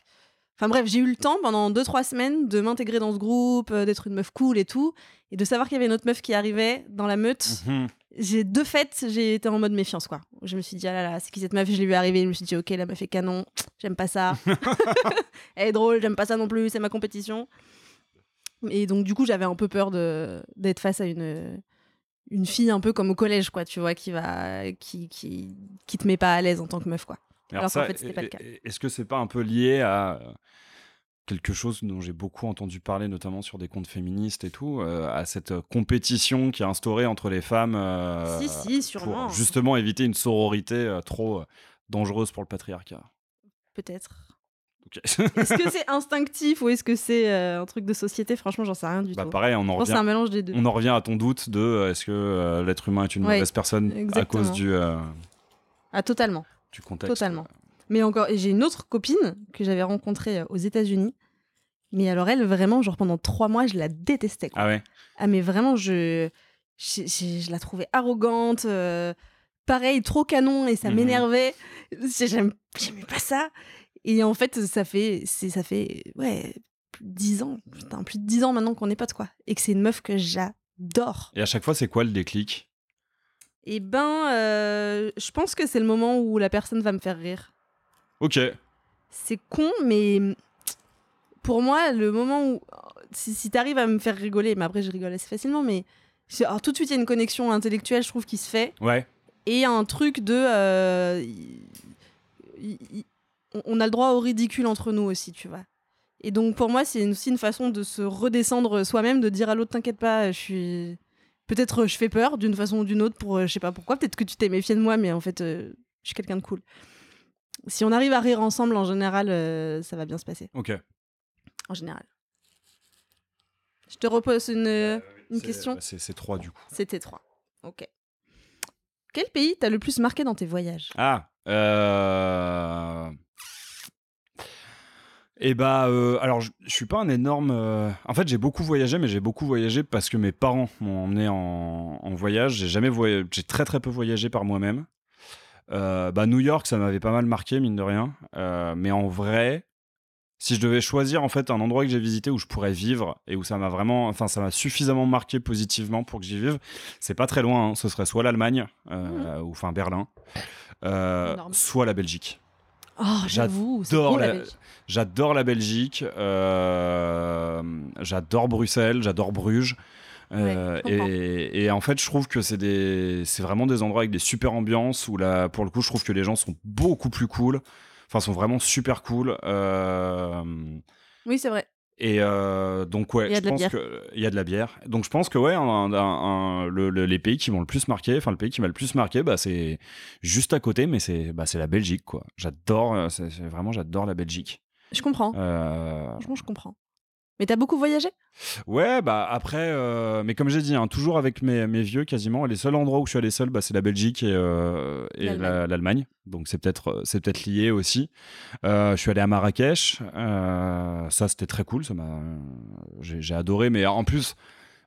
Enfin bref, j'ai eu le temps pendant 2-3 semaines de m'intégrer dans ce groupe, euh, d'être une meuf cool et tout, et de savoir qu'il y avait une autre meuf qui arrivait dans la meute.
Mhm.
j'ai de fait j'ai été en mode méfiance quoi. Je me suis dit ah là là c'est qui cette meuf? Je l'ai vu arriver je me suis dit ok la meuf est canon j'aime pas ça. *laughs* *laughs* Elle est drôle j'aime pas ça non plus c'est ma compétition. Et donc du coup j'avais un peu peur de d'être face à une une fille un peu comme au collège quoi tu vois qui va qui qui qui te met pas à l'aise en tant que meuf quoi Alors qu'en fait, c'était pas le cas.
Est-ce que c'est pas un peu lié à euh, quelque chose dont j'ai beaucoup entendu parler, notamment sur des comptes féministes et tout, euh, à cette euh, compétition qui est instaurée entre les femmes euh,
si si sûrement
pour justement éviter une sororité euh, trop dangereuse pour le patriarcat?
Peut-être. Est-ce que c'est *laughs* instinctif ou est-ce que c'est un truc de société? Franchement j'en sais rien du
bah
tout.
pareil, on en revient.
un mélange des deux.
On en revient à ton doute de est-ce que l'être humain est une
Ouais,
mauvaise personne à cause du,
ah totalement
du contexte
Totalement. Mais encore, j'ai une autre copine que j'avais rencontrée euh, aux États-Unis. Mais alors elle, vraiment, genre pendant trois mois, je la détestais. Quoi.
Ah ouais?
Ah mais vraiment, je, je, je- je la trouvais arrogante. euh, pareil, trop canon et ça
Mhm.
m'énervait. J'aime- J'aimais pas ça. Et en fait, ça fait, ça fait, ouais, plus de ans, putain, plus de dix ans maintenant qu'on est potes, quoi. Et que c'est une meuf que j'adore.
Et à chaque fois, c'est quoi le déclic?
Et ben, euh, je pense que c'est le moment où la personne va me faire rire.
Ok.
C'est con, mais pour moi, le moment où. Si, si t'arrives à me faire rigoler, mais après je rigole assez facilement, mais. Alors, tout de suite, il y a une connexion intellectuelle, je trouve, qui se fait.
Ouais.
Et un truc de. euh, on a le droit au ridicule entre nous aussi, tu vois. Et donc, pour moi, c'est aussi une façon de se redescendre soi-même, de dire à l'autre, t'inquiète pas, je suis. Peut-être je fais peur d'une façon ou d'une autre pour euh, je sais pas pourquoi. Peut-être que tu t'es méfié de moi, mais en fait, euh, je suis quelqu'un de cool. Si on arrive à rire ensemble, en général, euh, ça va bien se passer.
Ok.
En général. Je te repose une, une
C'est-
question.
bah, C'est c'est trois du coup.
C'était trois. Ok. Quel pays t'as le plus marqué dans tes voyages?
Ah. Euh... Et bah, euh, alors je je suis pas un énorme. euh, En fait, j'ai beaucoup voyagé, mais j'ai beaucoup voyagé parce que mes parents m'ont emmené en, en voyage. J'ai jamais voyagé, j'ai très très peu voyagé par moi-même. Euh, bah, New York, ça m'avait pas mal marqué, mine de rien. Euh, mais en vrai, si je devais choisir en fait un endroit que j'ai visité où je pourrais vivre et où ça m'a vraiment, enfin, ça m'a suffisamment marqué positivement pour que j'y vive, c'est pas très loin. hein. Ce serait soit l'Allemagne, euh, ou enfin Berlin, euh,
Énorme.
soit la Belgique.
Oh, j'avoue,
J'adore
la Belgique.
J'adore la Belgique, euh, j'adore Bruxelles, j'adore Bruges. euh,
Ouais,
et, et en fait, je trouve que c'est des, c'est vraiment des endroits avec des super ambiances où là, pour le coup, je trouve que les gens sont beaucoup plus cool. Enfin, sont vraiment super cool. euh,
Oui, c'est vrai.
Et euh, donc ouais,
Il y a
je
de la
pense
bière.
que il y a de la bière. Donc je pense que ouais, un- un- un- le- le- les pays qui m'ont le plus marqué, enfin le pays qui m'a le plus marqué, bah c'est juste à côté, mais c'est bah, la Belgique quoi. J'adore, euh, vraiment j'adore la Belgique.
Je comprends.
Euh,
Franchement, je comprends. Mais t'as beaucoup voyagé?
Ouais, bah après, euh, mais comme j'ai dit, hein, toujours avec mes, mes vieux quasiment, les seuls endroits où je suis allé seul, bah, c'est la Belgique et, euh, et
L'Allemagne.
la- l'Allemagne. Donc c'est peut-être euh, c'est peut-être lié aussi. Euh, je suis allé à Marrakech, ça c'était très cool, ça m'a, j'ai j'ai adoré, mais en plus.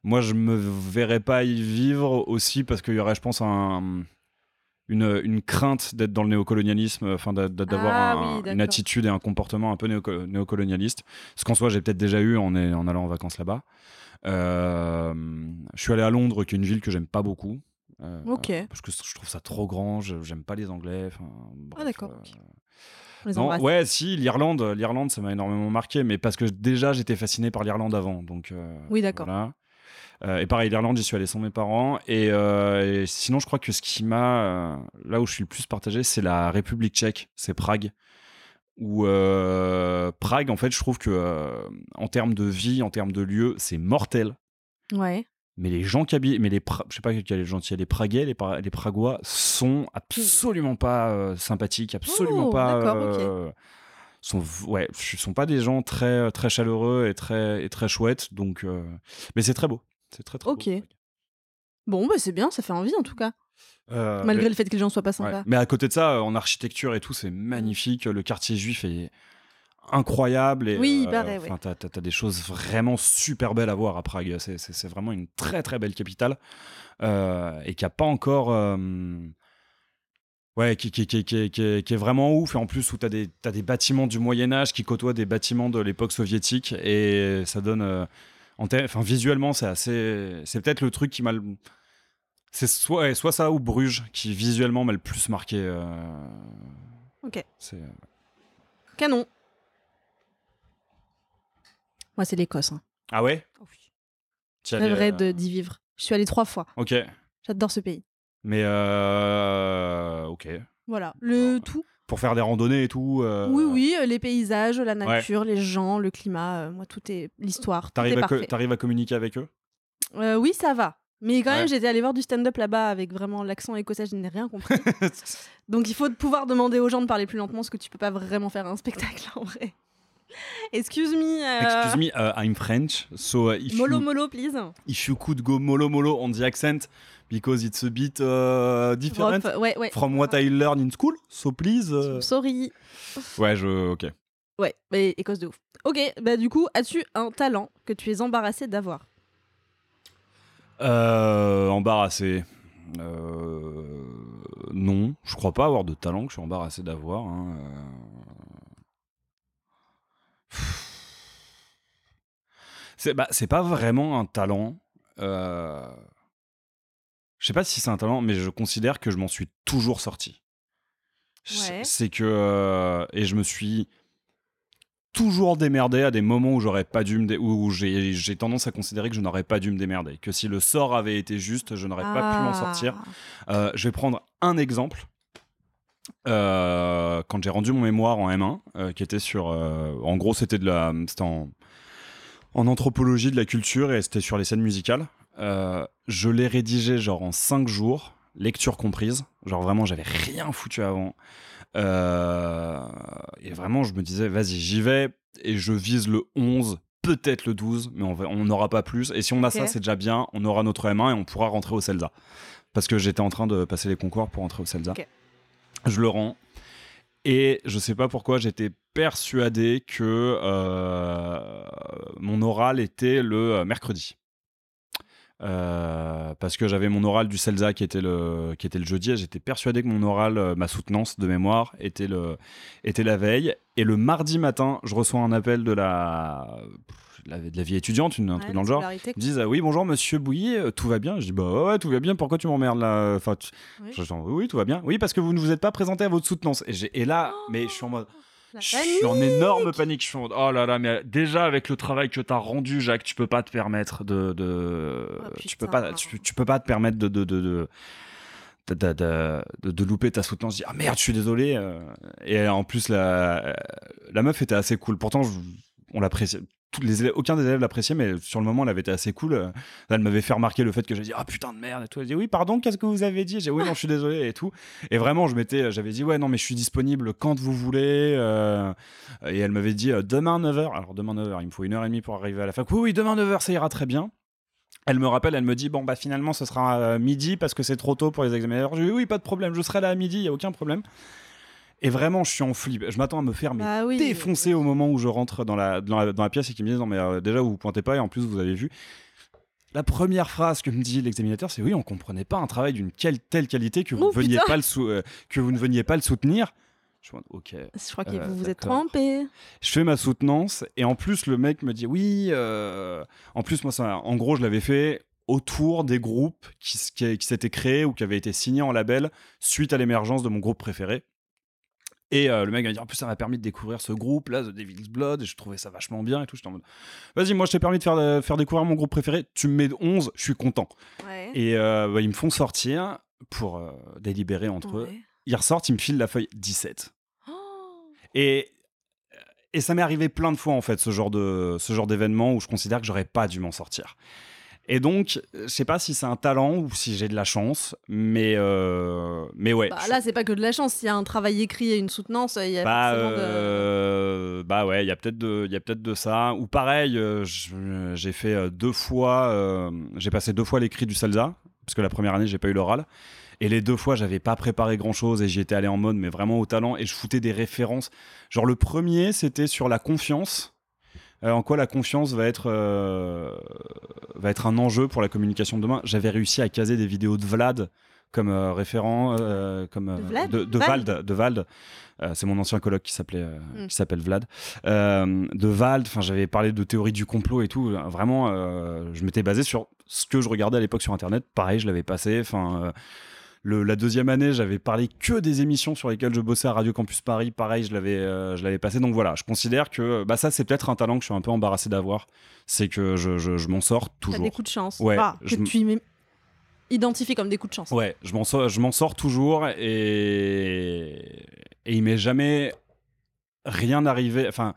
Moi, je me verrais pas y vivre aussi parce qu'il y aurait, je pense, un, une, une crainte d'être dans le néocolonialisme, enfin d'a- d'a- d'avoir
Ah
un-
oui,
une attitude et un comportement un peu néoco- néocolonialiste. Ce qu'en soi, j'ai peut-être déjà eu en, est- en allant en vacances là-bas. Euh, je suis allé à Londres, qui est une ville que j'aime pas beaucoup. Euh,
Ok.
Parce que je trouve ça trop grand, je- j'aime pas les Anglais. bref,
d'accord,
euh, non, ouais, si, l'Irlande, l'Irlande, ça m'a énormément marqué, mais parce que déjà j'étais fasciné par l'Irlande avant, donc. euh,
Oui, d'accord.
voilà. Euh, et pareil, l'Irlande, j'y suis allé sans mes parents. Et, euh, et sinon, je crois que ce qui m'a, euh, là où je suis le plus partagé, c'est la République tchèque, c'est Prague. Où euh, Prague, en fait, je trouve que euh, en termes de vie, en termes de lieu, c'est mortel.
Ouais.
Mais les gens qui habitent, mais les, je sais pas quels gens, y a les Praguais, les, Pra- les Pragois sont absolument pas euh, sympathiques, absolument
Oh,
pas.
d'accord, ok.
euh, sont, ouais, sont pas des gens très, très chaleureux et très, et très chouettes. Donc, mais c'est très beau. C'est très, très
Ok.
beau.
Bon, bah c'est bien, ça fait envie en tout cas.
Euh,
Malgré
mais,
le fait que les gens soient pas
ouais.
sympas.
Mais à côté de ça, en architecture et tout, c'est magnifique. Le quartier juif est incroyable. Et,
Oui, il
euh,
ouais.
t'as, des choses vraiment super belles à voir à Prague. C'est, vraiment une très très belle capitale euh, et qui a pas encore. euh, Ouais, qui, qui, qui, qui, est vraiment ouf. Et en plus, où tu as des, t'as des bâtiments du Moyen-Âge qui côtoient des bâtiments de l'époque soviétique. Et ça donne. Enfin, visuellement, c'est assez. C'est peut-être le truc qui m'a. le- C'est soit, ouais, soit ça ou Bruges qui visuellement m'a le plus marqué. euh,
Ok.
c'est-
Canon. Moi, c'est l'Écosse. Hein.
Ah ouais? T'y allais,
rêverais
euh,
de- d'y vivre. Je suis allée trois fois.
Ok.
J'adore ce pays.
Mais. euh, Ok.
Voilà. Le
Oh.
tout.
Pour faire des randonnées et tout. euh,
Oui, oui, euh, les paysages, la nature, les gens, le climat. euh, moi, tout est l'histoire.
T'arrives à, co- communiquer avec eux?
Euh, oui, ça va. Mais quand même, j'étais allée voir du stand-up là-bas avec vraiment l'accent écossais, je n'ai rien compris. *laughs* Donc il faut pouvoir demander aux gens de parler plus lentement, ce que tu peux pas vraiment faire à un spectacle en vrai. Excuse me.
Excuse me, uh, I'm French, so uh, if
Molo
you
molo, please.
if you could go molo molo on the accent because it's a bit uh, different
Rough, Ouais, ouais.
from what I learned in school. So please. uh,
Sorry.
Ouais, je. Ok.
Ouais, mais Écosse de ouf. Ok, bah du coup, as-tu un talent que tu es embarrassé d'avoir?
Euh, embarrassé. Euh, non, je crois pas avoir de talent que je suis embarrassé d'avoir. hein, euh. C'est bah, c'est pas vraiment un talent. euh, Je sais pas si c'est un talent, mais je considère que je m'en suis toujours sorti. C'est-
Ouais.
C'est que. euh, Et je me suis toujours démerdé à des moments où j'aurais pas dû me dé- où j'ai tendance à considérer que je n'aurais pas dû me démerder que si le sort avait été juste je n'aurais pas pu m'en
Ah.
sortir Euh, je vais prendre un exemple Euh, quand j'ai rendu mon mémoire en M1 euh, qui était sur en gros c'était de la en en anthropologie de la culture et c'était sur les scènes musicales Euh, je l'ai rédigé genre en 5 jours lecture comprise genre vraiment j'avais rien foutu avant euh, et vraiment, je me disais, vas-y, j'y vais et je vise le 11, peut-être le 12, mais on n'aura pas plus. Et si on a ça, c'est déjà bien. On aura notre M1 et on pourra rentrer au CELSA. Parce que j'étais en train de passer les concours pour rentrer au CELSA. Je le rends. Et je sais pas pourquoi, j'étais persuadé que euh, mon oral était le mercredi. Euh, parce que j'avais mon oral du CELSA qui était le, qui était le jeudi et j'étais persuadé que mon oral, euh, ma soutenance de mémoire, était, le, était la veille. Et le mardi matin, je reçois un appel de la, de la, de la vie étudiante, une, un truc dans le genre. Ils me disent ah oui bonjour monsieur Bouilly euh, tout va bien? Je dis bah ouais, tout va bien pourquoi tu m'emmerdes là enfin tu-
Oui.
je dis, oui oui, tout va bien oui parce que vous ne vous êtes pas présenté à votre soutenance et, là mais je suis en mode
La
je suis en
panique.
énorme panique je suis en oh là là mais déjà avec le travail que t'as rendu Jacques tu peux pas te permettre de, de
Oh,
tu peux pas tu, tu peux pas te permettre de de, de, de de, de, de- de- de louper ta soutenance je dis ah merde je suis désolé euh. et en plus la la meuf était assez cool pourtant je- on l'appréciait aucun des élèves l'appréciait, mais sur le moment, elle avait été assez cool. Elle m'avait fait remarquer le fait que j'ai dit ah putain de merde et tout. Elle dit oui pardon, qu'est-ce que vous avez dit? J'ai oui non, je suis désolé et tout. Et vraiment, je m'étais, j'avais dit ouais non mais je suis disponible quand vous voulez. euh, et elle m'avait dit euh, demain 9h. Alors demain 9h, il me faut une heure et demie pour arriver à la fac. Oui oui demain 9h, ça ira très bien. Elle me rappelle, elle me dit bon bah finalement ce sera euh, midi parce que c'est trop tôt pour les examens. Alors, je dis oui pas de problème, je serai là à midi, il y a aucun problème. Et vraiment, je suis en flip. Je m'attends à me faire mais
Bah oui.
défoncé au moment où je rentre dans la, dans la, dans la pièce et qu'ils me disent non mais euh, déjà vous vous pointez pas et en plus vous avez vu la première phrase que me dit l'examinateur, c'est oui, on comprenait pas un travail d'une telle qualité que vous,
Oh,
ne veniez
putain.
pas le sou- euh, que vous ne veniez pas le soutenir. Je mode, ok.
Je crois que
Euh,
vous vous êtes trompé.
Je fais ma soutenance et en plus le mec me dit oui. En plus moi ça, en gros je l'avais fait autour des groupes qui, s- qui, qui s'étaient créés ou qui avaient été signés en label suite à l'émergence de mon groupe préféré. Et euh, le mec m'a dit en plus ça m'a permis de découvrir ce groupe là, The Devil's Blood, et je trouvais ça vachement bien et tout. J'étais en mode vas-y moi je t'ai permis de faire, de faire découvrir mon groupe préféré, tu me mets 11, je suis content.
Ouais.
Et euh, bah, ils me font sortir pour euh, délibérer entre eux. Ils ressortent, ils me filent la feuille 17.
Oh.
Et, et ça m'est arrivé plein de fois, en fait, ce genre, de, ce genre d'événement où je considère que j'aurais pas dû m'en sortir. Et donc, je sais pas si c'est un talent ou si j'ai de la chance, mais, euh, mais ouais.
Bah, là, c'est pas que de la chance. Il y a un travail écrit et une soutenance. Il y a
bah,
de-
euh, bah ouais, il y a peut-être de, il y a peut-être de ça. Ou pareil, euh, j'ai fait euh, deux fois, euh, j'ai passé deux fois l'écrit du Salsa, parce que la première année j'ai pas eu l'oral. Et les deux fois, j'avais pas préparé grand chose et j'y étais allé en mode, mais vraiment au talent. Et je foutais des références. Genre le premier, c'était sur la confiance. Euh, en quoi la confiance va être, euh, va être un enjeu pour la communication de demain? J'avais réussi à caser des vidéos de Vlad comme euh, référent, euh, comme euh,
De Vlad
de, de
Vald
Vald, de Vald. C'est mon ancien coloc qui s'appelait, euh,
Mm.
qui s'appelle Vlad. De Vald, enfin j'avais parlé de théorie du complot et tout. Vraiment, je m'étais basé sur ce que je regardais à l'époque sur Internet. Pareil, je l'avais passé. Enfin. Le- la deuxième année, j'avais parlé que des émissions sur lesquelles je bossais à Radio Campus Paris. Pareil, je l'avais, euh, je l'avais passé. Donc voilà, je considère que bah, ça, c'est peut-être un talent que je suis un peu embarrassé d'avoir. C'est que je, je- je m'en sors
T'as
toujours.
des coups de chance.
Ouais,
Bah, que
je m-
tu im- identifies comme des coups de chance.
Ouais, je m'en sors, je m'en sors toujours et, et il m'est jamais rien arrivé. Enfin,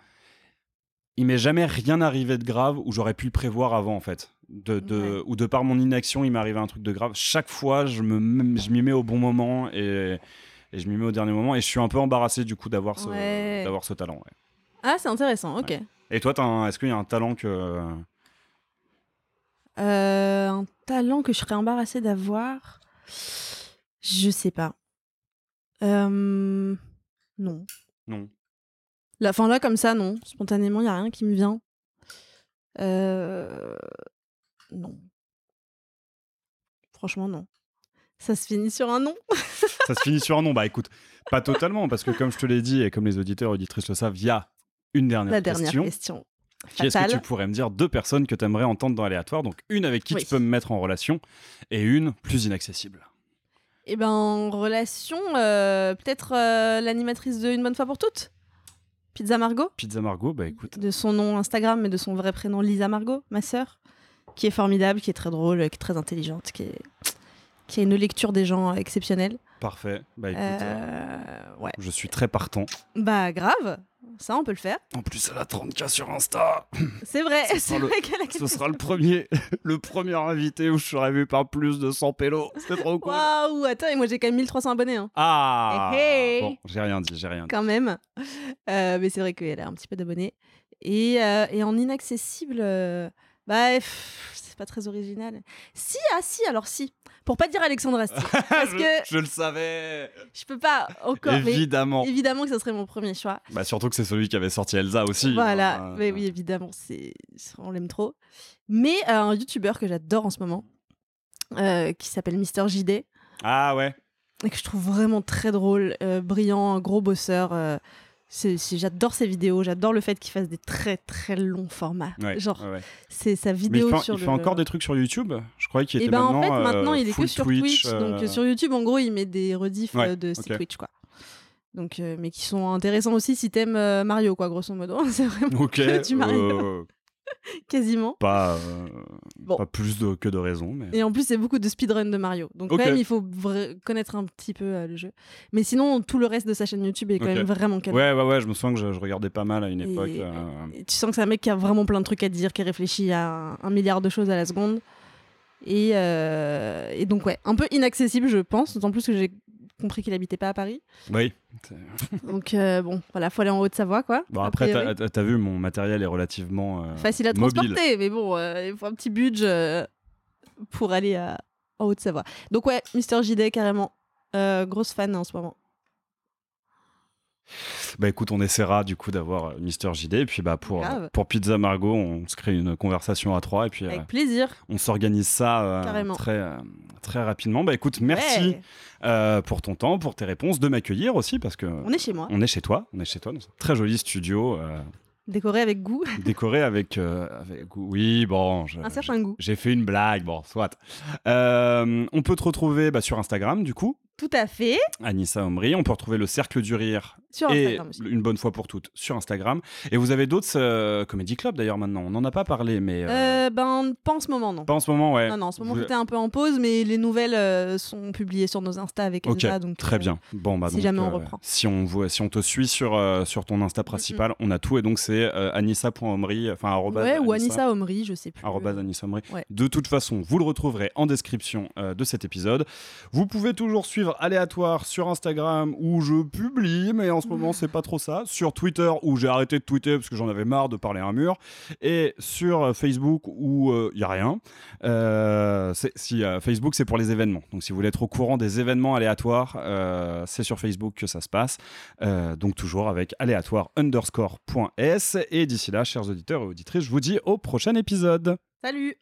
il m'est jamais rien arrivé de grave où j'aurais pu le prévoir avant en fait. De, de-
Ouais.
Ou de par mon inaction, il arrivé un truc de grave. Chaque fois, je me, je m'y mets au bon moment et, et je m'y mets au dernier moment et je suis un peu embarrassé du coup d'avoir ce,
Ouais.
d'avoir ce talent. ouais.
Ah, c'est intéressant. Ok.
Et toi, un- est-ce qu'il y a un talent que
Euh, un talent que je serais embarrassée d'avoir? Je sais pas. Euh, Non.
non
La fin là, comme ça, non. Spontanément, il n'y a rien qui me vient. Euh... Non. Franchement, non. Ça se finit sur un non.
Ça se finit sur un nom. Bah écoute, pas totalement, parce que comme je te l'ai dit et comme les auditeurs et auditrices le savent, il y a une dernière,
La dernière
question.
question.
Qui est-ce que tu pourrais me dire deux personnes que tu aimerais entendre dans Aléatoire Donc une avec qui
Oui.
tu peux me mettre en relation et une plus inaccessible.
Eh ben, en relation, euh, peut-être euh, l'animatrice de Une bonne fois pour toutes Pizza Margot
Pizza Margot, bah écoute.
de son nom Instagram, mais de son vrai prénom Lisa Margot, ma sœur, qui est formidable, qui est très drôle, qui est très intelligente, qui, est... qui a une lecture des gens exceptionnelle.
Parfait. Bah écoute, euh,
Ouais.
je suis très partant.
Bah grave, ça on peut le faire.
En plus, elle a 30K sur Insta. *laughs*
C'est vrai,
Ce
c'est vrai qu'elle a
Ce sera le premier, *laughs* le premier invité où je serai vu par plus de 100 pélos. C'est trop cool.
Waouh, attends, et moi j'ai quand même 1300 abonnés, hein,
Ah
Hey, hey.
Bon, j'ai rien dit, j'ai rien dit.
quand même. Euh, mais c'est vrai qu'elle a un petit peu d'abonnés. Et, euh, et en inaccessible, bah, pff, c'est pas très original. Si, ah si, alors si. Pour pas dire Alexandre Astier. *laughs* Parce
je,
que
je le savais.
je peux pas encore. mais
Évidemment.
évidemment que ça serait mon premier choix.
Bah surtout que c'est celui qui avait sorti Elsa aussi.
Voilà,
hein.
mais oui, évidemment, c'est on l'aime trop. Mais euh, un youtubeur que j'adore en ce moment, euh, qui s'appelle Mister JD,
Ah ouais.
et que je trouve vraiment très drôle, euh, brillant, un gros bosseur. Euh, j'adore ses vidéos, j'adore le fait qu'il fasse des très très longs formats.
ouais
Genre,
ouais,
c'est sa
Mais
vidéo
il fait,
sur
il
le.
fait encore des trucs sur YouTube. Je croyais qu'il
Et
était
ben en
maintenant.
fait,
euh,
maintenant, il est que sur Twitch.
euh,
Donc euh, sur YouTube, en gros, il met des rediffs
Ouais,
euh, de ses
ok.
Twitch, quoi. Donc, euh, mais qui sont intéressants aussi si t'aimes euh, Mario, quoi, grosso modo. *laughs* c'est vraiment
Ok.
que du Mario,
euh, *laughs*
quasiment.
pas, euh,
Bon.
pas plus de, que de raison, mais.
Et en plus, c'est beaucoup de speedrun de Mario. Donc, quand même, il faut connaître un petit peu euh, le jeu. Mais sinon, tout le reste de sa chaîne YouTube est quand même vraiment calme.
Ouais, ouais, ouais, je me souviens que je, je regardais pas mal à une
Et-
époque. euh,
Et tu sens que c'est un mec qui a vraiment plein de trucs à dire, qui réfléchit à un, un milliard de choses à la seconde. Et, et donc, ouais, un peu inaccessible, je pense. D'autant plus que j'ai compris qu'il habitait pas à Paris.
Oui. *laughs*
Donc, euh, bon, voilà, faut aller en Haute-Savoie, quoi.
Bon, après, t'as vu, mon matériel est relativement. euh,
Facile à
mobile.
transporter, mais bon, euh, il faut un petit budget pour aller à- en Haute-Savoie. Donc, ouais, Mister JD, carrément. Grosse fan en ce moment.
Bah écoute, on essaiera du coup d'avoir euh, Mister JD. Et puis bah pour,
Grave.
euh, pour Pizza Margot, on se crée une conversation à trois. Et puis euh,
Avec plaisir.
on s'organise ça euh, très, euh, très rapidement. Bah écoute, merci
Ouais.
euh, pour ton temps, pour tes réponses, de m'accueillir aussi parce que
On est chez moi,
on est chez toi. On est chez toi dans un très joli studio euh,
décoré avec goût, *laughs*
décoré avec, euh, avec. Oui, bon. je-
un certain goût.
J'ai fait une blague, bon, soit. Euh, on peut te retrouver bah, sur Instagram, du coup,
Tout à fait.
Anissa Omri. On peut retrouver le Cercle du Rire
Sur
et une bonne fois pour toutes sur Instagram. Et vous avez d'autres euh, comédie clubs d'ailleurs maintenant. On n'en a pas parlé, mais euh,
Euh, ben, pas en ce moment, non.
pas en ce moment, ouais.
Non, non, en ce moment,
Vous-
est un peu en pause, mais les nouvelles euh, sont publiées sur nos Insta avec
Ok,
Elsa. donc,
très
euh,
bien. Bon, bah,
si
donc,
jamais on reprend.
Si on, voit, si on te suit sur, sur ton Insta principal, on a tout. Et donc, c'est anissa.omri, enfin,
Ouais, ou
Anissa.
Omri, je sais plus.
Anissa Omri.
Ouais.
De toute façon, vous le retrouverez en description de cet épisode. Vous pouvez toujours suivre Aléatoire sur Instagram où je publie, mais en ce moment c'est pas trop ça. Sur Twitter où j'ai arrêté de tweeter parce que j'en avais marre de parler à un mur. Et sur euh, Facebook où il y a rien. Euh, si euh, Facebook c'est pour les événements. Donc si vous voulez être au courant des événements aléatoires, euh, c'est sur Facebook que ça se passe. Euh, donc toujours avec aléatoire underscore point S. Et d'ici là, chers auditeurs et auditrices, je vous dis au prochain épisode.
Salut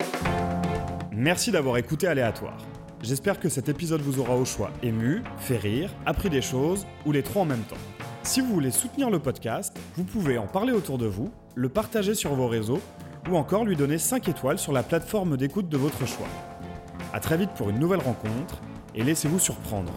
Merci d'avoir écouté Aléatoire. J'espère que cet épisode vous aura au choix ému, fait rire, appris des choses ou les trois en même temps. Si vous voulez soutenir le podcast, vous pouvez en parler autour de vous, le partager sur vos réseaux ou encore lui donner 5 étoiles sur la plateforme d'écoute de votre choix. A très vite pour une nouvelle rencontre et laissez-vous surprendre.